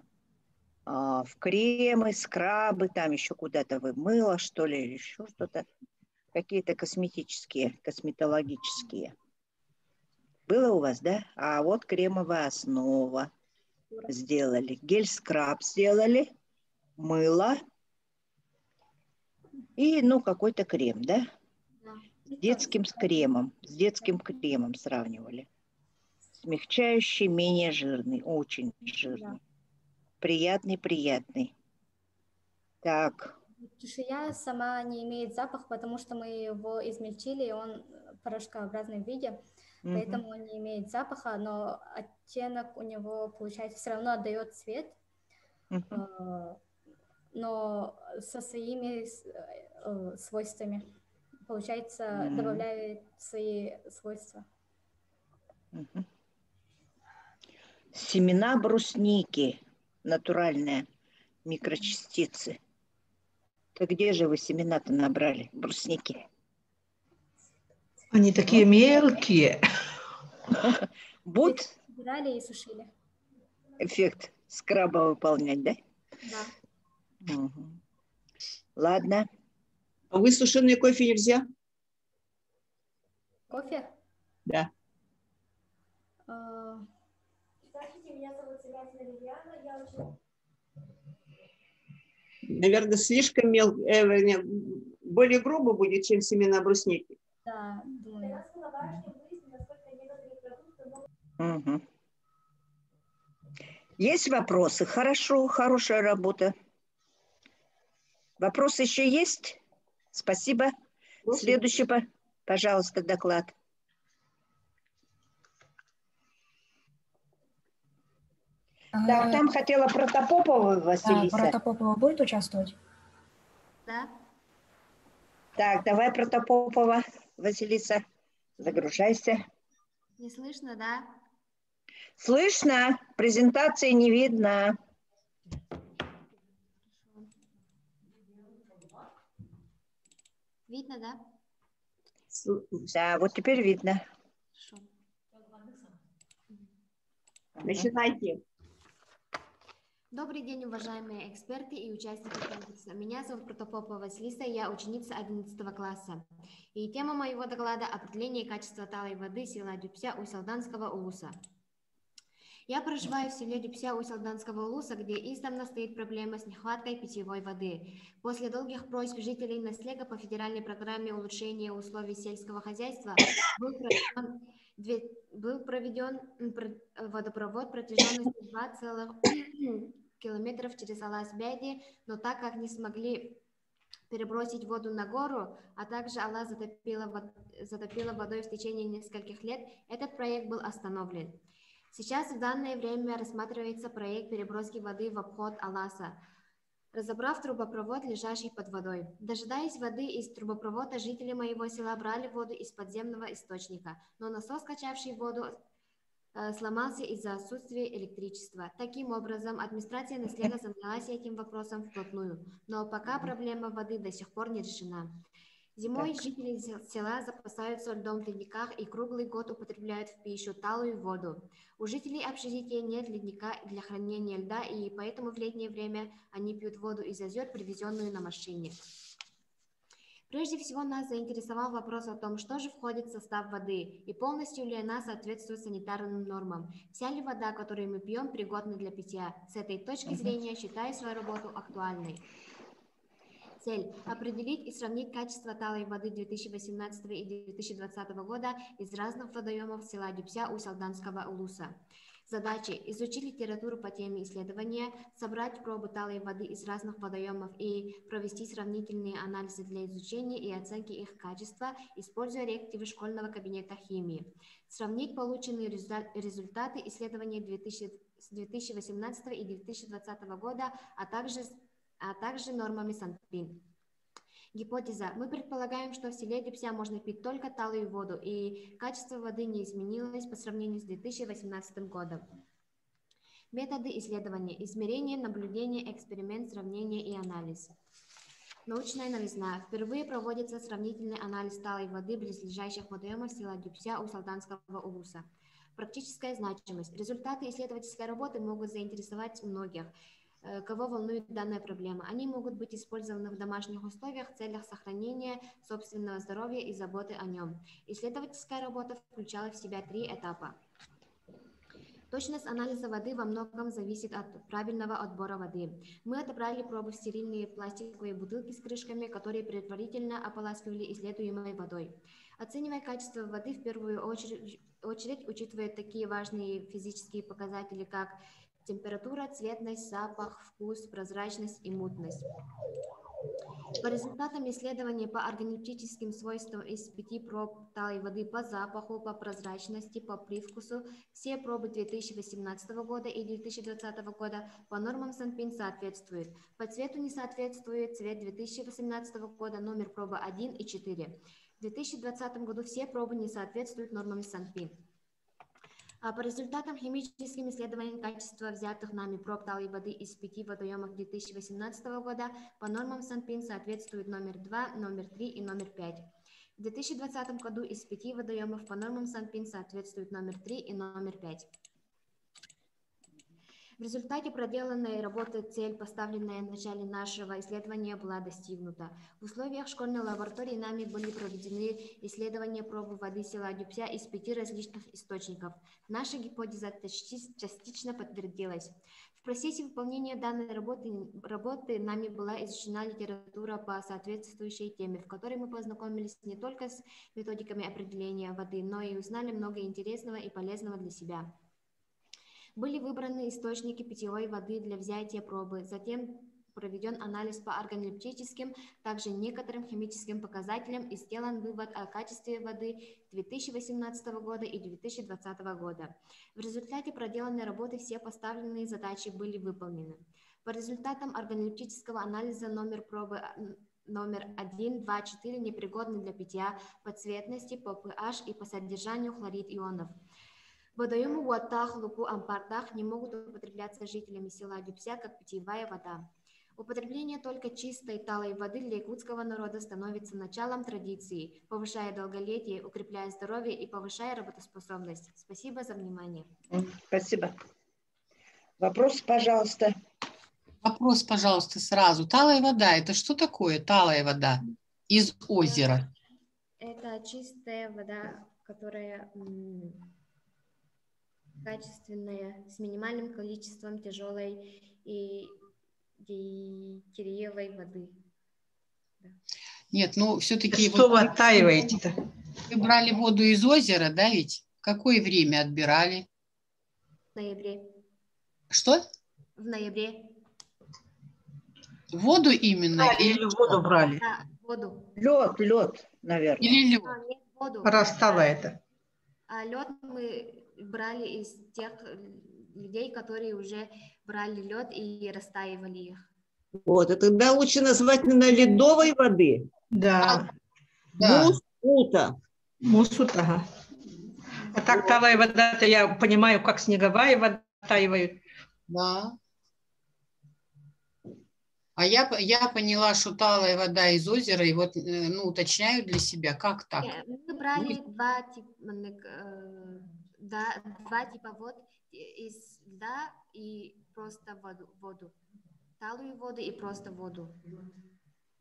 а, в кремы, скрабы, там еще куда-то вы мыло, что ли, или еще что-то, какие-то косметические, косметологические. Было у вас, да? А вот кремовая основа сделали, гель-скраб сделали, мыло и, ну, какой-то крем, да? с детским с кремом, с детским кремом сравнивали. Смягчающий, менее жирный, очень жирный. Приятный, приятный. Так. Чешуя сама не имеет запах, потому что мы его измельчили, и он в виде, угу. поэтому он не имеет запаха, но оттенок у него, получается, все равно отдает цвет, угу. Но со своими э, свойствами получается, mm-hmm. добавляет свои свойства. Mm-hmm. Семена брусники натуральные, микрочастицы. Так где же вы семена-то набрали, брусники? Они такие мелкие. Буд? Собирали и сушили. Эффект скраба выполнять, да? Да. Угу. Ладно. А высушенный кофе нельзя? Кофе? Да. А, Здравствуйте, меня зовут Замятина Лилиана, я очень... Наверное, слишком мел... Э, более грубо будет, чем семена брусники. Да, думаю. Угу. Есть вопросы? Хорошо, хорошая работа. Вопросы еще есть? Спасибо. Следующий, пожалуйста, доклад. Так, а, там хотела Протопопова Василиса. Да, Протопопова будет участвовать? Да. Так, давай Протопопова, Василиса, загружайся. Не слышно, да? Слышно, презентации не видно. Видно, да? Да, вот теперь видно. Начинайте. Добрый день, уважаемые эксперты и участники конкурса. Меня зовут Протопопова Василиса, я ученица 11 класса. И тема моего доклада – определение качества талой воды села Дюпся у Салданского улуса. Я проживаю в селе Дюпся у Салданского улуса, где издавна стоит проблема с нехваткой питьевой воды. После долгих просьб жителей Наслега по федеральной программе улучшения условий сельского хозяйства был проведен, был проведен водопровод протяженностью 2,5 километров через Алас-Бяди, но так как не смогли перебросить воду на гору, а также Алла затопила, затопила водой в течение нескольких лет, этот проект был остановлен. Сейчас в данное время рассматривается проект переброски воды в обход Аласа, разобрав трубопровод, лежащий под водой. Дожидаясь воды из трубопровода, жители моего села брали воду из подземного источника, но насос, качавший воду, э, сломался из-за отсутствия электричества. Таким образом, администрация Неслега занялась этим вопросом вплотную, но пока проблема воды до сих пор не решена. Зимой так. жители села запасаются льдом в ледниках и круглый год употребляют в пищу талую воду. У жителей общежития нет ледника для хранения льда, и поэтому в летнее время они пьют воду из озер, привезенную на машине. Прежде всего нас заинтересовал вопрос о том, что же входит в состав воды и полностью ли она соответствует санитарным нормам. Вся ли вода, которую мы пьем, пригодна для питья. С этой точки зрения считаю свою работу актуальной. Цель – определить и сравнить качество талой воды 2018 и 2020 года из разных водоемов села Дюпся у Салданского улуса. Задачи – изучить литературу по теме исследования, собрать пробы талой воды из разных водоемов и провести сравнительные анализы для изучения и оценки их качества, используя реактивы школьного кабинета химии. Сравнить полученные результаты исследования 2018 и 2020 года, а также а также нормами Санпин. Гипотеза. Мы предполагаем, что в селе Депся можно пить только талую воду, и качество воды не изменилось по сравнению с 2018 годом. Методы исследования. Измерение, наблюдение, эксперимент, сравнение и анализ. Научная новизна. Впервые проводится сравнительный анализ талой воды близлежащих водоемов села Дюпся у Салтанского улуса. Практическая значимость. Результаты исследовательской работы могут заинтересовать многих. Э, кого волнует данная проблема. Они могут быть использованы в домашних условиях в целях сохранения собственного здоровья и заботы о нем. Исследовательская работа включала в себя три этапа. Точность анализа воды во многом зависит от правильного отбора воды. Мы отобрали пробы в стерильные пластиковые бутылки с крышками, которые предварительно ополаскивали исследуемой водой. Оценивая качество воды, в первую очередь, очередь учитывая такие важные физические показатели, как температура, цветность, запах, вкус, прозрачность и мутность. По результатам исследования по органическим свойствам из пяти проб талой воды по запаху, по прозрачности, по привкусу, все пробы 2018 года и 2020 года по нормам Санпин соответствуют. По цвету не соответствует цвет 2018 года, номер пробы 1 и 4. В 2020 году все пробы не соответствуют нормам Санпин. А по результатам химическим исследований качества взятых нами проб талой воды из пяти водоемов 2018 года по нормам Санпин соответствует номер 2, номер 3 и номер 5. В 2020 году из пяти водоемов по нормам Санпин соответствует номер 3 и номер 5. В результате проделанной работы цель, поставленная в начале нашего исследования, была достигнута. В условиях школьной лаборатории нами были проведены исследования пробы воды села Дюпся из пяти различных источников. Наша гипотеза частично подтвердилась. В процессе выполнения данной работы, работы нами была изучена литература по соответствующей теме, в которой мы познакомились не только с методиками определения воды, но и узнали много интересного и полезного для себя. Были выбраны источники питьевой воды для взятия пробы, затем проведен анализ по органолептическим, также некоторым химическим показателям и сделан вывод о качестве воды 2018 года и 2020 года. В результате проделанной работы все поставленные задачи были выполнены. По результатам органолептического анализа номер пробы номер 1, 2, 4 непригодны для питья по цветности, по pH и по содержанию хлорид ионов. Водоемы Уаттах, Лупу, Ампартах не могут употребляться жителями села Дюпся как питьевая вода. Употребление только чистой талой воды для якутского народа становится началом традиции, повышая долголетие, укрепляя здоровье и повышая работоспособность. Спасибо за внимание. Спасибо. Вопрос, пожалуйста. Вопрос, пожалуйста, сразу. Талая вода, это что такое талая вода из озера? Это чистая вода, которая качественная, с минимальным количеством тяжелой и киреевой воды. Да. Нет, ну все-таки... Что вот, вы оттаиваете-то? Вы брали воду из озера, да ведь? В какое время отбирали? В ноябре. Что? В ноябре. Воду именно? Да, или воду брали? Да, воду. Лед, лед, наверное. Или лед. А, нет, воду. Растала это. А лед мы брали из тех людей, которые уже брали лед и растаивали их. Вот, это тогда лучше назвать на ледовой воды. Да. да. Мусута. Мусута, ага. А так талая вода-то я понимаю, как снеговая вода таивает. Да. А я, я поняла, что талая вода из озера, и вот, э, ну, уточняю для себя, как так? Мы брали два типа, э, да, два типа вод из льда и просто воду, воду. Талую воду и просто воду.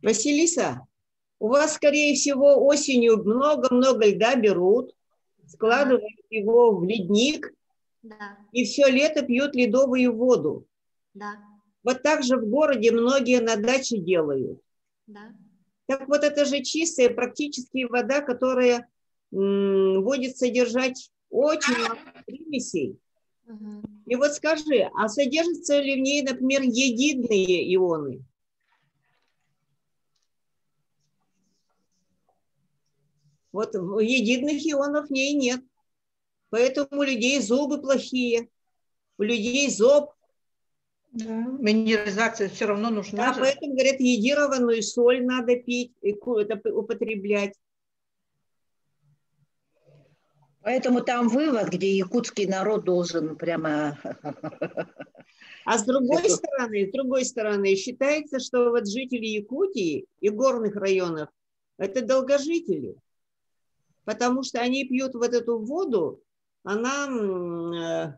Василиса, у вас, скорее всего, осенью много-много льда берут, складывают да. его в ледник, да. и все лето пьют ледовую воду. Да. Вот так же в городе многие на даче делают. Да. Так вот это же чистая практически вода, которая будет содержать очень много примесей. Угу. И вот скажи, а содержатся ли в ней, например, единые ионы? Вот единых ионов в ней нет. Поэтому у людей зубы плохие, у людей зоб да, минерализация все равно нужна. Да, же. поэтому, говорят, йодированную соль надо пить, это употреблять. Поэтому там вывод, где якутский народ должен прямо... А с другой стороны, с другой стороны, считается, что вот жители Якутии и горных районов – это долгожители, потому что они пьют вот эту воду, она э,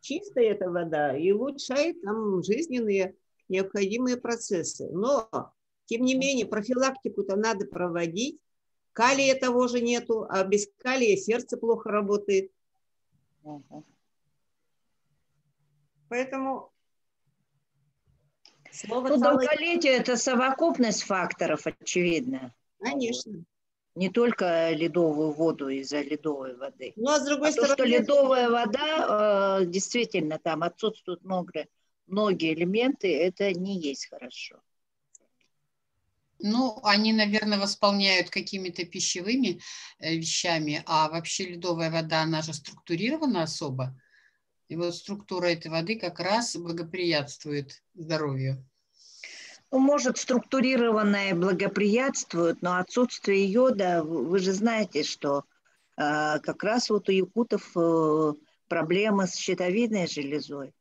чистая эта вода и улучшает там жизненные необходимые процессы. Но, тем не менее, профилактику-то надо проводить. Калия того же нету, а без калия сердце плохо работает. Поэтому слово ну, долголетие – это совокупность факторов, очевидно. Конечно не только ледовую воду из-за ледовой воды. Ну, а с другой а стороны... То, что ледовая вода, э, действительно, там отсутствуют много, многие элементы, это не есть хорошо. Ну, они, наверное, восполняют какими-то пищевыми э, вещами, а вообще ледовая вода, она же структурирована особо. И вот структура этой воды как раз благоприятствует здоровью. Ну, может, структурированное благоприятствует, но отсутствие йода, вы же знаете, что э, как раз вот у якутов э, проблемы с щитовидной железой.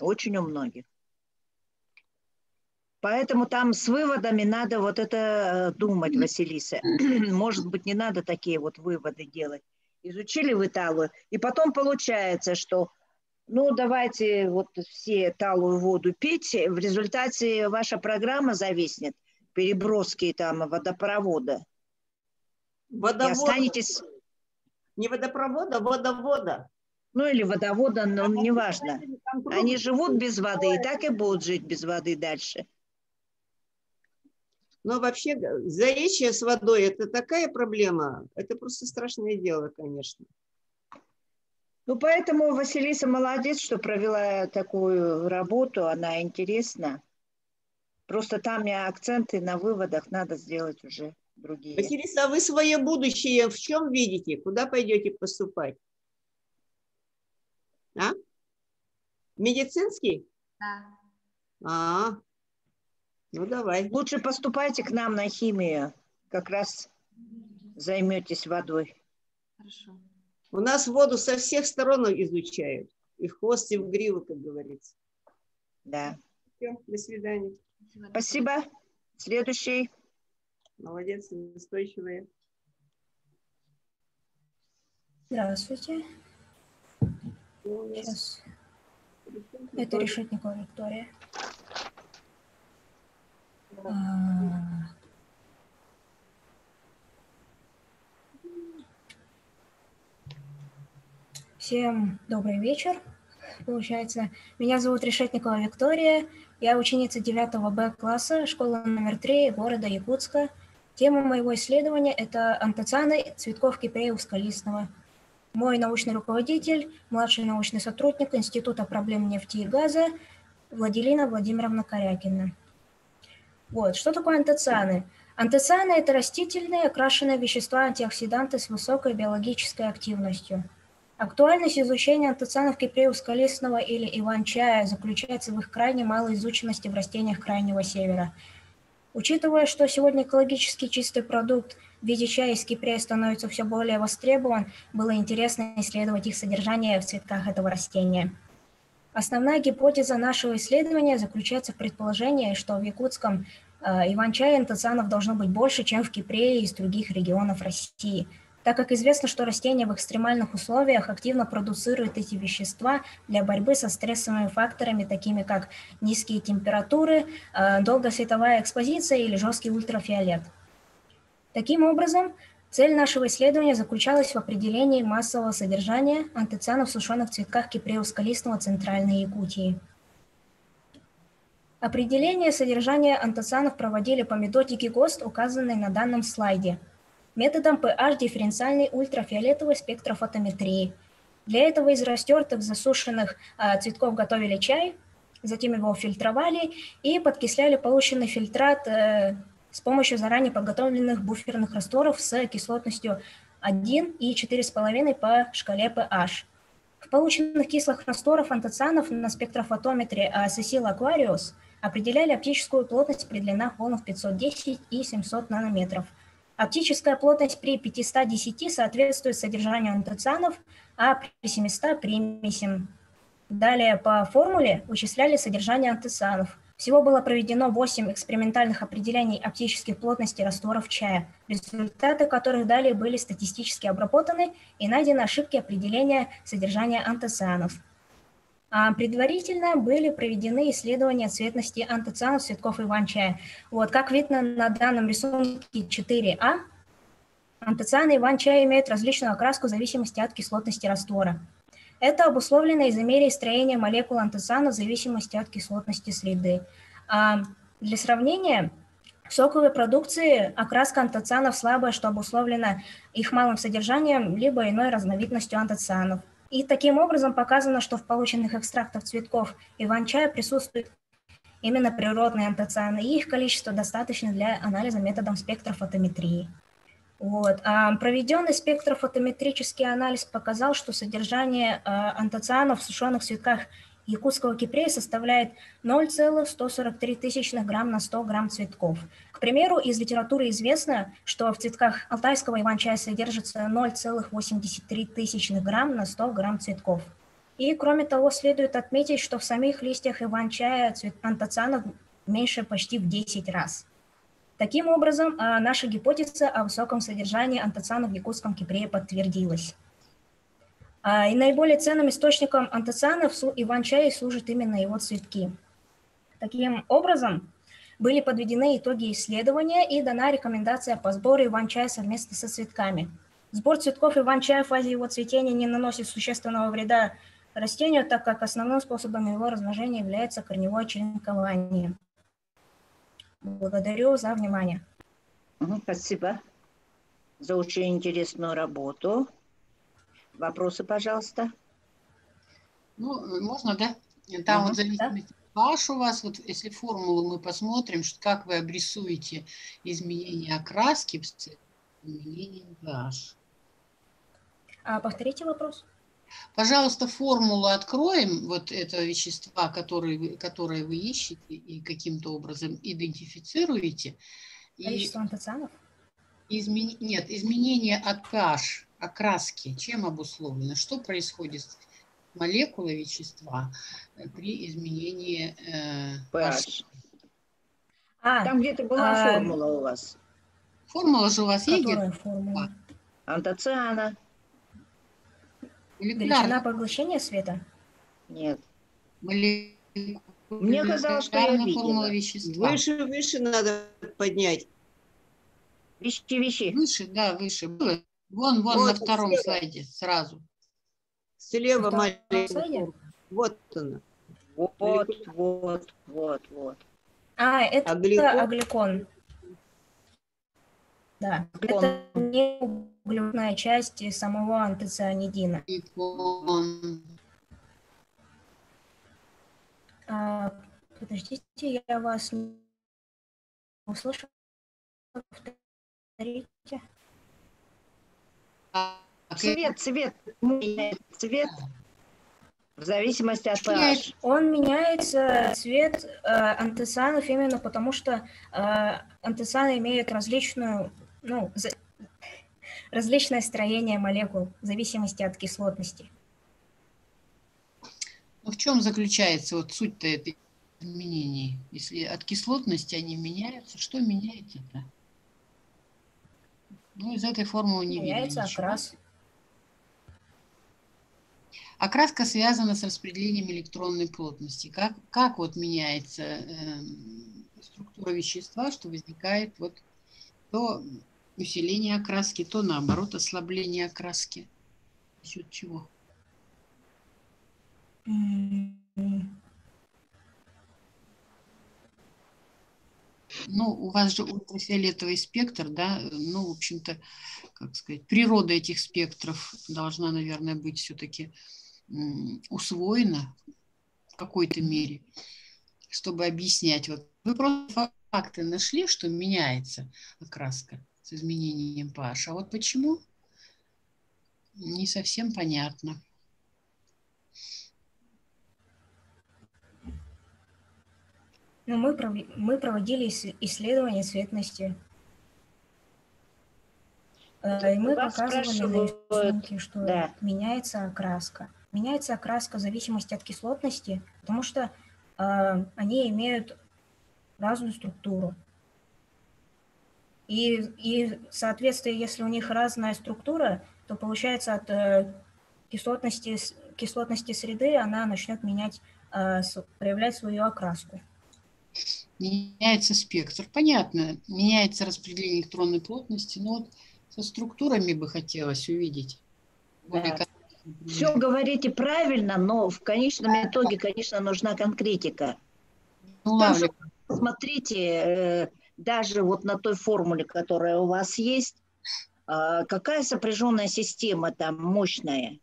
Очень у многих. Поэтому там с выводами надо вот это э, думать, Василиса. Может быть, не надо такие вот выводы делать. Изучили в Италию, и потом получается, что ну, давайте вот все талую воду пить, в результате ваша программа зависнет, переброски там водопровода. Водовода. И останетесь... Не водопровода, а водовода. Ну, или водовода, но неважно. Они живут без воды и так и будут жить без воды дальше. Но вообще заречье с водой – это такая проблема, это просто страшное дело, конечно. Ну, поэтому Василиса молодец, что провела такую работу, она интересна. Просто там мне акценты на выводах надо сделать уже другие. Василиса, а вы свое будущее в чем видите? Куда пойдете поступать? А? Медицинский? Да. А, ну давай. Лучше поступайте к нам на химию, как раз займетесь водой. Хорошо. У нас воду со всех сторон изучают. И в хвост, и в гриву, как говорится. Да. Все, до свидания. Спасибо. Следующий. Молодец, устойчивая. Здравствуйте. Сейчас. Это Решетникова Виктория. А, Всем добрый вечер. Получается, меня зовут Решетникова Виктория. Я ученица 9 Б класса школы номер 3 города Якутска. Тема моего исследования – это антоцианы цветков кипреева-скалистного. Мой научный руководитель, младший научный сотрудник Института проблем нефти и газа Владилина Владимировна Корякина. Вот, что такое антоцианы? Антоцианы – это растительные окрашенные вещества-антиоксиданты с высокой биологической активностью – Актуальность изучения антоцианов кипреевского лесного или иван-чая заключается в их крайне малой изученности в растениях Крайнего Севера. Учитывая, что сегодня экологически чистый продукт виде чая из Кипрея становится все более востребован, было интересно исследовать их содержание в цветках этого растения. Основная гипотеза нашего исследования заключается в предположении, что в якутском э, иван-чае антоцианов должно быть больше, чем в Кипрее из других регионов России – так как известно, что растения в экстремальных условиях активно продуцируют эти вещества для борьбы со стрессовыми факторами, такими как низкие температуры, э, долгосветовая экспозиция или жесткий ультрафиолет. Таким образом, цель нашего исследования заключалась в определении массового содержания антоцианов в сушеных цветках кипреус-скалистного Центральной Якутии. Определение содержания антоцианов проводили по методике ГОСТ, указанной на данном слайде – методом pH дифференциальной ультрафиолетовой спектрофотометрии. Для этого из растертых засушенных а, цветков готовили чай, затем его фильтровали и подкисляли полученный фильтрат э, с помощью заранее подготовленных буферных растворов с кислотностью 1 и 4,5 по шкале pH. В полученных кислых растворов антоцианов на спектрофотометре Cecil Aquarius определяли оптическую плотность при длинах волн 510 и 700 нанометров – Оптическая плотность при 510 соответствует содержанию антоцианов, а при 700 – примесям. Далее по формуле вычисляли содержание антоцианов. Всего было проведено 8 экспериментальных определений оптических плотностей растворов чая, результаты которых далее были статистически обработаны и найдены ошибки определения содержания антоцианов. А предварительно были проведены исследования цветности антоцианов цветков иван-чая. Вот, как видно на данном рисунке 4А, антоцианы иван-чая имеют различную окраску в зависимости от кислотности раствора. Это обусловлено изомерией строения молекул антоциана в зависимости от кислотности среды. А для сравнения, в соковой продукции окраска антоцианов слабая, что обусловлено их малым содержанием либо иной разновидностью антоцианов. И таким образом показано, что в полученных экстрактах цветков иван-чая присутствуют именно природные антоцианы, и их количество достаточно для анализа методом спектрофотометрии. Вот. А проведенный спектрофотометрический анализ показал, что содержание а, антоцианов в сушеных цветках якутского кипрея составляет 0,143 тысячных грамм на 100 грамм цветков. К примеру, из литературы известно, что в цветках алтайского иван-чая содержится 0,83 тысячных грамм на 100 грамм цветков. И кроме того, следует отметить, что в самих листьях иван-чая антоцианов меньше почти в 10 раз. Таким образом, а, наша гипотеза о высоком содержании антоцианов в якутском кипрее подтвердилась. А, и наиболее ценным источником антоцианов иван-чая служат именно его цветки. Таким образом, были подведены итоги исследования и дана рекомендация по сбору иван-чая совместно со цветками. Сбор цветков иван-чая в фазе его цветения не наносит существенного вреда растению, так как основным способом его размножения является корневое черенкование. Благодарю за внимание. Спасибо за очень интересную работу. Вопросы, пожалуйста. Ну, можно, да? Там угу, вот зависимости да? ваш у вас, вот если формулу мы посмотрим, что, как вы обрисуете изменение окраски в изменение pH. А повторите вопрос. Пожалуйста, формулу откроем, вот этого вещества, которое, которое вы ищете и каким-то образом идентифицируете. Количество антоцианов? Измени... Нет, изменение от pH окраски чем обусловлено? Что происходит с молекулой вещества э, при изменении э, pH? А, Там где-то была а, формула у вас. Формула же у вас есть? формула? Антоциана. Величина поглощения света? Нет. Мне казалось, что я видела. Вещества. Выше, выше надо поднять. Вещи, вещи. Выше, да, выше. Было. Вон, вон вот, на втором слева. слайде сразу. Слева маленькая. Вот она. Вот, вот, вот, вот. А, это агликон. агликон. Да, агликон. это не углеводная часть самого антоцианидина. А, подождите, я вас не услышал. Повторите. Цвет, цвет, цвет в зависимости от pH. Он меняется, цвет э, антоцианов, именно потому что э, антоцианы имеют различную, ну, за, различное строение молекул в зависимости от кислотности. Но в чем заключается вот суть-то этой изменений? Если от кислотности они меняются, что меняется-то? Ну, из этой формулы не меняется видно окрас. Окраска связана с распределением электронной плотности. Как, как вот меняется э, структура вещества, что возникает вот то усиление окраски, то наоборот ослабление окраски. За счет чего? Ну, у вас же ультрафиолетовый спектр, да, ну, в общем-то, как сказать, природа этих спектров должна, наверное, быть все-таки усвоена в какой-то мере, чтобы объяснять. Вот вы просто факты нашли, что меняется окраска с изменением pH, а вот почему, не совсем понятно. Ну, мы, мы проводили исследования цветности. Э, и мы показывали на рисунке, что да. меняется окраска. Меняется окраска в зависимости от кислотности, потому что э, они имеют разную структуру. И, и, соответственно, если у них разная структура, то получается от э, кислотности, кислотности среды она начнет менять, э, проявлять свою окраску меняется спектр. Понятно, меняется распределение электронной плотности, но вот со структурами бы хотелось увидеть. Да. Все говорите правильно, но в конечном итоге, конечно, нужна конкретика. Ну, ладно. Смотрите, э, даже вот на той формуле, которая у вас есть, а, какая сопряженная система там мощная.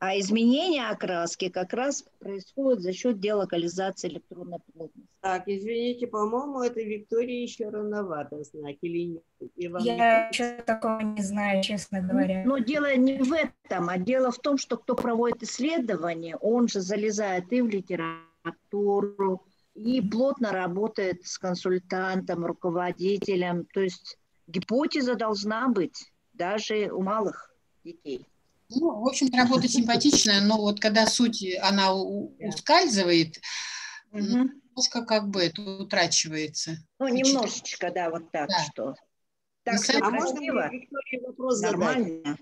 А изменение окраски как раз происходит за счет делокализации электронной плотности. Так, извините, по-моему, это Виктория еще рановато знать или нет? Я еще такого не знаю, честно говоря. Но дело не в этом, а дело в том, что кто проводит исследование, он же залезает и в литературу, и плотно работает с консультантом, руководителем. То есть гипотеза должна быть даже у малых детей. Ну, в общем работа симпатичная, но вот когда суть, она ускальзывает, угу. немножко как бы это утрачивается. Ну, немножечко, да, вот так, да. что. Так, что а можно Виктория вопрос Нормально. задать?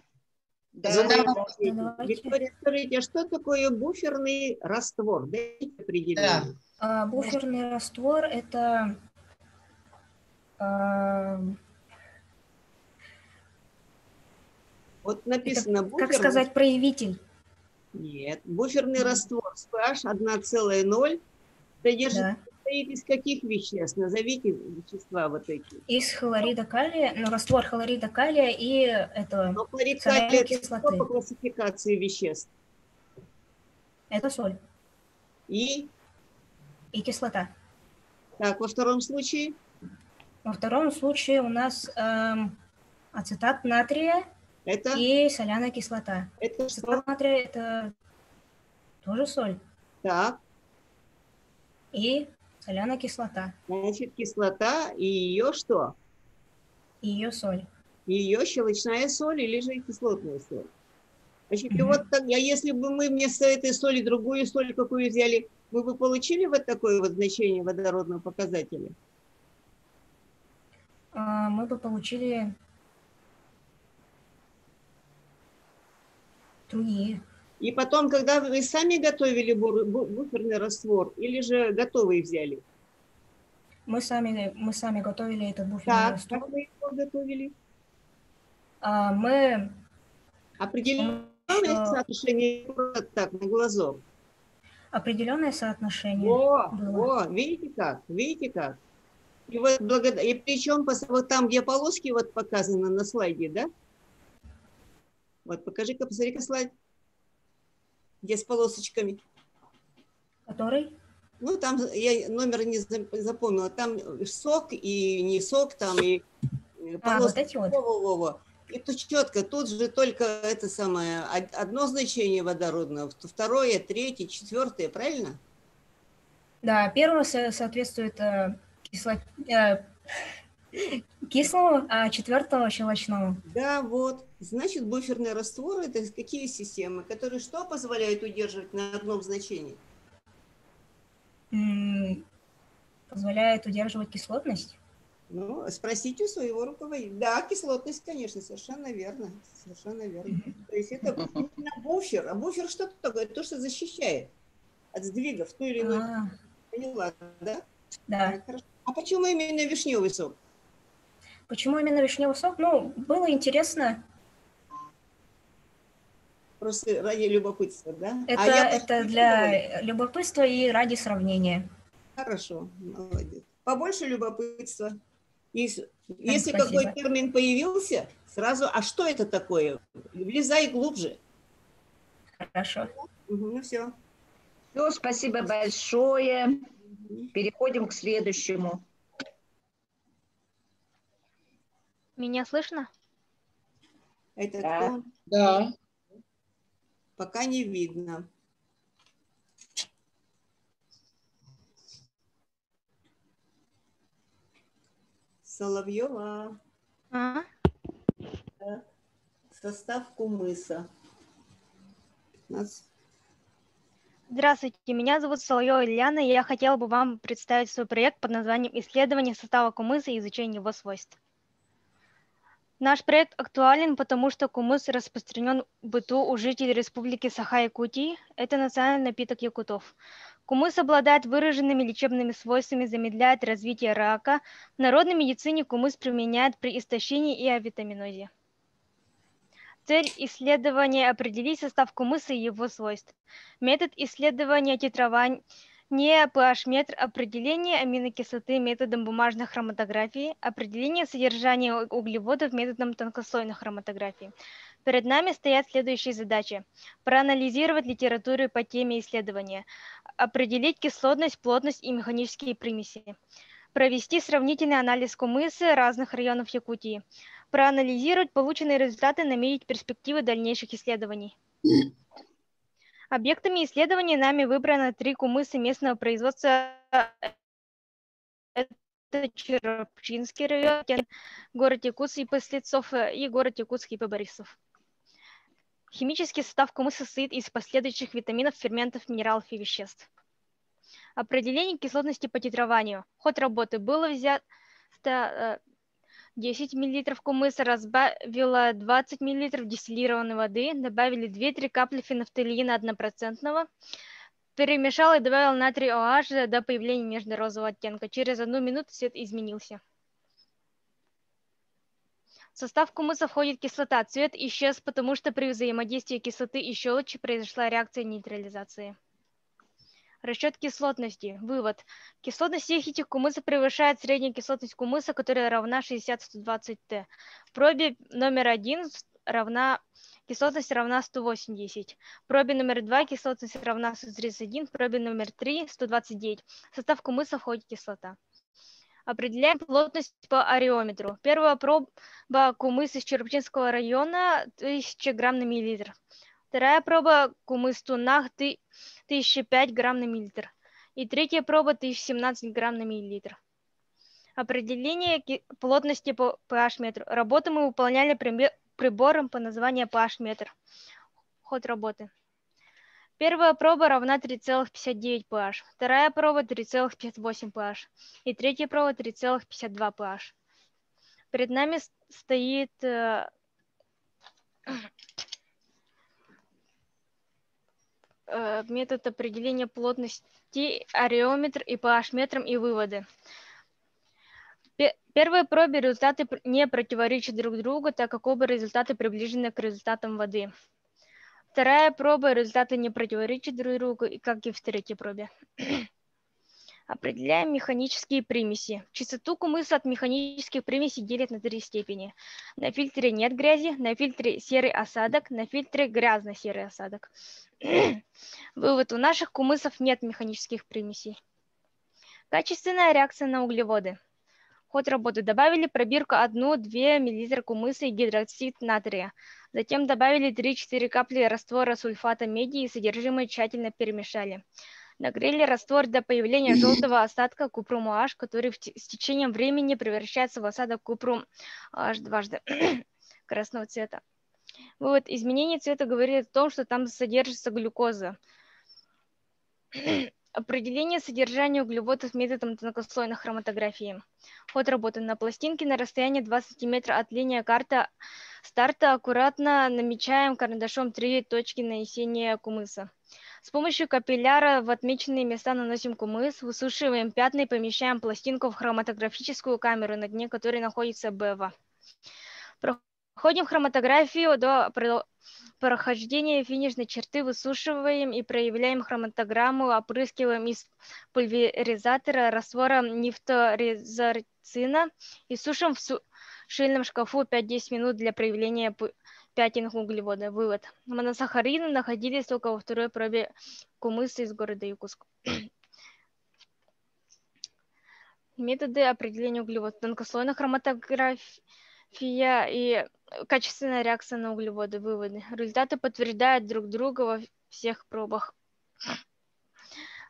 Да, Задавайте. Виктория, скажите, а что такое буферный раствор? Дайте определение. Да. А, буферный раствор – это а, Вот написано Это, буферный... Как сказать проявитель? Нет, буферный раствор с pH 1,0 содержит да. состоит из каких веществ? Назовите вещества вот эти. Из хлорида калия, ну, раствор хлорида калия и этого Но хлорид калия кислоты. это по классификации веществ? Это соль. И? И кислота. Так, во втором случае? Во втором случае у нас эм, ацетат натрия это? И соляная кислота. Это что? натрия – это тоже соль. Так. И соляная кислота. Значит, кислота и ее что? И ее соль. Ее щелочная соль или же кислотная соль. Значит, mm-hmm. и вот так, а если бы мы вместо этой соли другую соль какую взяли, мы бы получили вот такое вот значение водородного показателя? А, мы бы получили другие. И потом, когда вы сами готовили буферный раствор или же готовый взяли? Мы сами, мы сами готовили этот буферный так, раствор. как вы его готовили? А, мы... Определенное что... соотношение так, на глазок? Определенное соотношение О, было. о, видите как, видите как? И, вот благодар... и причем вот там, где полоски вот показаны на слайде, да? Вот, покажи-ка, посмотри-ка слайд. Где с полосочками? Который? Ну, там я номер не запомнила. Там сок и не сок, там и полоски. А, вот эти вот. Во -во -во. Тут четко, тут же только это самое, одно значение водородного, второе, третье, четвертое, правильно? Да, первое соответствует э, кисло... э, Кислого, а четвертого щелочного. Да, вот. Значит, буферный раствор – это какие системы, которые что позволяют удерживать на одном значении? Позволяет удерживать кислотность? Ну, спросите у своего руководителя. Да, кислотность, конечно, совершенно верно. Совершенно верно. То есть это именно буфер. А буфер что такое? То, что защищает от сдвигов ту или иную. А. Поняла, да? Да. А почему именно вишневый сок? Почему именно вишневый сок? Ну, было интересно. Просто ради любопытства, да? Это, а я это для любопытства и ради сравнения. Хорошо, молодец. Побольше любопытства. Если, если какой термин появился, сразу, а что это такое? Влезай глубже. Хорошо. Угу, ну все. Все, спасибо большое. Переходим к следующему. Меня слышно? Это да. кто? Да. Пока не видно. Соловьева. А? Состав кумыса. 15. Здравствуйте, меня зовут Соловьева Ильяна, и я хотела бы вам представить свой проект под названием «Исследование состава кумыса и изучение его свойств». Наш проект актуален, потому что кумыс распространен в быту у жителей Республики Саха-Якутии. Это национальный напиток якутов. Кумыс обладает выраженными лечебными свойствами, замедляет развитие рака. В народной медицине кумыс применяют при истощении и авитаминозе. Цель исследования – определить состав кумыса и его свойств. Метод исследования титрования pH-метр, определение аминокислоты методом бумажной хроматографии, определение содержания углеводов методом тонкослойной хроматографии. Перед нами стоят следующие задачи. Проанализировать литературу по теме исследования, определить кислотность, плотность и механические примеси, провести сравнительный анализ кумысы разных районов Якутии, проанализировать полученные результаты, наметить перспективы дальнейших исследований. Объектами исследования нами выбрано три кумысы местного производства. Это Черопчинский район, город Якутск и Послецов и город Якутск и Борисов. Химический состав кумыса состоит из последующих витаминов, ферментов, минералов и веществ. Определение кислотности по титрованию. Ход работы было взято 10 мл кумыса, разбавила 20 мл дистиллированной воды, добавили 2-3 капли фенофталина 1%, перемешал и добавил натрий OH до появления нежно-розового оттенка. Через одну минуту цвет изменился. В состав кумыса входит кислота. Цвет исчез, потому что при взаимодействии кислоты и щелочи произошла реакция нейтрализации. Расчет кислотности. Вывод. Кислотность всех этих кумыса превышает среднюю кислотность кумыса, которая равна 60-120 Т. В пробе номер один равна кислотность равна 180. В пробе номер два кислотность равна 131. В пробе номер три 129. В состав кумыса входит кислота. Определяем плотность по ареометру. Первая проба кумыс из Черпчинского района 1000 грамм на миллилитр. Вторая проба кумыс Тунах 1005 грамм на миллилитр. И третья проба 1017 грамм на миллилитр. Определение плотности по pH-метру. Работу мы выполняли прибором по названию pH-метр. Ход работы. Первая проба равна 3,59 pH, вторая проба 3,58 pH и третья проба 3,52 pH. Перед нами стоит э, э, метод определения плотности, ареометр и pH-метром и выводы. Первые пробе результаты не противоречат друг другу, так как оба результаты приближены к результатам воды. Вторая проба, результаты не противоречат друг другу, как и в третьей пробе. Определяем механические примеси. Чистоту кумыса от механических примесей делят на три степени. На фильтре нет грязи, на фильтре серый осадок, на фильтре грязно-серый осадок. Вывод. У наших кумысов нет механических примесей. Качественная реакция на углеводы. Ход работы. Добавили пробирку 1-2 мл кумыса и гидроксид натрия. Затем добавили 3-4 капли раствора сульфата меди и содержимое тщательно перемешали. Нагрели раствор до появления желтого остатка купрум H, который с течением времени превращается в осадок купрум H дважды красного цвета. Вот изменение цвета говорит о том, что там содержится глюкоза. Определение содержания углеводов методом тонкослойной хроматографии. Ход работы на пластинке на расстоянии 2 см от линии карты старта аккуратно намечаем карандашом три точки нанесения кумыса. С помощью капилляра в отмеченные места наносим кумыс, высушиваем пятна и помещаем пластинку в хроматографическую камеру, на дне которой находится БЭВА. Проходим хроматографию до прохождения финишной черты, высушиваем и проявляем хроматограмму, опрыскиваем из пульверизатора раствором нефторезорцина и сушим в сушильном шкафу 5-10 минут для проявления пятен углевода. Вывод. Моносахарины находились только во второй пробе кумыса из города Якутск. Методы определения углеводов. Тонкослойная хроматография и качественная реакция на углеводы. Выводы. Результаты подтверждают друг друга во всех пробах.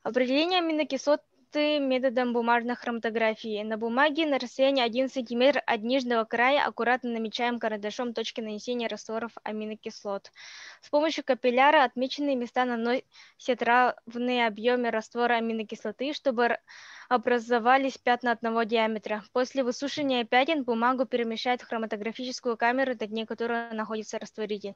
Определение аминокислот методом бумажной хроматографии. На бумаге на расстоянии 1 см от нижнего края аккуратно намечаем карандашом точки нанесения растворов аминокислот. С помощью капилляра отмеченные места наносят равные объемы раствора аминокислоты, чтобы образовались пятна одного диаметра. После высушивания пятен бумагу перемещают в хроматографическую камеру, до дне которой находится растворитель.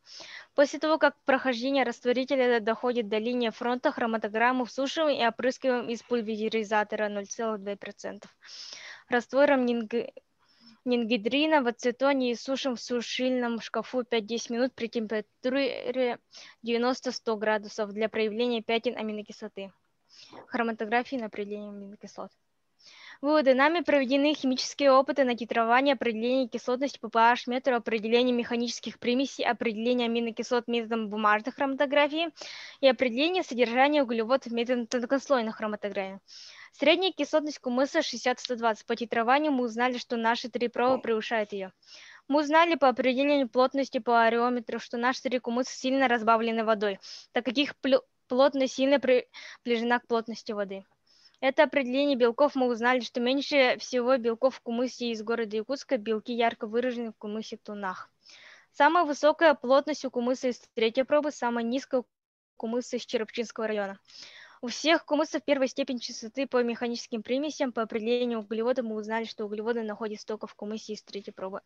После того, как прохождение растворителя доходит до линии фронта, хроматограмму всушиваем и опрыскиваем из пульверизатора 0,2%. Раствором нингидрина в ацетоне и сушим в сушильном шкафу 5-10 минут при температуре 90-100 градусов для проявления пятен аминокислоты хроматографии на определение аминокислот. Выводы. Нами проведены химические опыты на титрование, определение кислотности по pH метру, определение механических примесей, определение аминокислот методом бумажной хроматографии и определение содержания углеводов методом тонкослойной хроматографии. Средняя кислотность кумыса 60-120. По титрованию мы узнали, что наши три пробы превышают ее. Мы узнали по определению плотности по ареометру, что наши три кумыса сильно разбавлены водой, так как их плотность сильно приближена к плотности воды. Это определение белков мы узнали, что меньше всего белков в кумысе из города Якутска, белки ярко выражены в кумысе Тунах. Самая высокая плотность у кумыса из третьей пробы, самая низкая у кумыса из Черепчинского района. У всех кумысов первой степени чистоты по механическим примесям по определению углевода мы узнали, что углеводы находятся только в кумысе из третьей пробы.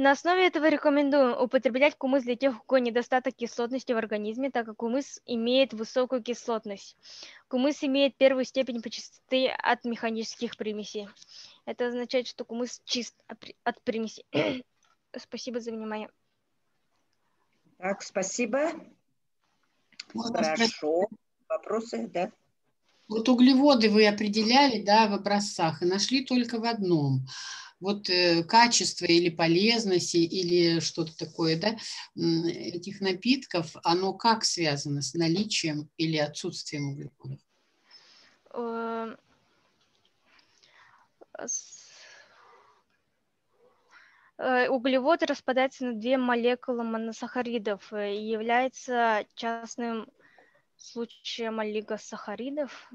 На основе этого рекомендуем употреблять кумыс для тех, у кого недостаток кислотности в организме, так как кумыс имеет высокую кислотность. Кумыс имеет первую степень по чистоты от механических примесей. Это означает, что кумыс чист от примесей. Спасибо за внимание. Так, спасибо. Хорошо. Вопросы, да? Вот углеводы вы определяли, да, в образцах и нашли только в одном вот э, качество или полезность или что-то такое, да, этих напитков, оно как связано с наличием или отсутствием углеводов? Эм, э, углевод распадается на две молекулы моносахаридов э, и является частным случаем олигосахаридов.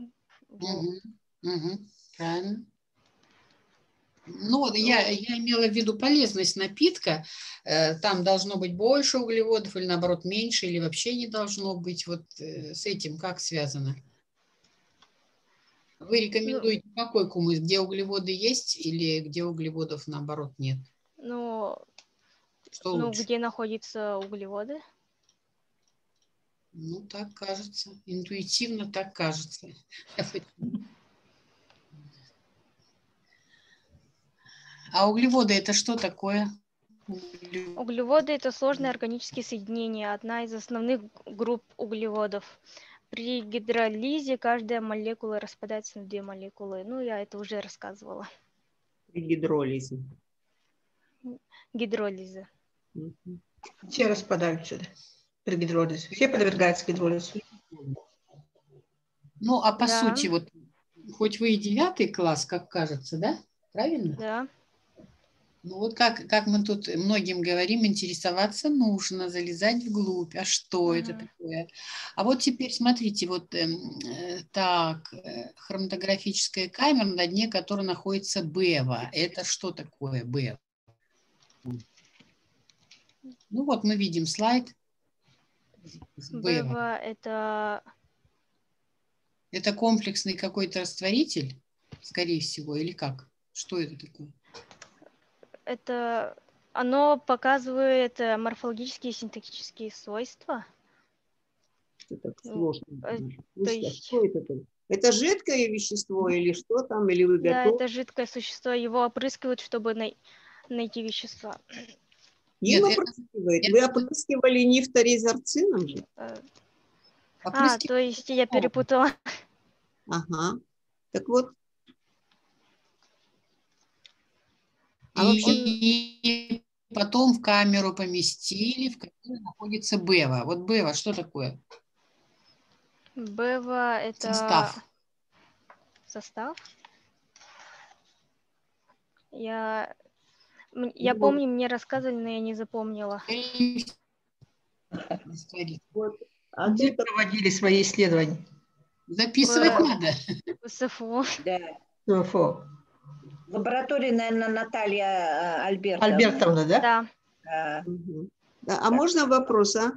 Угу, угу, правильно. Ну, я, я имела в виду полезность напитка. Э, там должно быть больше углеводов или, наоборот, меньше, или вообще не должно быть. Вот э, с этим как связано? Вы рекомендуете ну, какой кумыс? Где углеводы есть или где углеводов, наоборот, нет? Ну, Что ну где находятся углеводы? Ну, так кажется. Интуитивно так кажется. А углеводы это что такое? Углеводы это сложные органические соединения, одна из основных групп углеводов. При гидролизе каждая молекула распадается на две молекулы. Ну, я это уже рассказывала. При гидролизе. Гидролиза. Все распадаются при гидролизе. Все подвергаются гидролизу. Ну, а по да. сути, вот хоть вы и девятый класс, как кажется, да? Правильно? Да. Ну вот как, как мы тут многим говорим, интересоваться нужно, залезать вглубь. А что mm-hmm. это такое? А вот теперь смотрите, вот эм, э, так, э, хроматографическая камера, на дне которой находится БЭВА. Это что такое БЭВА? Ну вот мы видим слайд. БЭВА это... Это комплексный какой-то растворитель, скорее всего, или как? Что это такое? Это оно показывает э, морфологические и синтетические свойства. Это так сложно. Э, то есть... Что это? Это жидкое вещество или что там, или вы Да, это жидкое существо. Его опрыскивают, чтобы най- найти вещества. Им Нет, опрыскивает. Вы опрыскивали нефторезорцином же? Э, а, то есть я перепутала. Ага. Так вот, А и потом в камеру поместили, в которой находится Бева. Вот Бева, что такое? Бева это... Состав. Состав? Я... Я ну, помню, мне рассказывали, но я не запомнила. Вот. А где проводили свои исследования? Записывать в... надо. В СФО. Да. СФО. Лаборатория, наверное, Наталья э, Альбертовна. Альбертовна, да? Да. А, угу. да. а можно вопрос, а?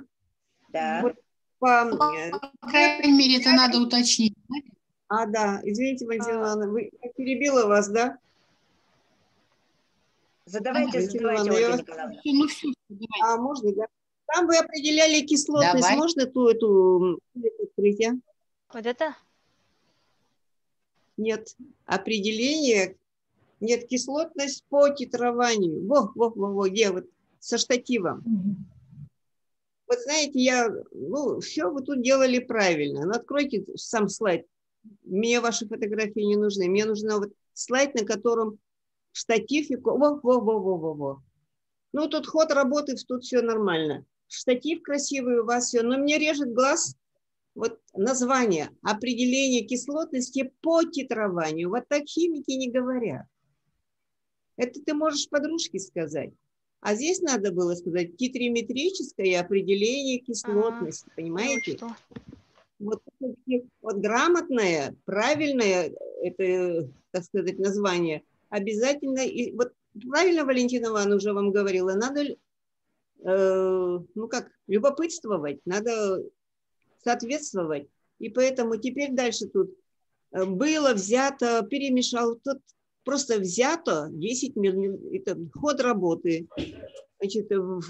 Да. Вот по, э, по крайней мере, это надо уточнить. А, да, извините, Валентина Ивановна, вы, я перебила вас, да? Задавайте, задавайте, Ольга вас... Ну, все, а можно, да? Там вы определяли кислотность, Давай. можно ту эту открыть, Вот это? Нет, определение нет, кислотность по титрованию. Во, во, во, во, где вот со штативом. Вот знаете, я, ну, все вы тут делали правильно. Ну, откройте сам слайд. Мне ваши фотографии не нужны. Мне нужен вот слайд, на котором штатив и... Во, во, во, во, во, во. Ну, тут ход работы, тут все нормально. Штатив красивый у вас все, но мне режет глаз вот название, определение кислотности по титрованию. Вот так химики не говорят. Это ты можешь подружке сказать. А здесь надо было сказать титриметрическое определение кислотности, а, понимаете? Ну, вот, вот грамотное, правильное, это, так сказать, название, обязательно, и, вот правильно Валентина Ивановна уже вам говорила, надо, э, ну как, любопытствовать, надо соответствовать. И поэтому теперь дальше тут э, было взято, перемешал, тут просто взято 10 мл, это ход работы, значит, в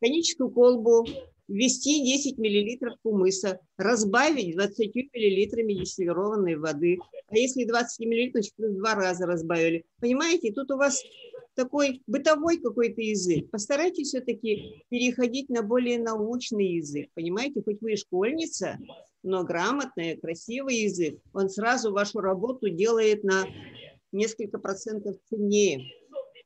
коническую колбу ввести 10 мл кумыса, разбавить 20 мл дистиллированной воды. А если 20 мл, значит, два раза разбавили. Понимаете, тут у вас такой бытовой какой-то язык. Постарайтесь все-таки переходить на более научный язык. Понимаете, хоть вы и школьница, но грамотный, красивый язык, он сразу вашу работу делает на несколько процентов ценнее.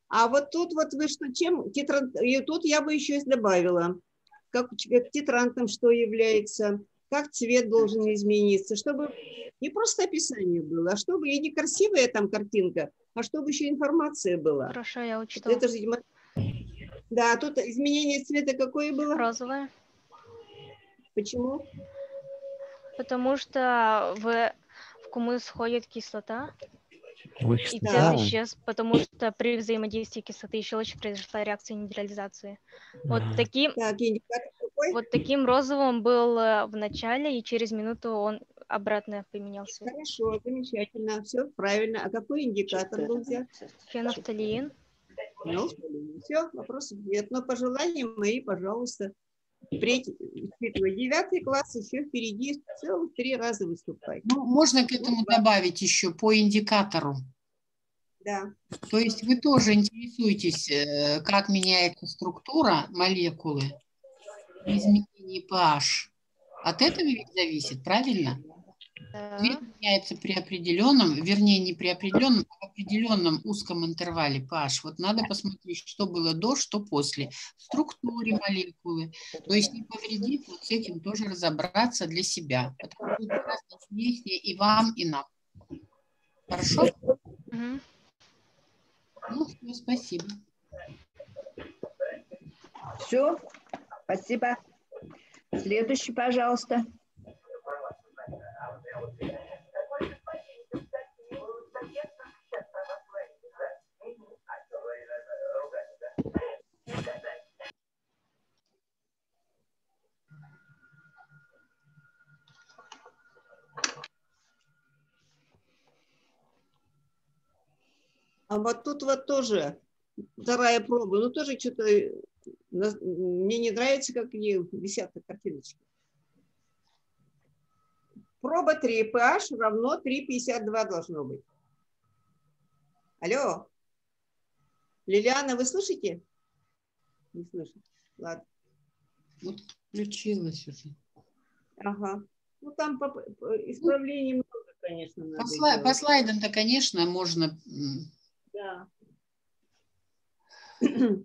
А вот тут вот вы что, чем, титрант, и тут я бы еще добавила, как, как титрантом что является, как цвет должен измениться, чтобы не просто описание было, а чтобы и не красивая там картинка, а чтобы еще информация была. Хорошо, я учту. Это же, да, тут изменение цвета какое было? Розовое. Почему? Потому что в, в кумыс входит кислота, и да. цвет исчез, потому что при взаимодействии кислоты и щелочи произошла реакция нейтрализации. Вот таким, так, вот таким розовым был э, в начале, и через минуту он обратно поменялся. Хорошо, замечательно, все правильно. А какой индикатор был взят? Фенофталиин. Ну, все, вопросов нет. Но пожелания мои, пожалуйста, впредь, девятый класс еще впереди целых три раза выступать. Ну, можно к этому добавить еще по индикатору. Да. То есть вы тоже интересуетесь, э, как меняется структура молекулы при изменении pH. От этого ведь зависит, правильно? Цвет меняется при определенном, вернее, не при определенном, а в определенном узком интервале pH. Вот надо посмотреть, что было до, что после. В структуре молекулы. То есть не повредит вот с этим тоже разобраться для себя. Потому что будет интереснее и вам, и нам. Хорошо? Угу. Ну, все, спасибо. Все, спасибо. Следующий, пожалуйста. А вот тут вот тоже вторая проба, ну тоже что-то мне не нравится, как они висят на картиночке. Проба 3, pH равно 3,52 должно быть. Алло. Лилиана, вы слышите? Не слышите. Ладно. Вот включилась уже. Ага. Ну, там по, по, исправлений много, конечно, надо По, слай, по слайдам-то, конечно, можно... Да.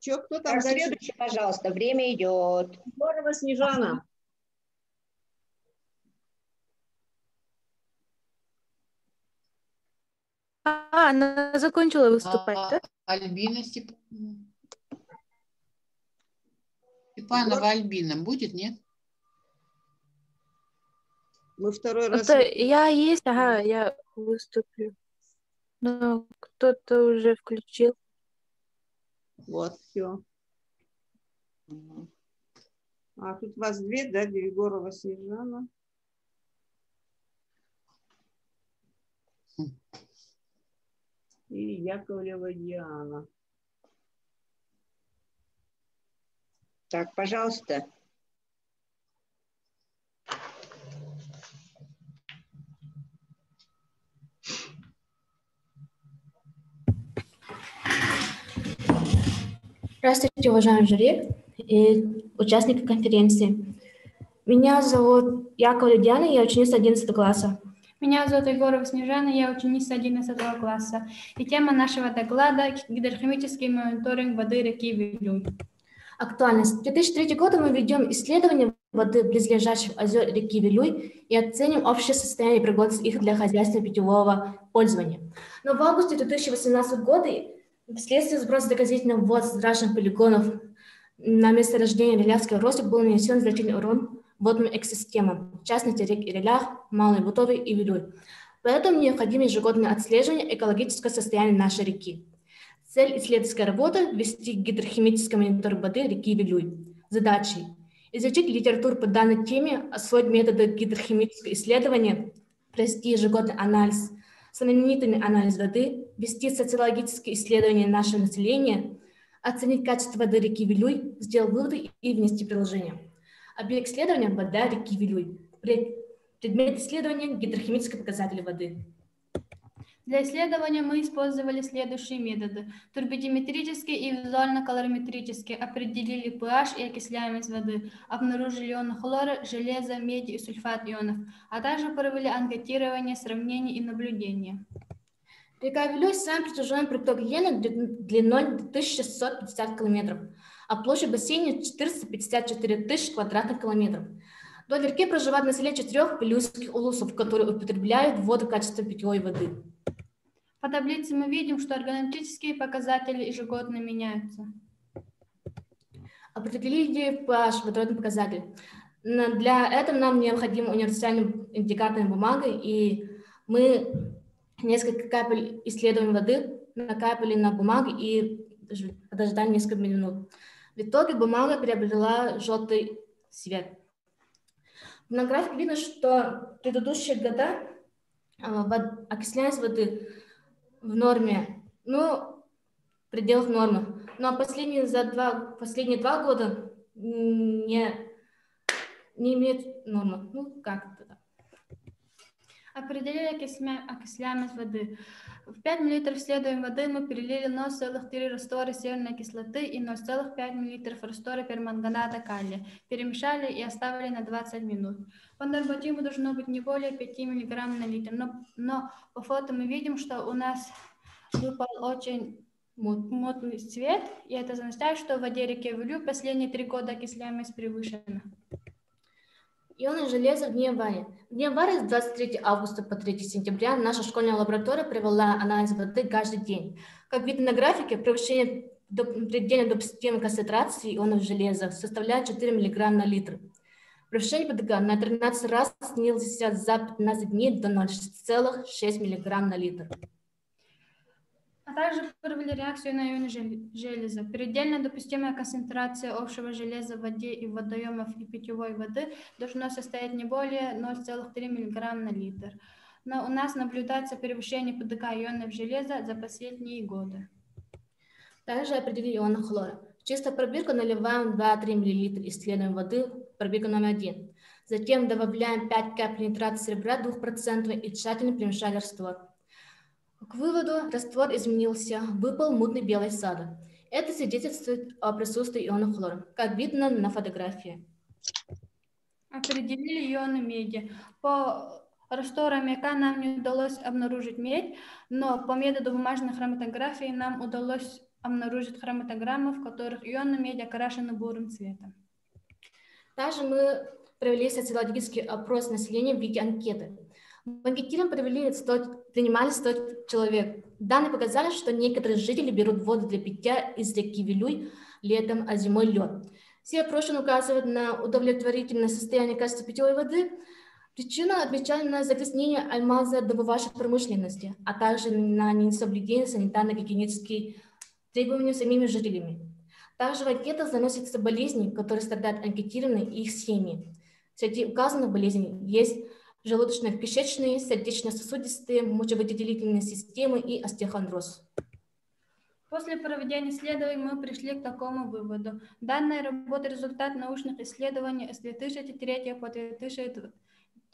Че, кто там следующий, пожалуйста, время идет. Здорово, Снежана. А, она закончила выступать, а, да? Альбина Степанова. Степанова Альбина будет, нет? Мы второй раз... Это я есть, ага, я выступлю. Но кто-то уже включил. Вот, все. А тут вас две, да, Егорова Снежана. И Яковлева Диана. Так, пожалуйста. Здравствуйте, уважаемый жюри и участники конференции. Меня зовут Якова Диана, я ученица 11 класса. Меня зовут Егорова Снежана, я ученица 11 класса. И тема нашего доклада – гидрохимический мониторинг воды реки Вилюй. Актуальность. 2003 года мы ведем исследование воды близлежащих озер реки Вилюй и оценим общее состояние пригодности их для хозяйственного питьевого пользования. Но в августе 2018 года Вследствие сброса доказательных вод страшных полигонов на месторождение Релявского роста был нанесен значительный урон водным экосистемам, в частности рек Ирелях, Малый Бутовый и Вилюй. Поэтому необходимо ежегодное отслеживание экологического состояния нашей реки. Цель исследовательской работы – ввести гидрохимический монитор воды реки Вилюй. Задачи – изучить литературу по данной теме, освоить методы гидрохимического исследования, провести ежегодный анализ – знаменитыми анализ воды, вести социологические исследования нашего населения, оценить качество воды реки Вилюй, сделать выводы и внести приложение. Объект исследования – вода реки Вилюй. Предмет исследования – гидрохимические показатели воды. Для исследования мы использовали следующие методы. Турбидиметрический и визуально-колориметрический. Определили pH и окисляемость воды. Обнаружили ионы хлора, железа, меди и сульфат ионов. А также провели анкетирование, сравнение и наблюдение. Река Вилюй – самый протяженный приток Йены длиной 1650 километров, а площадь бассейна 454 тысяч квадратных километров. Вдоль реки проживает население четырех пелюсских улусов, которые употребляют воду качества питьевой воды. По таблице мы видим, что органические показатели ежегодно меняются. Определили pH, водородный показатель. Для этого нам необходима универсальная индикаторная бумага, и мы несколько капель исследуем воды накапали на бумагу и подождали несколько минут. В итоге бумага приобрела желтый цвет. На графике видно, что предыдущие года а, окисляемость воды в норме, ну, в пределах нормы. Но последние, за два, последние два года не, не имеет нормы. Ну, как? Определили окисляемость воды. В 5 мл следуем воды мы перелили 0,3 растворы серной кислоты и 0,5 мл растворы перманганата калия. Перемешали и оставили на 20 минут. По нормативу должно быть не более 5 мг на литр, но, но по фото мы видим, что у нас выпал очень мутный цвет, и это означает, что в воде реки Вилю последние три года окисляемость превышена. Ионы железа в аварии. В аварии с 23 августа по 3 сентября наша школьная лаборатория провела анализ воды каждый день. Как видно на графике, превышение до предельно допустимой концентрации ионов железа составляет 4 мг на литр. Превышение ПДГ на 13 раз снизился за 15 дней до 0,6 мг на литр. Также провели реакцию на ионы железа. Предельно допустимая концентрация общего железа в воде и водоемов и питьевой воды должна составить не более 0,3 мг на литр. Но у нас наблюдается превышение ПДК ионов железа за последние годы. Также определили ионы хлора. В чистую пробирку наливаем 2-3 мл исследуем воды, пробирка номер один. Затем добавляем 5 капель нитрата серебра 2% и тщательно перемешали раствор. К выводу раствор изменился, выпал мутный белый сада. Это свидетельствует о присутствии ионов хлора, как видно на фотографии. Определили ионы меди. По раствору аммиака нам не удалось обнаружить медь, но по методу бумажной хроматографии нам удалось обнаружить хроматограммы, в которых ионы меди окрашены бурым цветом. Также мы провели социологический опрос населения в виде анкеты. В анкетированном провели 100, принимали 100 человек. Данные показали, что некоторые жители берут воду для питья из реки Вилюй летом, а зимой лед. Все опрошенные указывают на удовлетворительное состояние качества питьевой воды. Причина отмечали на загрязнение алмаза добывающей промышленности, а также на несоблюдение санитарно-гигиенических требований самими жителями. Также в анкетах заносятся болезни, которые страдают анкетированные и их семьи. Среди указанных болезней есть желудочно-кишечные, сердечно-сосудистые, мочевыделительные системы и остеохондроз. После проведения исследований мы пришли к такому выводу. Данная работа – результат научных исследований с 2003 по 2020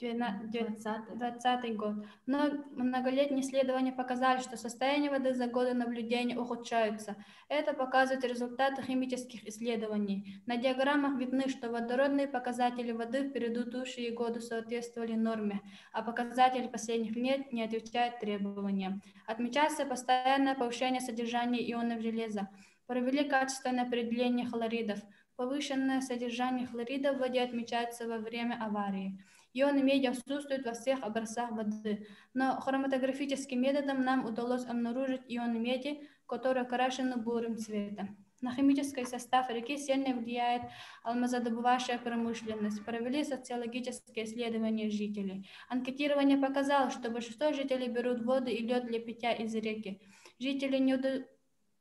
2020 год. Но многолетние исследования показали, что состояние воды за годы наблюдения ухудшается. Это показывают результаты химических исследований. На диаграммах видны, что водородные показатели воды в предыдущие годы соответствовали норме, а показатели последних лет не отвечают требованиям. Отмечается постоянное повышение содержания ионов железа. Провели качественное определение хлоридов. Повышенное содержание хлорида в воде отмечается во время аварии. Ионы меди отсутствуют во всех образцах воды, но хроматографическим методом нам удалось обнаружить ионы меди, которые окрашены бурым цветом. На химический состав реки сильно влияет алмазодобывающая промышленность. Провели социологические исследования жителей. Анкетирование показало, что большинство жителей берут воду и лед для питья из реки. Жители не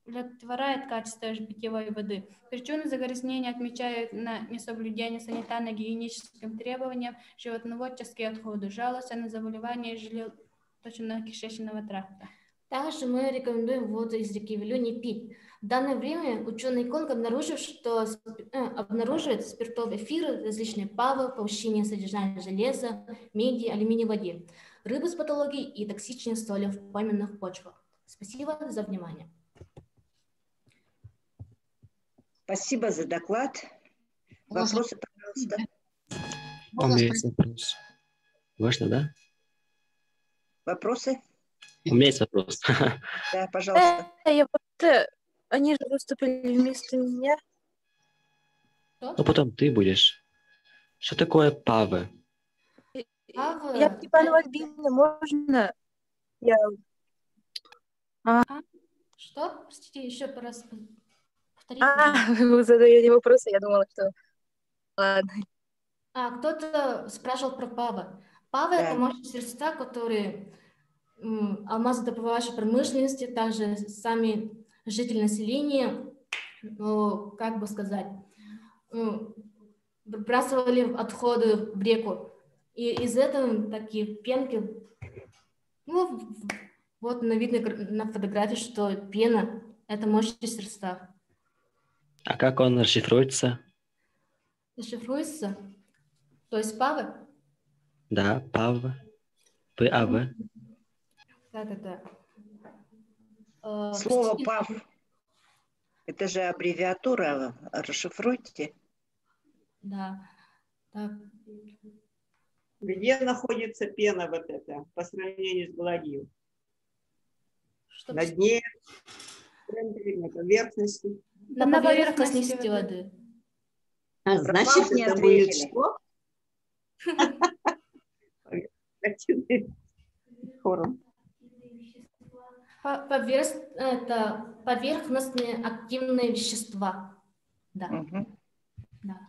удовлетворяет качество питьевой воды. Причины загрязнения отмечают на несоблюдение санитарно-гигиеническим требованиям, животноводческие отходы, жалуются на заболевания желудочно-кишечного тракта. Также мы рекомендуем воду из реки Вилю не пить. В данное время ученый Конг обнаружил, что э, обнаруживает спиртовые эфиры, различные павы, повышение содержания железа, меди, алюминия в воде, рыбы с патологией и токсичные соли в пойменных почвах. Спасибо за внимание. Спасибо за доклад. Вопросы, пожалуйста. У меня есть вопрос. Можно, да? Вопросы? У меня есть вопрос. Да, пожалуйста. Э, я просто... Они же выступили вместо меня. Ну, потом ты будешь. Что такое павы? Павы? Я Степана Альбина, можно? Я... А? Что? Простите, еще раз а, вы задаете вопросы, я думала, что... Ладно. А, кто-то спрашивал про ПАВы. ПАВы да. это мощные которые алмазодобывающей промышленности, также сами жители населения, ну, как бы сказать, выбрасывали отходы в реку. И из этого такие пенки, ну, вот на видно на фотографии, что пена – это мощные средства. А как он расшифруется? Расшифруется? То есть ПАВ? Да, ПАВ. ПАВ. Как это? Э, Слово ПАВ. Это же аббревиатура. Расшифруйте. Да. Так. Где находится пена вот эта по сравнению с гладью? Что на дне, на поверхности. На, на поверхности воды. А, значит, не ответили. Что? Хором. Поверх, это поверхностные активные вещества. Да. Угу. да.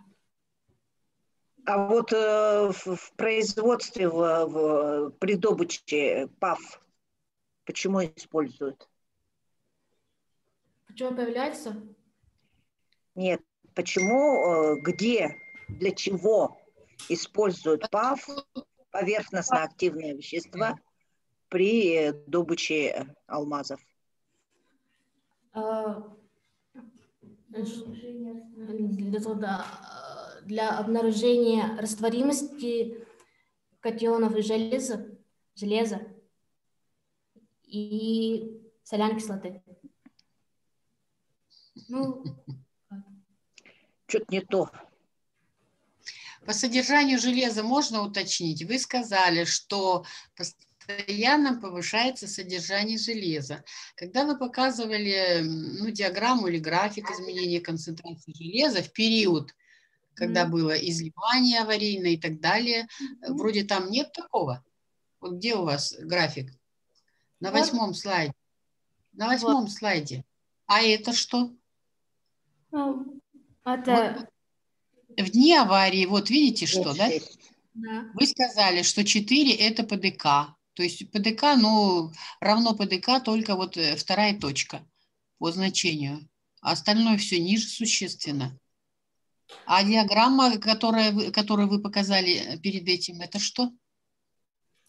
А вот э, в, в производстве, в, в, при добыче ПАФ почему используют? Почему появляется? Нет, почему, э, где, для чего используют ПАФ, поверхностно-активные вещества, при добыче алмазов? А, для обнаружения растворимости катионов и железа, железа и соляной кислоты. Ну, что-то не то. По содержанию железа можно уточнить? Вы сказали, что постоянно повышается содержание железа. Когда вы показывали ну, диаграмму или график изменения концентрации железа в период, когда mm было изливание аварийное и так далее, mm вроде там нет такого. Вот где у вас график? На вот. восьмом слайде. На восьмом вот. слайде. А это что? Ну, это... Вот, в дни аварии, вот видите что, да? да? Вы сказали, что 4 это ПДК. То есть ПДК, ну, равно ПДК, только вот э, вторая точка по значению. А остальное все ниже существенно. А диаграмма, которая, которую вы показали э, перед этим, это что?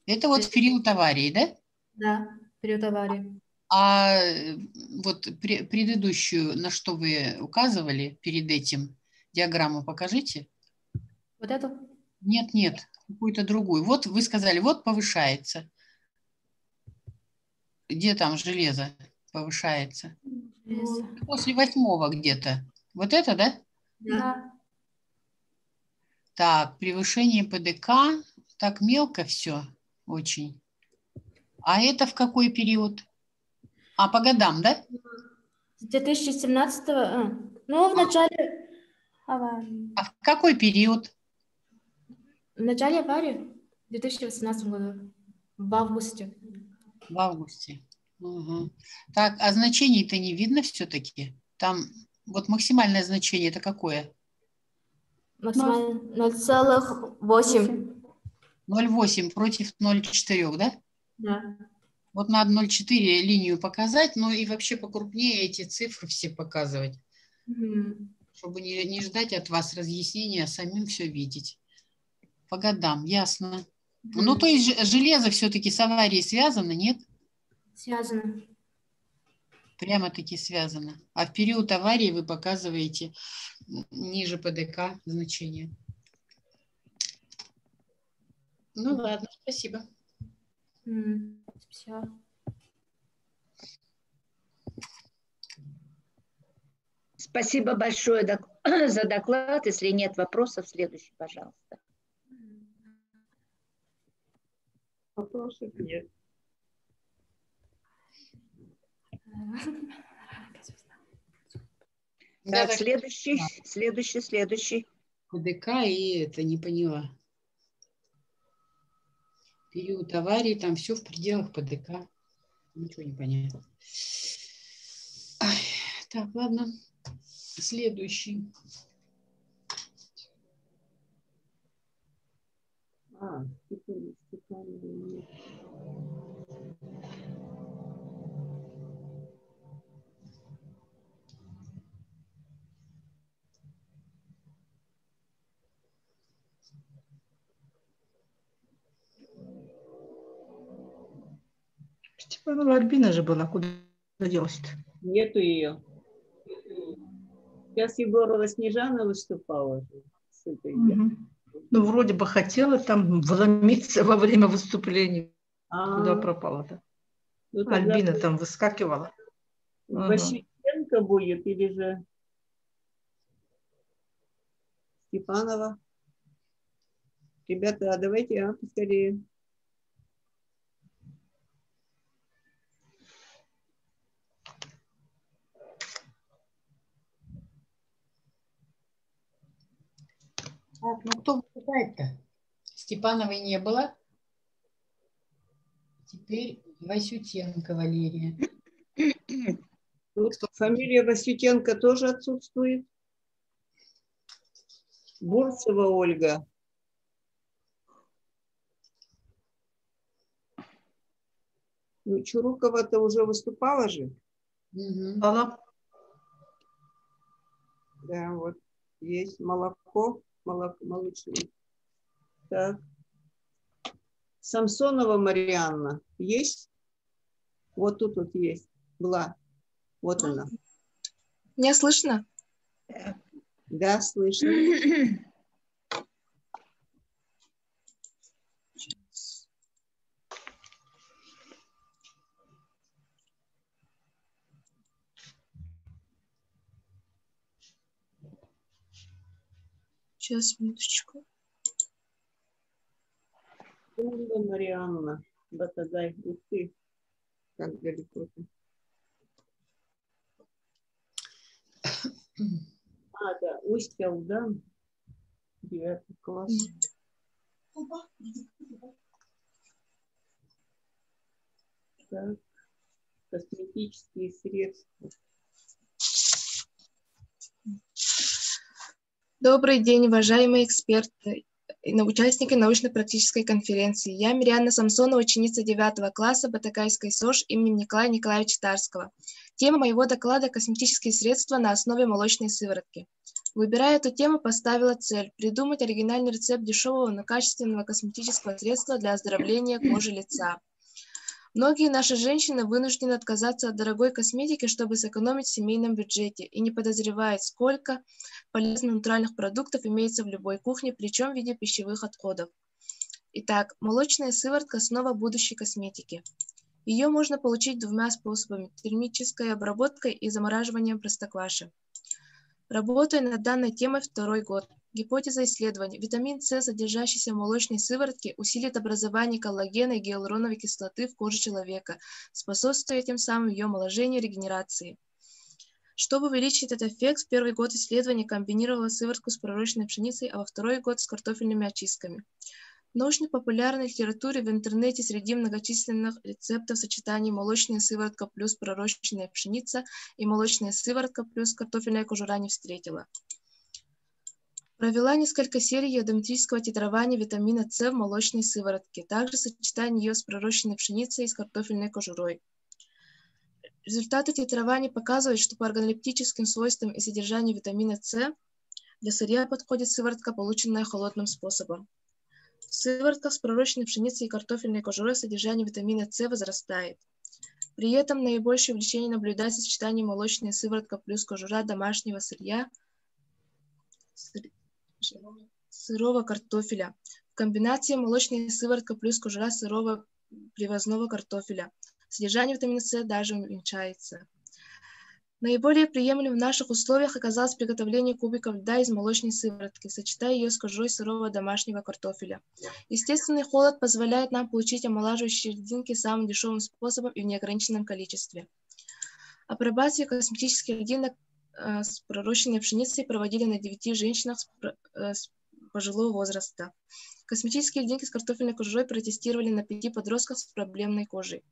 Это вот в период аварии, да? Да, период аварии. А э, вот pre предыдущую, на что вы указывали перед этим, диаграмму покажите. Вот эту? Нет, нет, какую-то другую. Вот вы сказали, вот повышается. Где там железо повышается? Железо. После восьмого где-то. Вот это, да? Да. Так, превышение ПДК. Так мелко все очень. А это в какой период? А по годам, да? С 2017 а, ну, в начале аварии. А в какой период? В начале аварии, в 2018 году, в августе. В августе. Угу. Так, а значений-то не видно все-таки? Там вот максимальное значение это какое? Максимально 0,8. 0,8 против 0,4, да? Да. Вот надо 0,4 линию показать, ну и вообще покрупнее эти цифры все показывать. Угу. Чтобы не, не ждать от вас разъяснения, а самим все видеть. По годам, ясно. Угу. Ну, то есть железо все-таки с аварией связано, нет? Связано. Прямо-таки связано. А в период аварии вы показываете ниже ПДК значение. Ну ладно, спасибо. Все. Спасибо большое за доклад. Если нет вопросов, следующий, пожалуйста. Вопросов нет. Так, да, следующий, следующий, следующий. КДК и это не поняла. Период аварии, там все в пределах ПДК. Ничего не понятно. Так, ладно. Следующий. А, Степанова Альбина же была, куда делась-то? Нету ее. Сейчас Егорова Снежана выступала. С этой угу. Ну, вроде бы хотела там вломиться во время выступления. А-а-а. Куда пропала-то? Ну, Альбина там выскакивала. Василенко угу. будет или же Степанова? Ребята, а давайте, а, поскорее. Так, ну кто выступает-то? Степановой не было. Теперь Васютенко Валерия. Тут фамилия Васютенко тоже отсутствует. Бурцева Ольга. Ну, Чурукова-то уже выступала же. Угу. Она. Да, вот есть молоко, молочное. Так. Самсонова Марианна есть? Вот тут вот есть. Была. Вот она. Меня слышно? Да, слышно. Сейчас, минуточку. Марианна. Батадай. Ух ты. Как далеко ты. А, да, Усть-Алдан. Девятый класс. Так. Косметические средства. Добрый день, уважаемые эксперты и участники научно-практической конференции. Я Мирианна Самсонова, ученица 9 класса Батакайской СОЖ имени Николая Николаевича Тарского. Тема моего доклада – косметические средства на основе молочной сыворотки. Выбирая эту тему, поставила цель – придумать оригинальный рецепт дешевого, но качественного косметического средства для оздоровления кожи лица. Многие наши женщины вынуждены отказаться от дорогой косметики, чтобы сэкономить в семейном бюджете и не подозревают, сколько полезных натуральных продуктов имеется в любой кухне, причем в виде пищевых отходов. Итак, молочная сыворотка – основа будущей косметики. Ее можно получить двумя способами – термической обработкой и замораживанием простокваши. Работаю над данной темой второй год. Гипотеза исследования. Витамин С, содержащийся в молочной сыворотке, усилит образование коллагена и гиалуроновой кислоты в коже человека, способствуя тем самым ее омоложению и регенерации. Чтобы увеличить этот эффект, в первый год исследования комбинировала сыворотку с пророщенной пшеницей, а во второй год с картофельными очистками. В научно-популярной литературе в интернете среди многочисленных рецептов сочетаний молочная сыворотка плюс пророщенная пшеница и молочная сыворотка плюс картофельная кожура не встретила. Провела несколько серий ядометрического титрования витамина С в молочной сыворотке, также сочетание ее с пророщенной пшеницей и с картофельной кожурой. Результаты титрования показывают, что по органолептическим свойствам и содержанию витамина С для сырья подходит сыворотка, полученная холодным способом. В сыворотках с пророщенной пшеницей и картофельной кожурой содержание витамина С возрастает. При этом наибольшее увеличение наблюдается в сочетании молочная сыворотка плюс кожура домашнего сырья сырого картофеля. В комбинации молочная сыворотка плюс кожура сырого привозного картофеля. Содержание витамина С даже уменьшается. Наиболее приемлемым в наших условиях оказалось приготовление кубиков льда из молочной сыворотки, сочетая ее с кожурой сырого домашнего картофеля. Естественный холод позволяет нам получить омолаживающие льдинки самым дешевым способом и в неограниченном количестве. Апробацию косметических льдинок с пророщенной пшеницей проводили на 9 женщинах с, э, пожилого возраста. Косметические льдинки с картофельной кожурой протестировали на пяти подростках с проблемной кожей.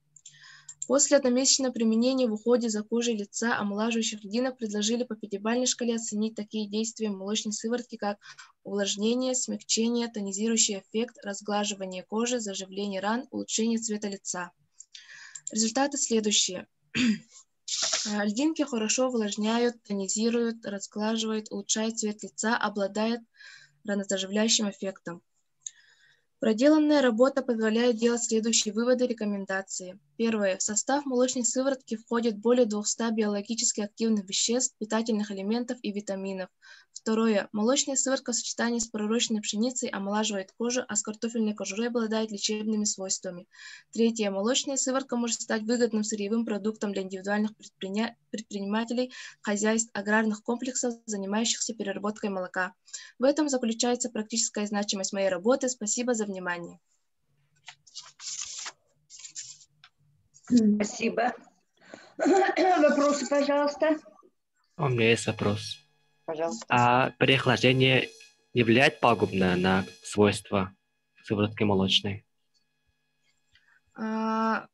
После одномесячного применения в уходе за кожей лица омолаживающих льдинок предложили по пятибалльной шкале оценить такие действия молочной сыворотки, как увлажнение, смягчение, тонизирующий эффект, разглаживание кожи, заживление ран, улучшение цвета лица. Результаты следующие. Льдинки хорошо увлажняют, тонизируют, разглаживают, улучшают цвет лица, обладают ранозаживляющим эффектом. Проделанная работа позволяет делать следующие выводы и рекомендации. Первое. В состав молочной сыворотки входит более 200 биологически активных веществ, питательных элементов и витаминов. Второе. Молочная сыворотка в сочетании с пророщенной пшеницей омолаживает кожу, а с картофельной кожурой обладает лечебными свойствами. Третье. Молочная сыворотка может стать выгодным сырьевым продуктом для индивидуальных предприня... предпринимателей, хозяйств, аграрных комплексов, занимающихся переработкой молока. В этом заключается практическая значимость моей работы. Спасибо за внимание. Спасибо. Вопросы, пожалуйста. У меня есть вопрос. Пожалуйста. А переохлаждение влияет пагубно на свойства сыворотки молочной? А,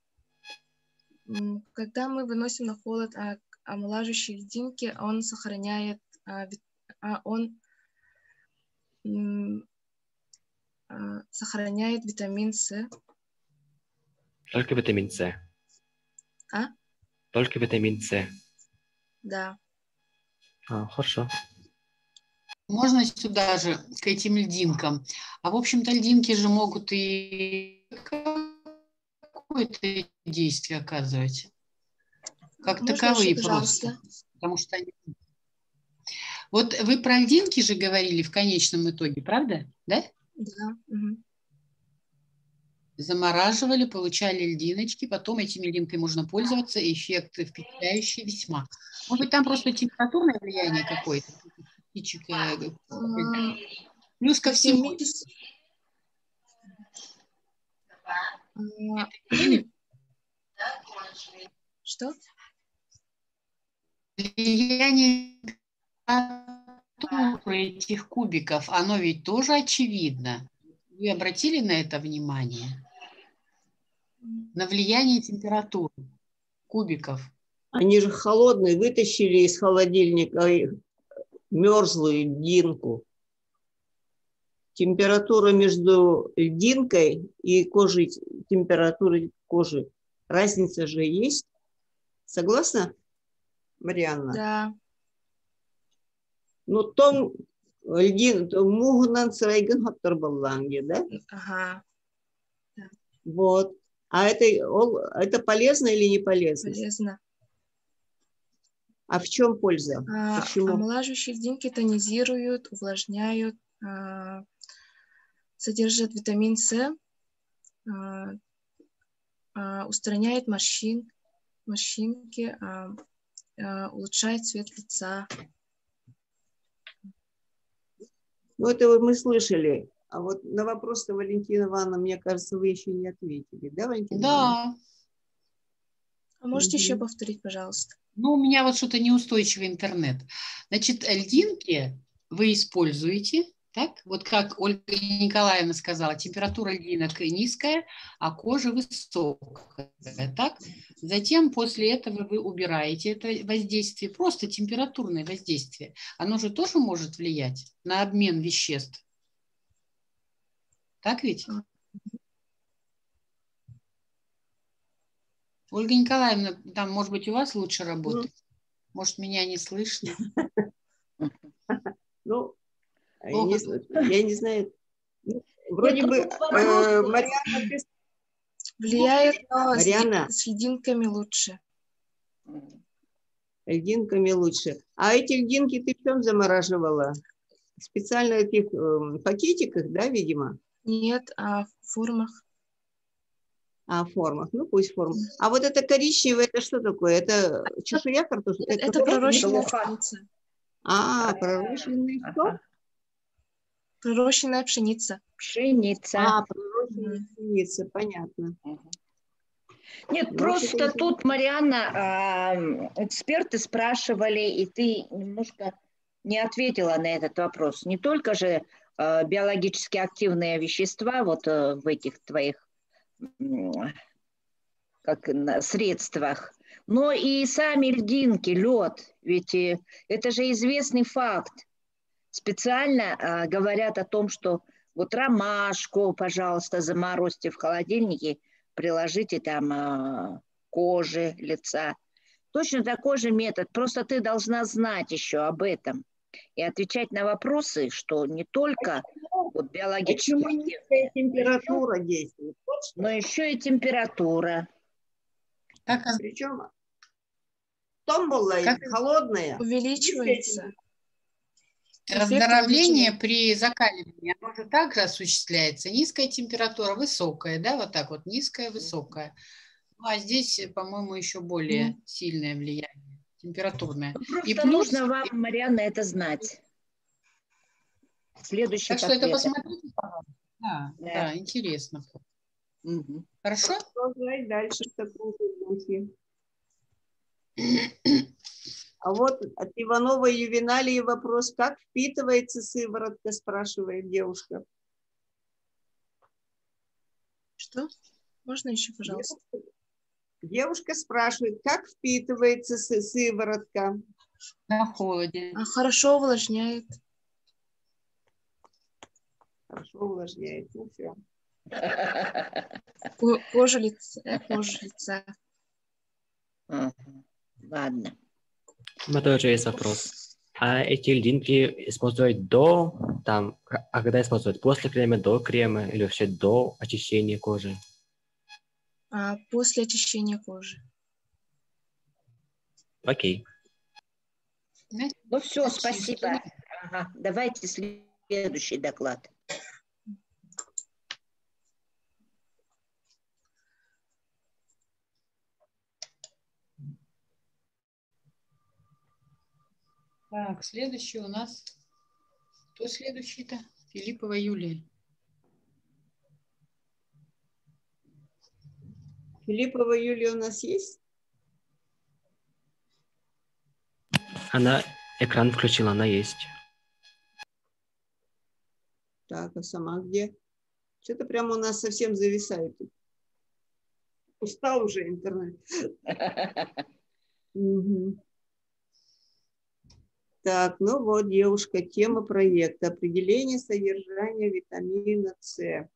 когда мы выносим на холод а, омолаживающие льдинки, он сохраняет, а, а, он а, сохраняет витамин С. Только витамин С. А? Только витамин С. Да. А, хорошо. Можно сюда же, к этим льдинкам. А в общем-то льдинки же могут и какое-то действие оказывать. Как Можно таковые еще, просто. Потому что они... Вот вы про льдинки же говорили в конечном итоге, правда? Да? Да. Угу. Замораживали, получали льдиночки, потом этими льдинками можно пользоваться, эффекты впечатляющие весьма. Может быть, там просто температурное влияние какое-то? Плюс ко всему... Что? Влияние этих кубиков, оно ведь тоже очевидно. Вы обратили на это внимание? На влияние температуры кубиков. Они же холодные, вытащили из холодильника мерзлую льдинку. Температура между льдинкой и кожей, температурой кожи, разница же есть. Согласна, Марианна? Да. Ну, том льдин, мугнан срайган хаттар да? Ага. Вот. А это, это полезно или не полезно? Полезно. А в чем польза? А, Почему? Омолаживающие льдинки тонизируют, увлажняют, а, содержат витамин С, а, а, устраняет морщин, морщинки, а, а, улучшает цвет лица. Ну, это мы слышали. А вот на вопрос Валентина Ивановна, мне кажется, вы еще не ответили. Да, Валентина Да. Ивановна? А можете угу. еще повторить, пожалуйста? Ну, у меня вот что-то неустойчивый интернет. Значит, льдинки вы используете, так? Вот как Ольга Николаевна сказала, температура льдинок низкая, а кожа высокая, так? Затем после этого вы убираете это воздействие, просто температурное воздействие. Оно же тоже может влиять на обмен веществ. Так ведь? Ольга Николаевна, там, может быть, у вас лучше работает? Может, меня не слышно? Ну, я не, знаю. Вроде бы э, Марианна... Влияет, но Марианна. с льдинками лучше. Льдинками лучше. А эти льдинки ты в чем замораживала? Специально в этих э, пакетиках, да, видимо? Нет, а в формах. А, в формах. Ну, пусть форм. А вот это коричневое, это что такое? Это чешуя картошки? Это, это пророщенная пшеница. А, пророщенная что? Пророщенная пшеница. Пшеница. А, пророщенная mm. пшеница, понятно. Нет, ну, просто тут, Марианна, эксперты спрашивали, и ты немножко не ответила на этот вопрос. Не только же а, биологически активные вещества вот э, в этих твоих как на средствах, но и сами льдинки, лед, ведь э, это же известный факт. Специально а, говорят о том, что вот ромашку, пожалуйста, заморозьте в холодильнике, приложите там а, кожи лица. Точно такой же метод, просто ты должна знать еще об этом и отвечать на вопросы, что не только вот биологическая Почему температура действует, но еще и температура. Как, причем томбола как... холодная увеличивается. Раздоровление при закаливании, оно же также осуществляется. Низкая температура, высокая, да, вот так вот, низкая, высокая. Ну, а здесь, по-моему, еще более mm. сильное влияние, температурное. Ну, просто И плюс... нужно вам, Марианна, это знать. Следующий Так что это посмотрите, пожалуйста. Да, да, да интересно. Угу. Хорошо? Продолжай дальше в таком духе. А вот от Иванова Ювеналии вопрос, как впитывается сыворотка, спрашивает девушка. Что? Можно еще, пожалуйста? Девушка спрашивает, как впитывается сыворотка? На холоде. А хорошо увлажняет. Хорошо увлажняет. Ну все. Кожа лица. Кожа лица. Ладно. У меня тоже есть вопрос. А эти льдинки использовать до, там, а когда использовать? После крема, до крема или вообще до очищения кожи? А после очищения кожи. Окей. Ну все, спасибо. Ага, давайте следующий доклад. Так, следующий у нас... Кто следующий-то? Филиппова Юлия. Филиппова Юлия у нас есть? Она экран включила, она есть. Так, а сама где? Что-то прямо у нас совсем зависает. Устал уже интернет. Угу. Так, ну вот, девушка, тема проекта. Определение содержания витамина С.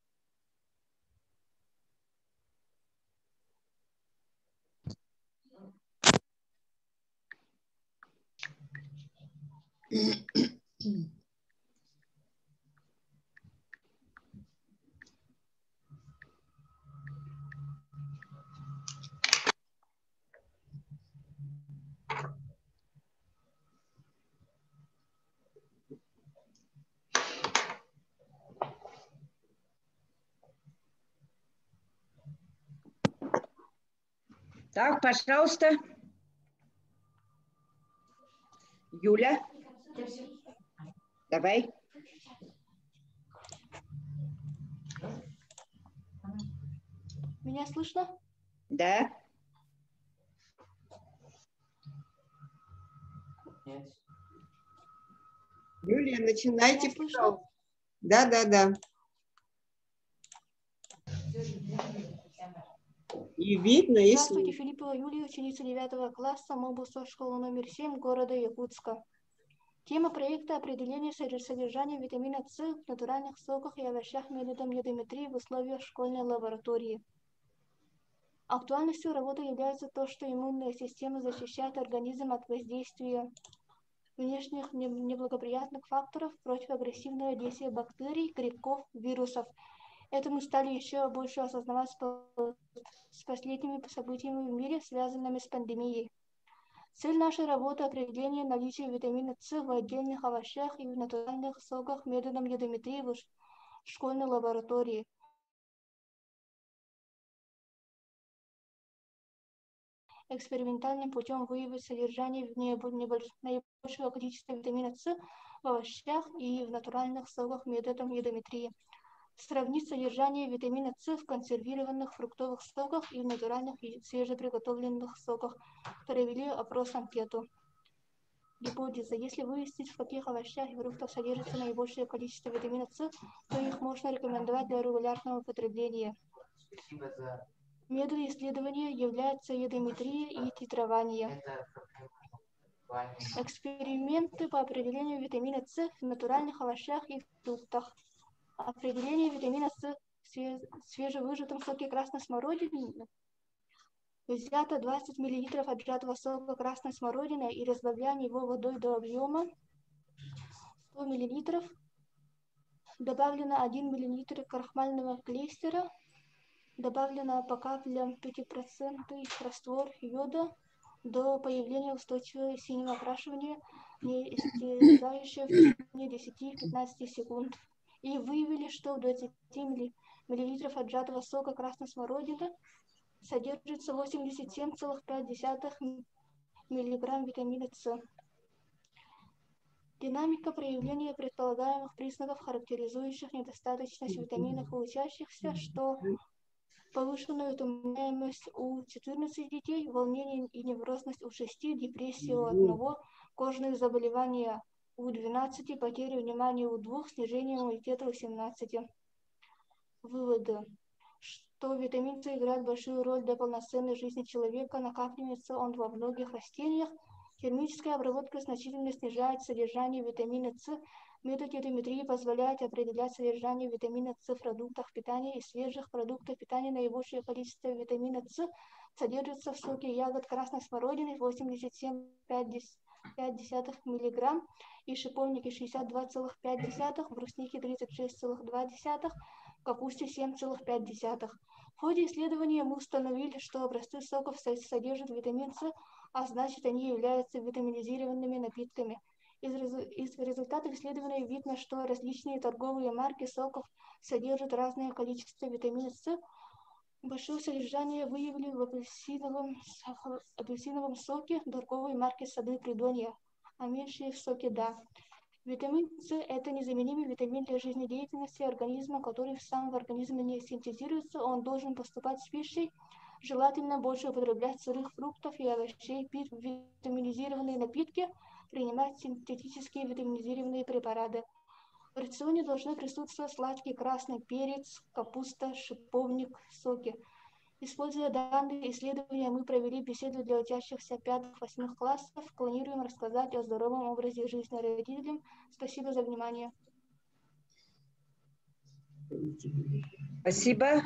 Так, пожалуйста. Юля. Давай. Меня слышно? Да. Юлия, начинайте, пожалуйста. Да, да, да. И видно, и Здравствуйте, Филиппова Юлия, ученица 9 класса Мобусов школы номер 7 города Якутска. Тема проекта определение содержания витамина С в натуральных соках и овощах методом ядометрии в условиях школьной лаборатории. Актуальностью работы является то, что иммунная система защищает организм от воздействия внешних неблагоприятных факторов против агрессивного действия бактерий, грибков, вирусов – это мы стали еще больше осознавать с последними событиями в мире, связанными с пандемией. Цель нашей работы – определение наличия витамина С в отдельных овощах и в натуральных соках методом ядометрии в школьной лаборатории. Экспериментальным путем выявить содержание в наибольшего количества витамина С в овощах и в натуральных соках методом ядометрии – Сравнить содержание витамина С в консервированных фруктовых соках и в натуральных и свежеприготовленных соках. Провели опрос-анкету. Гипотеза. Если выяснить, в каких овощах и фруктах содержится наибольшее количество витамина С, то их можно рекомендовать для регулярного потребления. Методы исследования являются ядометрия и титрование. Эксперименты по определению витамина С в натуральных овощах и фруктах. Определение витамина С в свежевыжатом соке красной смородины взято 20 мл отжатого сока красной смородины и разбавляем его водой до объема 100 мл. Добавлено 1 мл крахмального клейстера. Добавлено по каплям 5% раствор йода до появления устойчивого синего окрашивания, не исчезающего в течение 10-15 секунд и выявили, что в 20 мл отжатого сока красной смородины содержится 87,5 мг витамина С. Динамика проявления предполагаемых признаков, характеризующих недостаточность витаминов получающихся, что повышенную утомляемость у 14 детей, волнение и неврозность у 6, депрессию у 1, кожные заболевания у 12, потеря внимания у 2, снижение иммунитета у 17. Выводы. что витамин С играет большую роль для полноценной жизни человека. Накапливается он во многих растениях. Термическая обработка значительно снижает содержание витамина С. Метод термометрии позволяет определять содержание витамина С в продуктах питания и свежих продуктах питания. Наибольшее количество витамина С содержится в соке ягод красной смородины 87,5 мг и шиповнике 62,5, бруснике 36,2, капусте 7,5. В ходе исследования мы установили, что образцы соков содержат витамин С, а значит они являются витаминизированными напитками. Из, из результатов исследования видно, что различные торговые марки соков содержат разное количество витамина С. Большое содержание выявили в апельсиновом, апельсиновом соке торговой марки Сады Придонья, а меньшие в соке Да. Витамин С – это незаменимый витамин для жизнедеятельности организма, который сам в организме не синтезируется, он должен поступать с пищей. Желательно больше употреблять сырых фруктов и овощей, пить витаминизированные напитки, принимать синтетические витаминизированные препараты. В рационе должны присутствовать сладкий красный перец, капуста, шиповник, соки – Используя данные исследования, мы провели беседу для учащихся пятых-восьмых классов. Планируем рассказать о здоровом образе жизни родителям. Спасибо за внимание. Спасибо.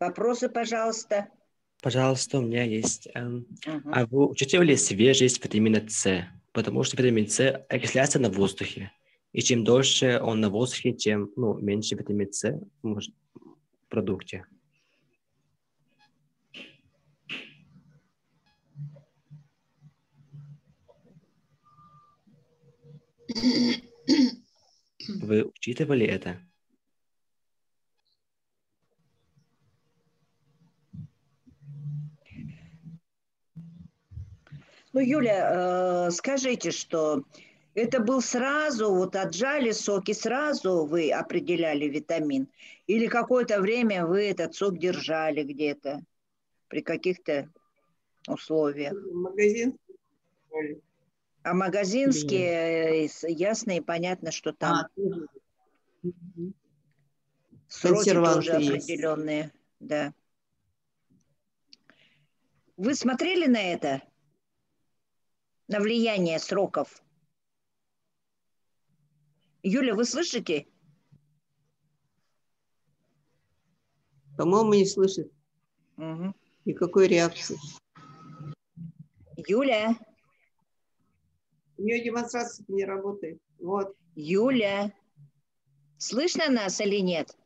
Вопросы, пожалуйста. Пожалуйста, у меня есть. Эм, uh-huh. А вы учитывали свежесть витамина С? Потому что витамин С окисляется на воздухе. И чем дольше он на воздухе, тем ну, меньше витамин С в продукте. Вы учитывали это? Ну, Юля, э, скажите, что это был сразу, вот отжали соки, сразу вы определяли витамин? Или какое-то время вы этот сок держали где-то при каких-то условиях? Магазин. А магазинские, да. ясно и понятно, что там а, сроки тоже определенные. Да. Вы смотрели на это? На влияние сроков? Юля, вы слышите? По-моему, не слышит. Угу. Никакой реакции. Юля. У нее демонстрация не работает. Вот. Юля, слышно нас или нет?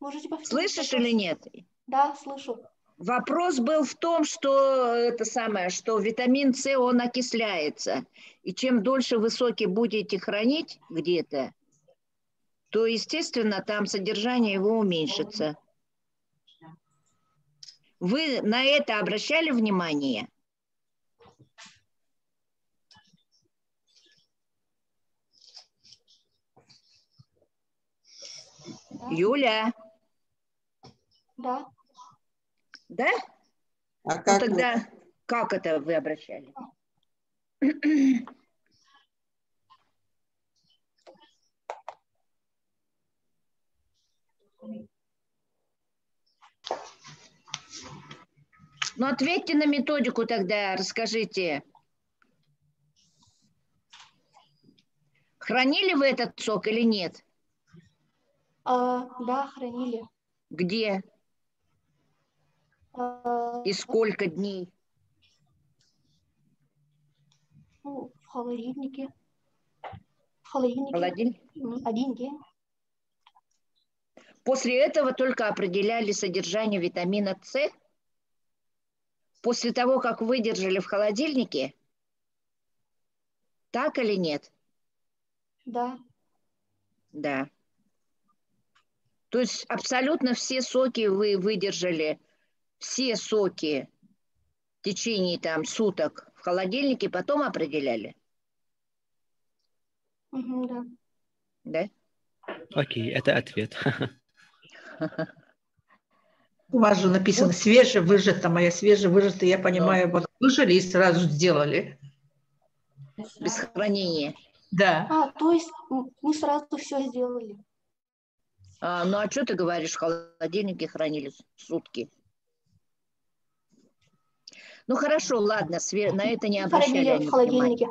Можете Слышишь или нет? Да, слышу. Вопрос был в том, что это самое, что витамин С, он окисляется. И чем дольше вы соки будете хранить где-то, то, естественно, там содержание его уменьшится. Вы на это обращали внимание? Да. Юля. Да. Да? А как ну, тогда вы... как это вы обращали? Ну, ответьте на методику тогда, расскажите. Хранили вы этот сок или нет? А, да, хранили. Где? А, И сколько дней? Ну, в холодильнике. В холодильнике. Холодильник? Один день. После этого только определяли содержание витамина С? после того, как выдержали в холодильнике? Так или нет? Да. Да. То есть абсолютно все соки вы выдержали, все соки в течение там суток в холодильнике, потом определяли? Угу, да. Да? Окей, это ответ. У вас же написано свежевыжато, моя свежевыжатая, я понимаю, вот выжили и сразу сделали. Без хранения. Да. А, то есть мы сразу все сделали. А, ну а что ты говоришь, в холодильнике хранили сутки? Ну хорошо, ладно, на это не обращали они внимания.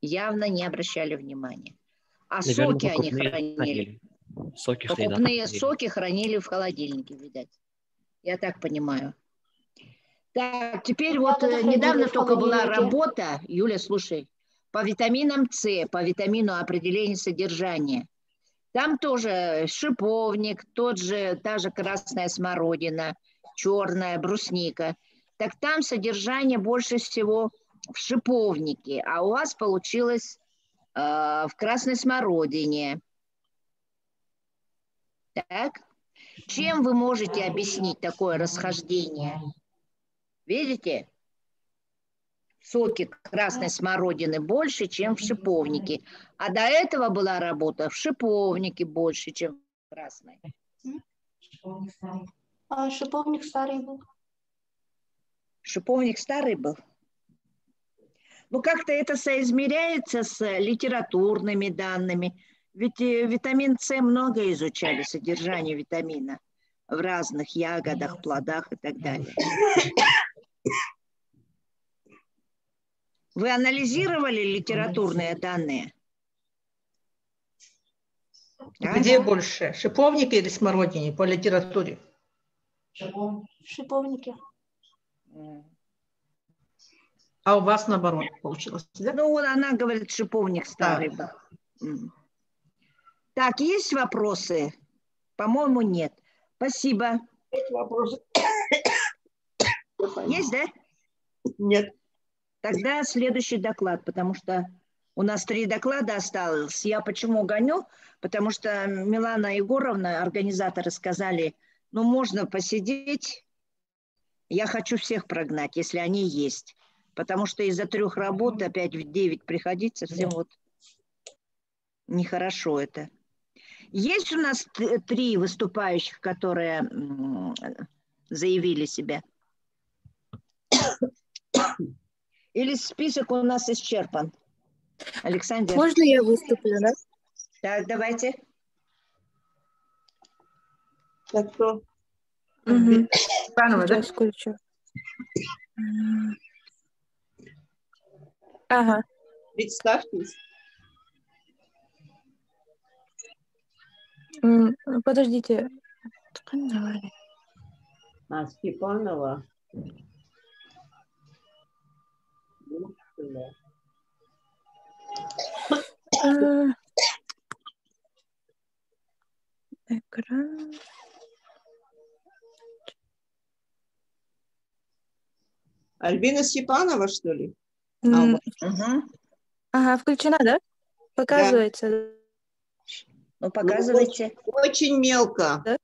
Явно не обращали внимания. А Наверное, соки они хранили. хранили. Соки покупные да, соки хранили в холодильнике, видать. Я так понимаю. Так, теперь вот э, недавно только была работа, Юля, слушай, по витаминам С, по витамину определения содержания. Там тоже шиповник, тот же, та же красная смородина, черная брусника. Так там содержание больше всего в шиповнике, а у вас получилось э, в красной смородине. Так? Чем вы можете объяснить такое расхождение? Видите? соки красной смородины больше, чем в шиповнике. А до этого была работа в шиповнике больше, чем в красной. А шиповник старый был. Шиповник старый был? Ну, как-то это соизмеряется с литературными данными. Ведь э, витамин С много изучали, содержание витамина в разных ягодах, плодах и так далее. Вы анализировали литературные данные? Где ага. больше, шиповники или смородине по литературе? Шиповники. А у вас наоборот получилось, да? Ну, вот она говорит, шиповник старый да. был. Так, есть вопросы? По-моему, нет. Спасибо. Есть вопросы? Есть, да? Нет. Тогда следующий доклад, потому что у нас три доклада осталось. Я почему гоню? Потому что Милана Егоровна, организаторы сказали, ну можно посидеть, я хочу всех прогнать, если они есть. Потому что из-за трех работ опять в 9 приходить совсем вот нехорошо это. Есть у нас три выступающих, которые заявили себя? Или список у нас исчерпан? Александр. Можно я выступлю, да? Так, давайте. Так, кто? Угу. Заново, да? Включу. Ага. Представьтесь. Подождите. А, Степанова. Экран. Альбина Степанова, что ли? Mm. А, угу. Ага, включена, да? Показывается. Да. Ну, показывайте. Ну, очень мелко. Да?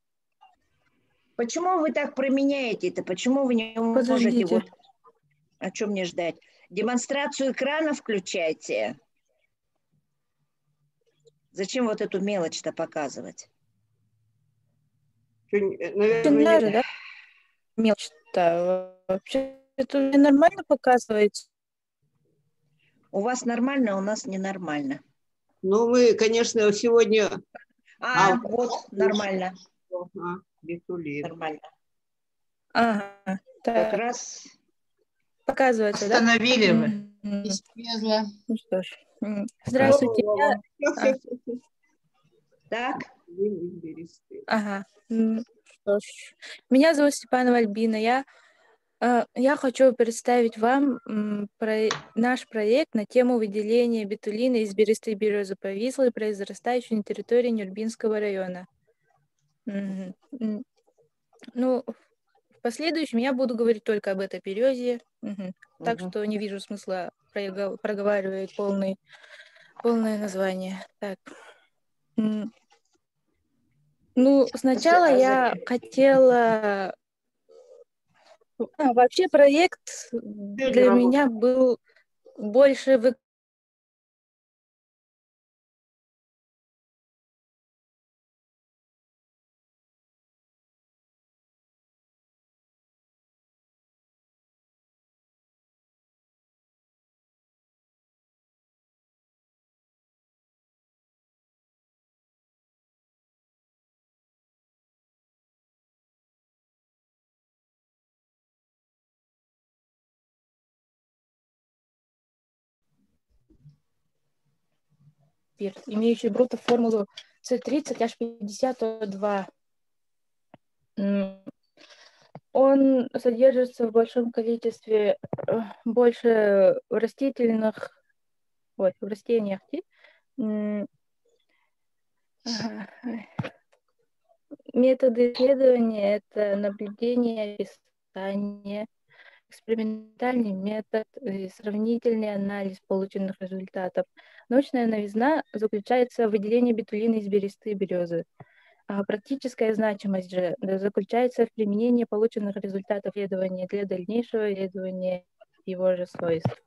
Почему вы так променяете это? Почему вы не Подождите. можете вот... О чем мне ждать? Демонстрацию экрана включайте. Зачем вот эту мелочь-то показывать? Наверное, да? Мелочь-то вообще это нормально показывается. У вас нормально, а у нас ненормально. Ну, мы, конечно, сегодня... А, а вот, нормально. Ага, Нормально. Ага, так. Как раз Показывается, Остановили да? вы. Исчезла. Ну что ж. Здравствуйте. Я... А. Так. Ага. Что ж. Меня зовут Степанова Альбина. Я, я хочу представить вам про наш проект на тему выделения бетулина из бересты березы повислой, произрастающей на территории Нюрбинского района. Ну, последующем я буду говорить только об этой березе, так что не вижу смысла проговаривать полный, полное название. Так. Ну, сначала я хотела... А, вообще проект для меня был больше спирт, имеющий бруто формулу C30H50O2. Он содержится в большом количестве э, больше растительных, ой, в растениях. Методы исследования – это наблюдение, описание, экспериментальный метод и сравнительный анализ полученных результатов. Научная новизна заключается в выделении бетулина из бересты и березы. А практическая значимость же заключается в применении полученных результатов исследования для дальнейшего исследования его же свойств.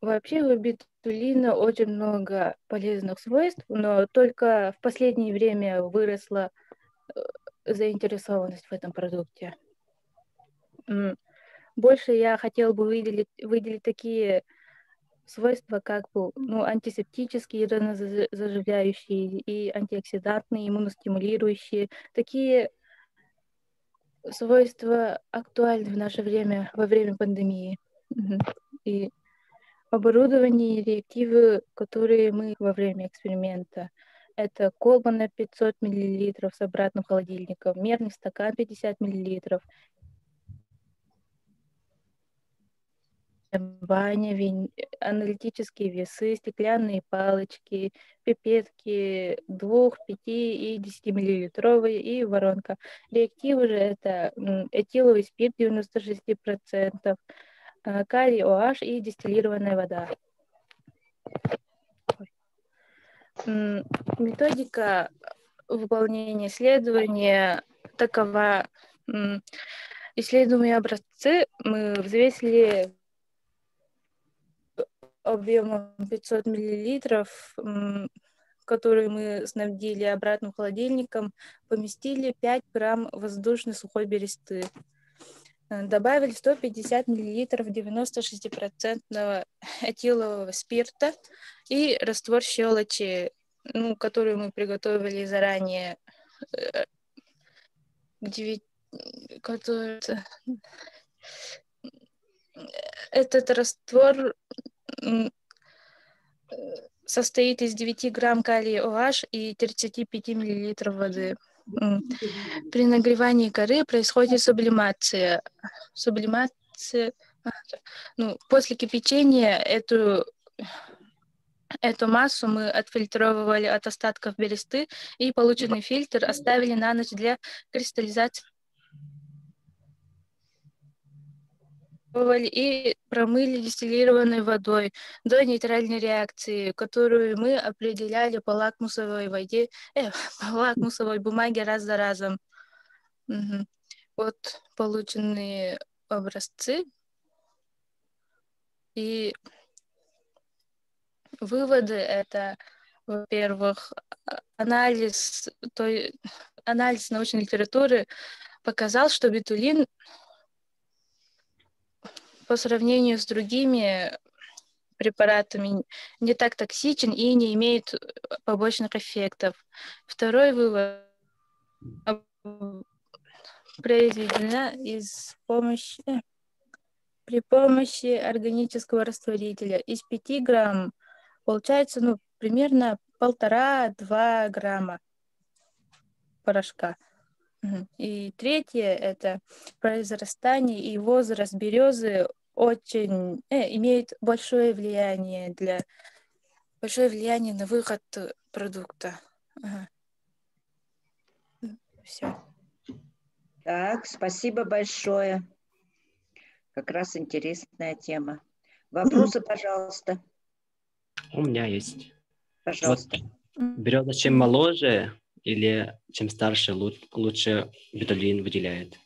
Вообще у бетулина очень много полезных свойств, но только в последнее время выросла э, заинтересованность в этом продукте. Больше я хотел бы выделить, выделить такие свойства, как бы, ну, антисептические, заживляющие и антиоксидантные, иммуностимулирующие. Такие свойства актуальны в наше время, во время пандемии. И оборудование и реактивы, которые мы во время эксперимента. Это колба на 500 мл с обратным холодильником, мерный стакан 50 мл, баня, вин... аналитические весы, стеклянные палочки, пипетки 2, 5 и 10 миллилитровые и воронка. Реактивы же это этиловый спирт 96%, а, калий OH и дистиллированная вода. Методика выполнения исследования такова. Исследуемые образцы мы взвесили объемом 500 миллилитров, которые мы снабдили обратным холодильником, поместили 5 грамм воздушной сухой бересты. Э, добавили 150 миллилитров 96% этилового спирта и раствор щелочи, ну, который мы приготовили заранее, э, который... Этот раствор состоит из 9 грамм калия OH и 35 миллилитров воды. При нагревании коры происходит сублимация. Сублимация, а, ну, после кипячения эту Эту массу мы отфильтровывали от остатков бересты и полученный фильтр оставили на ночь для кристаллизации и промыли дистиллированной водой до нейтральной реакции, которую мы определяли по лакмусовой воде, э, по лакмусовой бумаге раз за разом. Угу. Вот полученные образцы и выводы это, во-первых, анализ, то, анализ научной литературы показал, что бетулин по сравнению с другими препаратами не так токсичен и не имеет побочных эффектов. Второй вывод произведена из помощи при помощи органического растворителя. Из 5 грамм получается ну, примерно полтора-два грамма порошка. И третье – это произрастание и возраст березы очень э, имеет большое влияние для большое влияние на выход продукта. Ага. Все. Так, спасибо большое. Как раз интересная тема. Вопросы, пожалуйста. У меня есть. Пожалуйста. Вот, береза чем моложе или чем старше, лучше бетулин выделяет?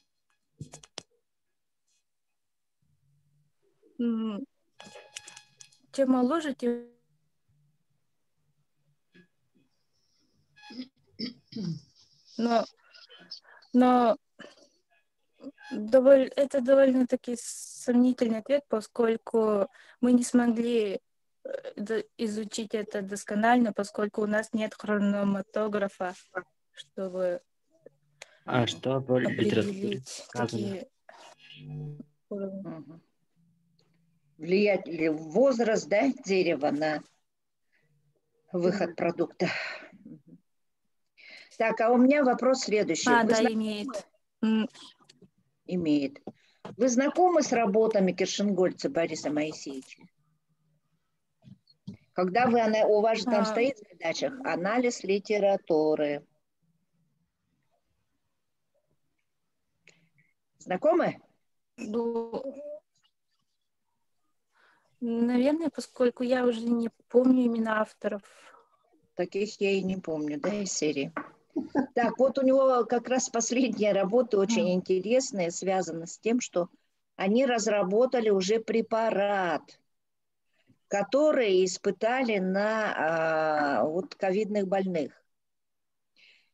Чем моложе, тем но, но доволь, это довольно-таки сомнительный ответ, поскольку мы не смогли э, изучить это досконально, поскольку у нас нет хрономатографа, чтобы а что в литературе сказано? Влияет ли возраст да, дерева на выход продукта. Так, а у меня вопрос следующий. А, Вы да, знакомы? имеет. Имеет. Вы знакомы с работами Киршенгольца Бориса Моисеевича? Когда вы, ана- у вас же там А. стоит в задачах анализ литературы. Знакомы? Ну, наверное, поскольку я уже не помню имена авторов. Таких я и не помню, да, из серии. Так, вот у него как раз последняя работа очень интересная, связана с тем, что они разработали уже препарат, который испытали на а, вот ковидных больных.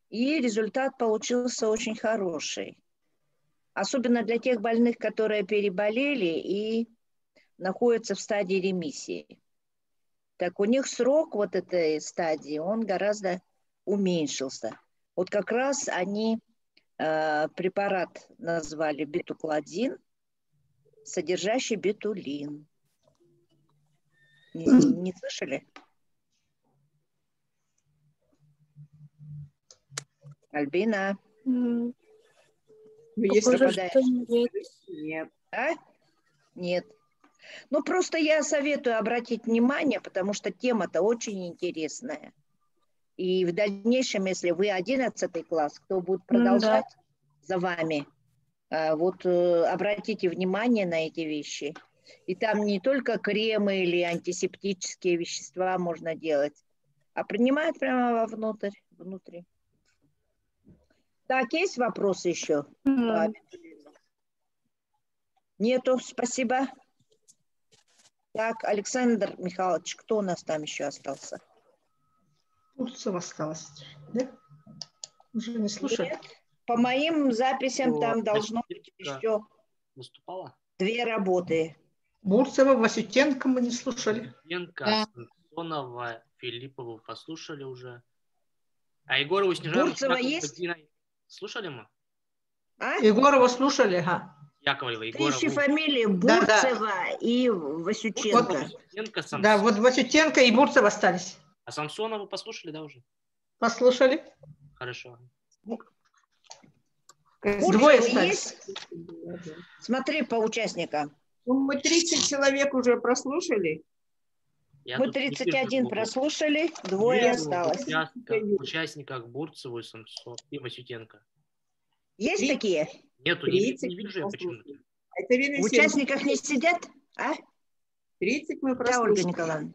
И результат получился очень хороший. Особенно для тех больных, которые переболели и находятся в стадии ремиссии. Так у них срок вот этой стадии, он гораздо уменьшился. Вот как раз они э, препарат назвали бетукладин, содержащий бетулин. Не, не слышали? Альбина. Есть Похоже, пропадает. что нет. Нет. А? Нет. Ну, просто я советую обратить внимание, потому что тема-то очень интересная. И в дальнейшем, если вы 11 класс, кто будет продолжать за вами, а, вот э, обратите внимание на эти вещи. И там не только кремы или антисептические вещества можно делать, а принимать прямо вовнутрь, внутри. Так, есть вопросы еще? абитуриентам? Нету, спасибо. Так, Александр Михайлович, кто у нас там еще остался? Турцева осталось, да? Уже не слушали? Нет. По моим записям О, там должно быть Васютенко еще Выступала? две работы. Бурцева, Васютенко мы не слушали. Янка, Да. Самсонова, Филиппову послушали уже. А Егорову Снежану Бурцева есть? Слушали мы? А? Егорова слушали, ага. Яковлева, Ты ищи Егорову. фамилии Да, да. Бурцева и Васюченко. Янка, Самс- Да, вот Васютенко и Бурцева остались. А Самсонову послушали, да, уже? Послушали? Хорошо. Бурцева Двое остались. есть? Смотри по участникам. Ну, мы 30 человек уже прослушали. Я Мы тут не вижу 31 двух. прослушали, двое осталось. участников, участниках Бурцеву и Самсо и Васютенко. Есть такие? Нету, не, ви- 30 не вижу я почему-то. В участниках не сидят? А? 30 мы Да, прослушали. Ольга Николаевна.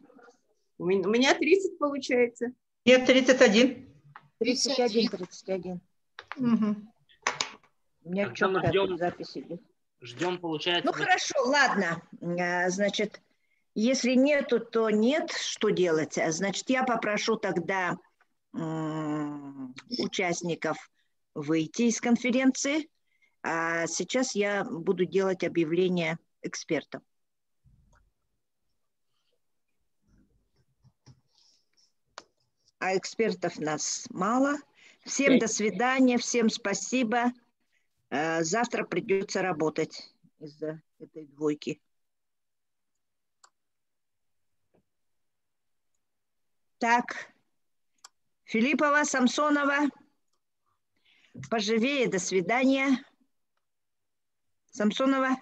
У меня, у меня 30 получается. Нет, 31. 31, 31. Мгм. У меня четко ждем- идет. Ждем, получается. Ну хорошо, ладно. А, Значит, если нету, то нет, что делать? А, Значит, я попрошу тогда участников выйти из конференции. А сейчас я буду делать объявление экспертам. А экспертов нас мало. Всем до свидания, всем спасибо. Э, Завтра придется работать из-за этой двойки. Так, Филиппова, Самсонова, поживее, до свидания. Самсонова.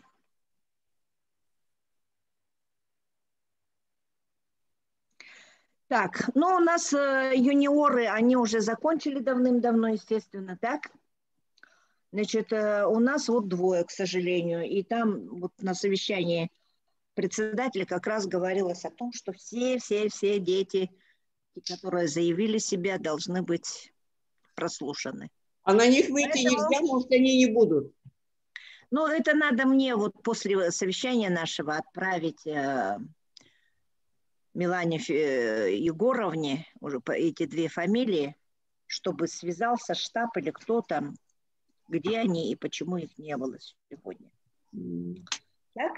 Так, ну у нас э, юниоры, они уже закончили давным-давно, естественно, так? Значит, э, у нас вот двое, к сожалению, и там вот на совещании председателя как раз говорилось о том, что все-все-все дети, которые заявили себя, должны быть прослушаны. А на них выйти Поэтому- нельзя, может, они не будут. Ну, это надо мне вот после совещания нашего отправить э, Милане э, Егоровне уже эти две фамилии, чтобы связался штаб или кто там, где они и почему их не было сегодня. Так?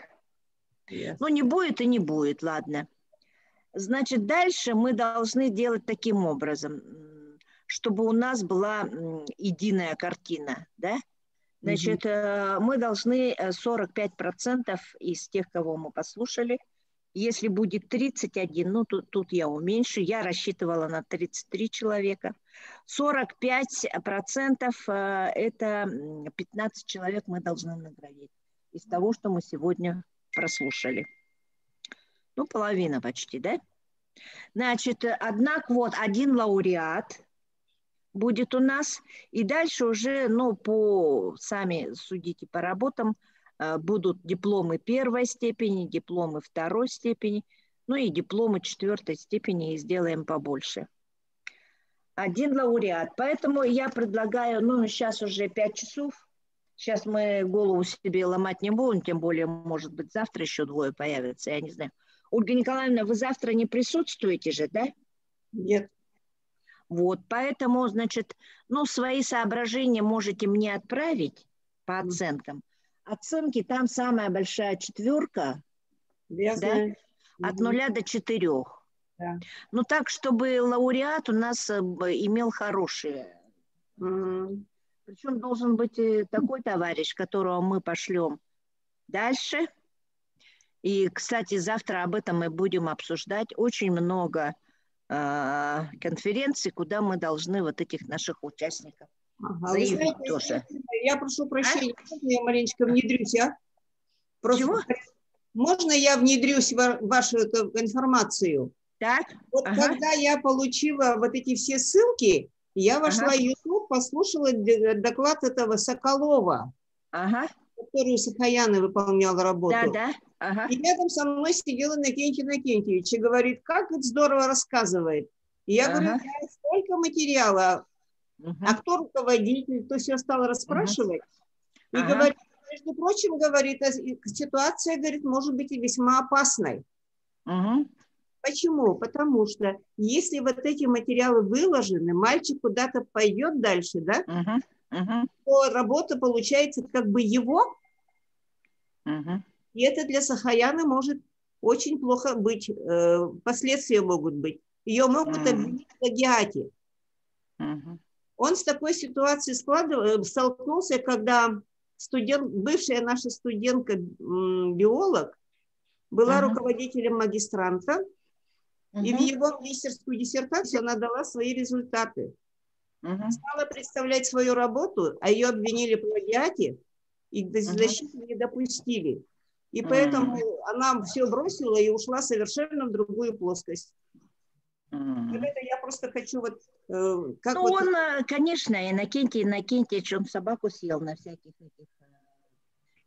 Ну, не будет и не будет, ладно. Значит, дальше мы должны делать таким образом, чтобы у нас была единая картина, да? Значит, э, мы должны э, 45% из тех, кого мы послушали, Если будет 31, ну тут, тут я уменьшу, я рассчитывала на 33 человека. 45% э, это 15 человек мы должны наградить из того, что мы сегодня прослушали. Ну, половина почти, да? Значит, одна квот, один лауреат будет у нас. И дальше уже, ну, по, сами судите по работам, э, будут дипломы первой степени, дипломы второй степени, ну и дипломы четвертой степени и сделаем побольше. Один лауреат. Поэтому я предлагаю, ну, сейчас уже пять часов, сейчас мы голову себе ломать не будем, тем более, может быть, завтра еще двое появятся, я не знаю. Ольга Николаевна, вы завтра не присутствуете же, да? Нет. Вот, поэтому, значит, ну, свои соображения можете мне отправить по оценкам. Оценки там самая большая четверка, да? от нуля до четырех. Да. Ну, так, чтобы лауреат у нас э, имел хорошие. Угу. Причем должен быть э, такой товарищ, которого мы пошлем дальше. И, кстати, завтра об этом мы будем обсуждать. Очень много э, конференций, куда мы должны вот этих наших участников ага, заявить знаете, тоже. Я прошу прощения, а? можно я маленечко внедрюсь, а? Просто Чего? Можно я внедрюсь в вашу эту информацию? Так. Вот ага. когда я получила вот эти все ссылки, я вошла ага. в YouTube, послушала доклад этого Соколова, ага. который Сахаяна выполнял работу. Да, да. Ага. И рядом со мной сидел Иннокентий Иннокентьевич и говорит, как это здорово рассказывает. И я ага. говорю, да, столько материала. Угу. А кто руководитель, то все стал расспрашивать. Угу. И ага. говорит, между прочим, говорит, а ситуация, говорит, может быть и весьма опасной. Угу. Почему? Потому что если вот эти материалы выложены, мальчик куда-то пойдет дальше, да. Угу. то работа получается как бы его, угу. И это для Сахаяны может очень плохо быть, э, последствия могут быть. Ее могут обвинить в плагиате. Mm-hmm. Он с такой ситуацией складыв... Э, столкнулся, когда студент, бывшая наша студентка, биолог, была mm-hmm. руководителем магистранта, mm-hmm. и в его магистерскую диссертацию она дала свои результаты. Mm-hmm. Стала представлять свою работу, а ее обвинили в плагиате, и до защиты mm-hmm. не допустили. И поэтому mm. она все бросила и ушла совершенно в другую плоскость. Mm. Вот это я просто хочу вот... Э, как ну, вот... он, э, конечно, Иннокентий Иннокентьевич, он собаку съел на всяких этих э,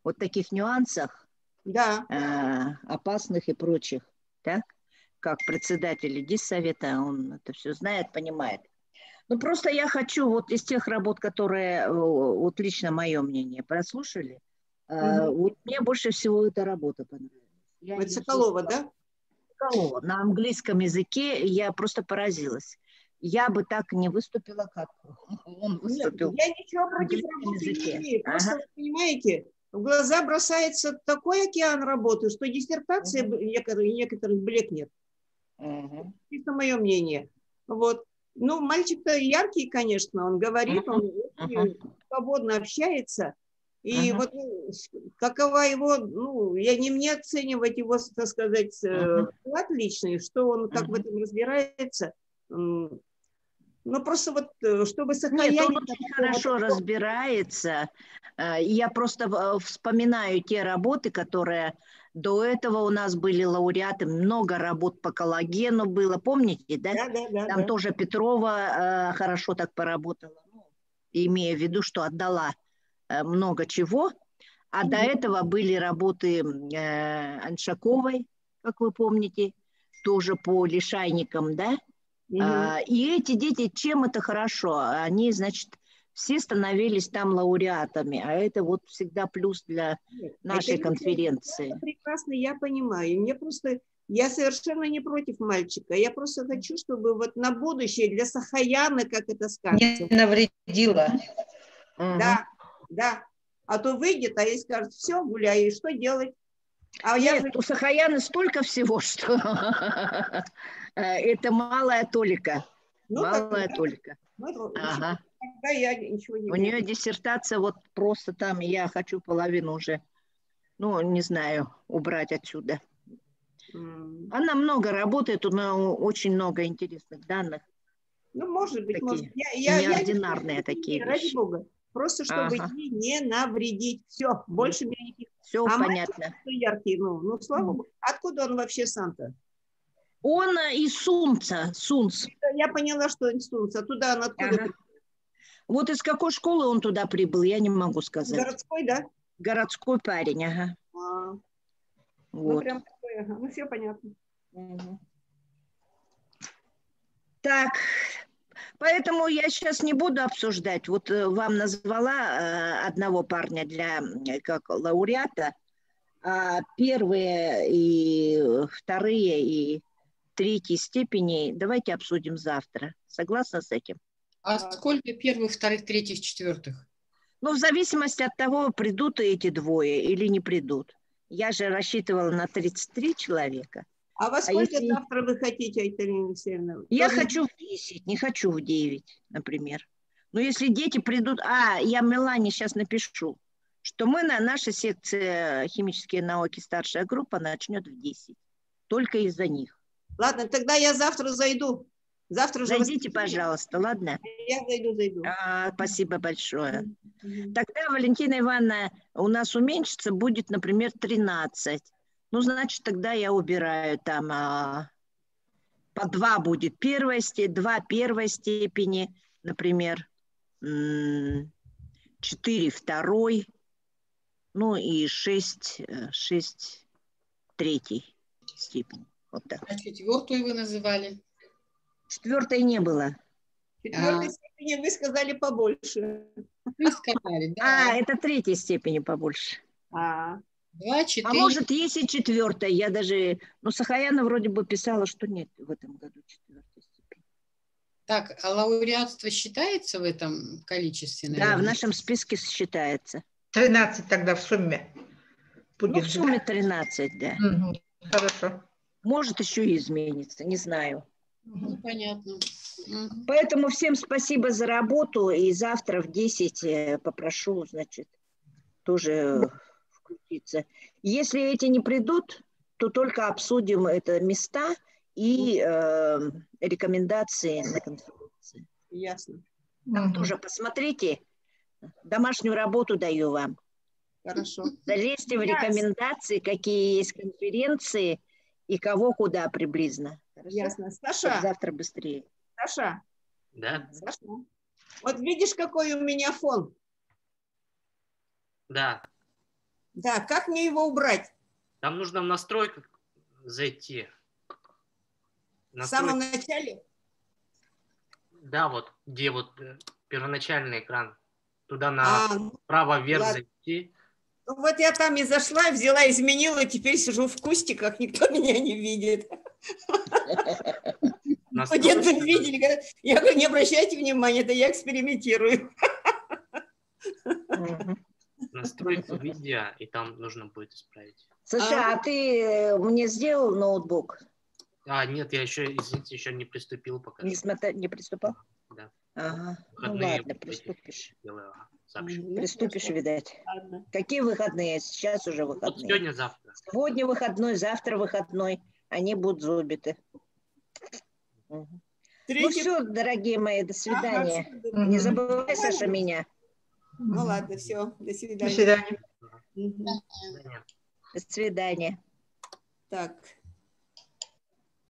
вот таких нюансах. Да. Э, опасных и прочих, так? Как председатель диссовета, он это все знает, понимает. Ну, просто я хочу вот из тех работ, которые, вот лично мое мнение, прослушали, Угу. Вот мне больше всего эта работа понравилась. Я Это Соколова, да? Соколова. На английском языке я просто поразилась. Я бы так не выступила, как он выступил. Нет, я ничего против работы языке. не имею. Просто, ага. понимаете, в глаза бросается такой океан работы, что диссертация угу. некоторых, некоторых блекнет. Угу. Это мое мнение. Вот. Ну, мальчик-то яркий, конечно, он говорит, он uh свободно общается, и ага. вот ну, какова его, ну, я не мне оценивать его, так сказать, ага. вклад личный, что он как ага. в этом разбирается. Ну, просто вот, э, чтобы сохранять... Нет, он очень хорошо вот... разбирается. Э, я просто вспоминаю те работы, которые до этого у нас были лауреаты, много работ по коллагену было, помните, да? Да, да, да. Там да. тоже Петрова хорошо так поработала, ну, имея в виду, что отдала много чего. А до этого были работы э, Аншаковой, как вы помните, тоже по лишайникам, да? Mm-hmm. А, и эти дети, чем это хорошо? Они, значит, все становились там лауреатами, а это вот всегда плюс для нашей это конференции. Это прекрасно, я понимаю. Мне просто, я совершенно не против мальчика. Я просто хочу, чтобы вот на будущее для Сахаяны, как это скажется. Не навредила. Да, да. А то выйдет, а ей скажут, все, гуляй, и что делать? А Нет, я... у Сахаяны столько всего, что это малая толика. Ну, малая тогда, толика. Ну, ага. Тогда я ничего не У нее диссертация вот просто там, я хочу половину уже, ну, не знаю, убрать отсюда. Она много работает, у нее очень много интересных данных. Ну, может быть, такие может. Я, я, неординарные я, такие вещи. Ради бога. Просто чтобы Ага. ей не навредить. Все, больше мне никаких. Все а понятно. яркий, ну, ну, слава богу. Откуда он вообще сам-то? Он э, из Сунца, Сунц. Я поняла, что он из Сунца. Туда он откуда? Ага. Вот из какой школы он туда прибыл, я не могу сказать. Городской, да? Городской парень, ага. А, Ну, Вот. прям такой, ага. Ну, все понятно. Так, поэтому я сейчас не буду обсуждать. Вот э, вам назвала э, одного парня для э, как лауреата, а первые и вторые и третьи степени давайте обсудим завтра. Согласна с этим? А сколько первых, вторых, третьих, четвертых? Ну, в зависимости от того, придут эти двое или не придут. Я же рассчитывала на 33 человека. А во сколько если- завтра вы хотите, Айталина Алексеевна? Я Тоже- хочу в 10, не хочу в 9, например. Но если дети придут... А, я Милане сейчас напишу, что мы на нашей секции химические науки старшая группа начнет в 10. Только из-за них. Ладно, тогда я завтра зайду. Завтра же Зайдите, пожалуйста, ладно? Я зайду, зайду. А, спасибо большое. Тогда, Валентина Ивановна, у нас уменьшится, будет, например, 13. Ну, значит, тогда я убираю там а, по два будет первая степень, два первой степени, например, четыре второй, ну и шесть, э, шесть третьей степени. Вот так. А четвертую вы называли? Четвертой не было. Четвертой А. степени вы сказали побольше. Вы сказали, А, это третьей степени побольше. А, Два, А четыре. может, есть и четвертая. Я даже... Ну, Сахаяна вроде бы писала, что нет в этом году четвертой степени. Так, а лауреатство считается в этом количестве? Да, в наверное? нашем списке считается. 13 тогда в сумме Ну, будет. в сумме 13, да. Мгм. Хорошо. Может, еще и изменится, не знаю. Ну, понятно. Поэтому всем спасибо за работу. И завтра в 10 э, попрошу, значит, тоже э, включиться. Если эти не придут, то только обсудим это места и э, рекомендации на конференции. ясно. Там тоже посмотрите. Домашнюю работу даю вам. Хорошо. Залезьте в рекомендации, какие есть конференции и кого куда приблизно. Хорошо? Ясно. Саша, завтра быстрее. Саша, Да, Саша, вот видишь, какой у меня фон? да. Да, как мне его убрать? Там нужно в настройках зайти. В самом Настройки. начале? Да, вот где вот э, первоначальный экран. Туда на А, ну, право вверх ладно. зайти. Ну, Вот я там и зашла, взяла, изменила, теперь сижу в кустиках, никто меня не видит. Студенты Настройки. видели, говорят, я говорю, не обращайте внимания, это я экспериментирую. Настройку видео, и там нужно будет исправить. Саша, а ты э, мне сделал ноутбук? А, нет, я еще, извините, еще не приступил пока. Не, смотри, не приступал? Да. Ага. Ну ладно, приступишь. делаю, сообщу. Приступишь, видать. Ладно. Какие выходные? Сейчас уже Вот выходные. сегодня, завтра. Сегодня выходной, завтра выходной. Они будут зубиты. Мгм. Ну Третий- все, дорогие мои, до свидания. Ага, Не забывай, Саша, меня. Ну ладно, все, до свидания. До свидания. До свидания. Так,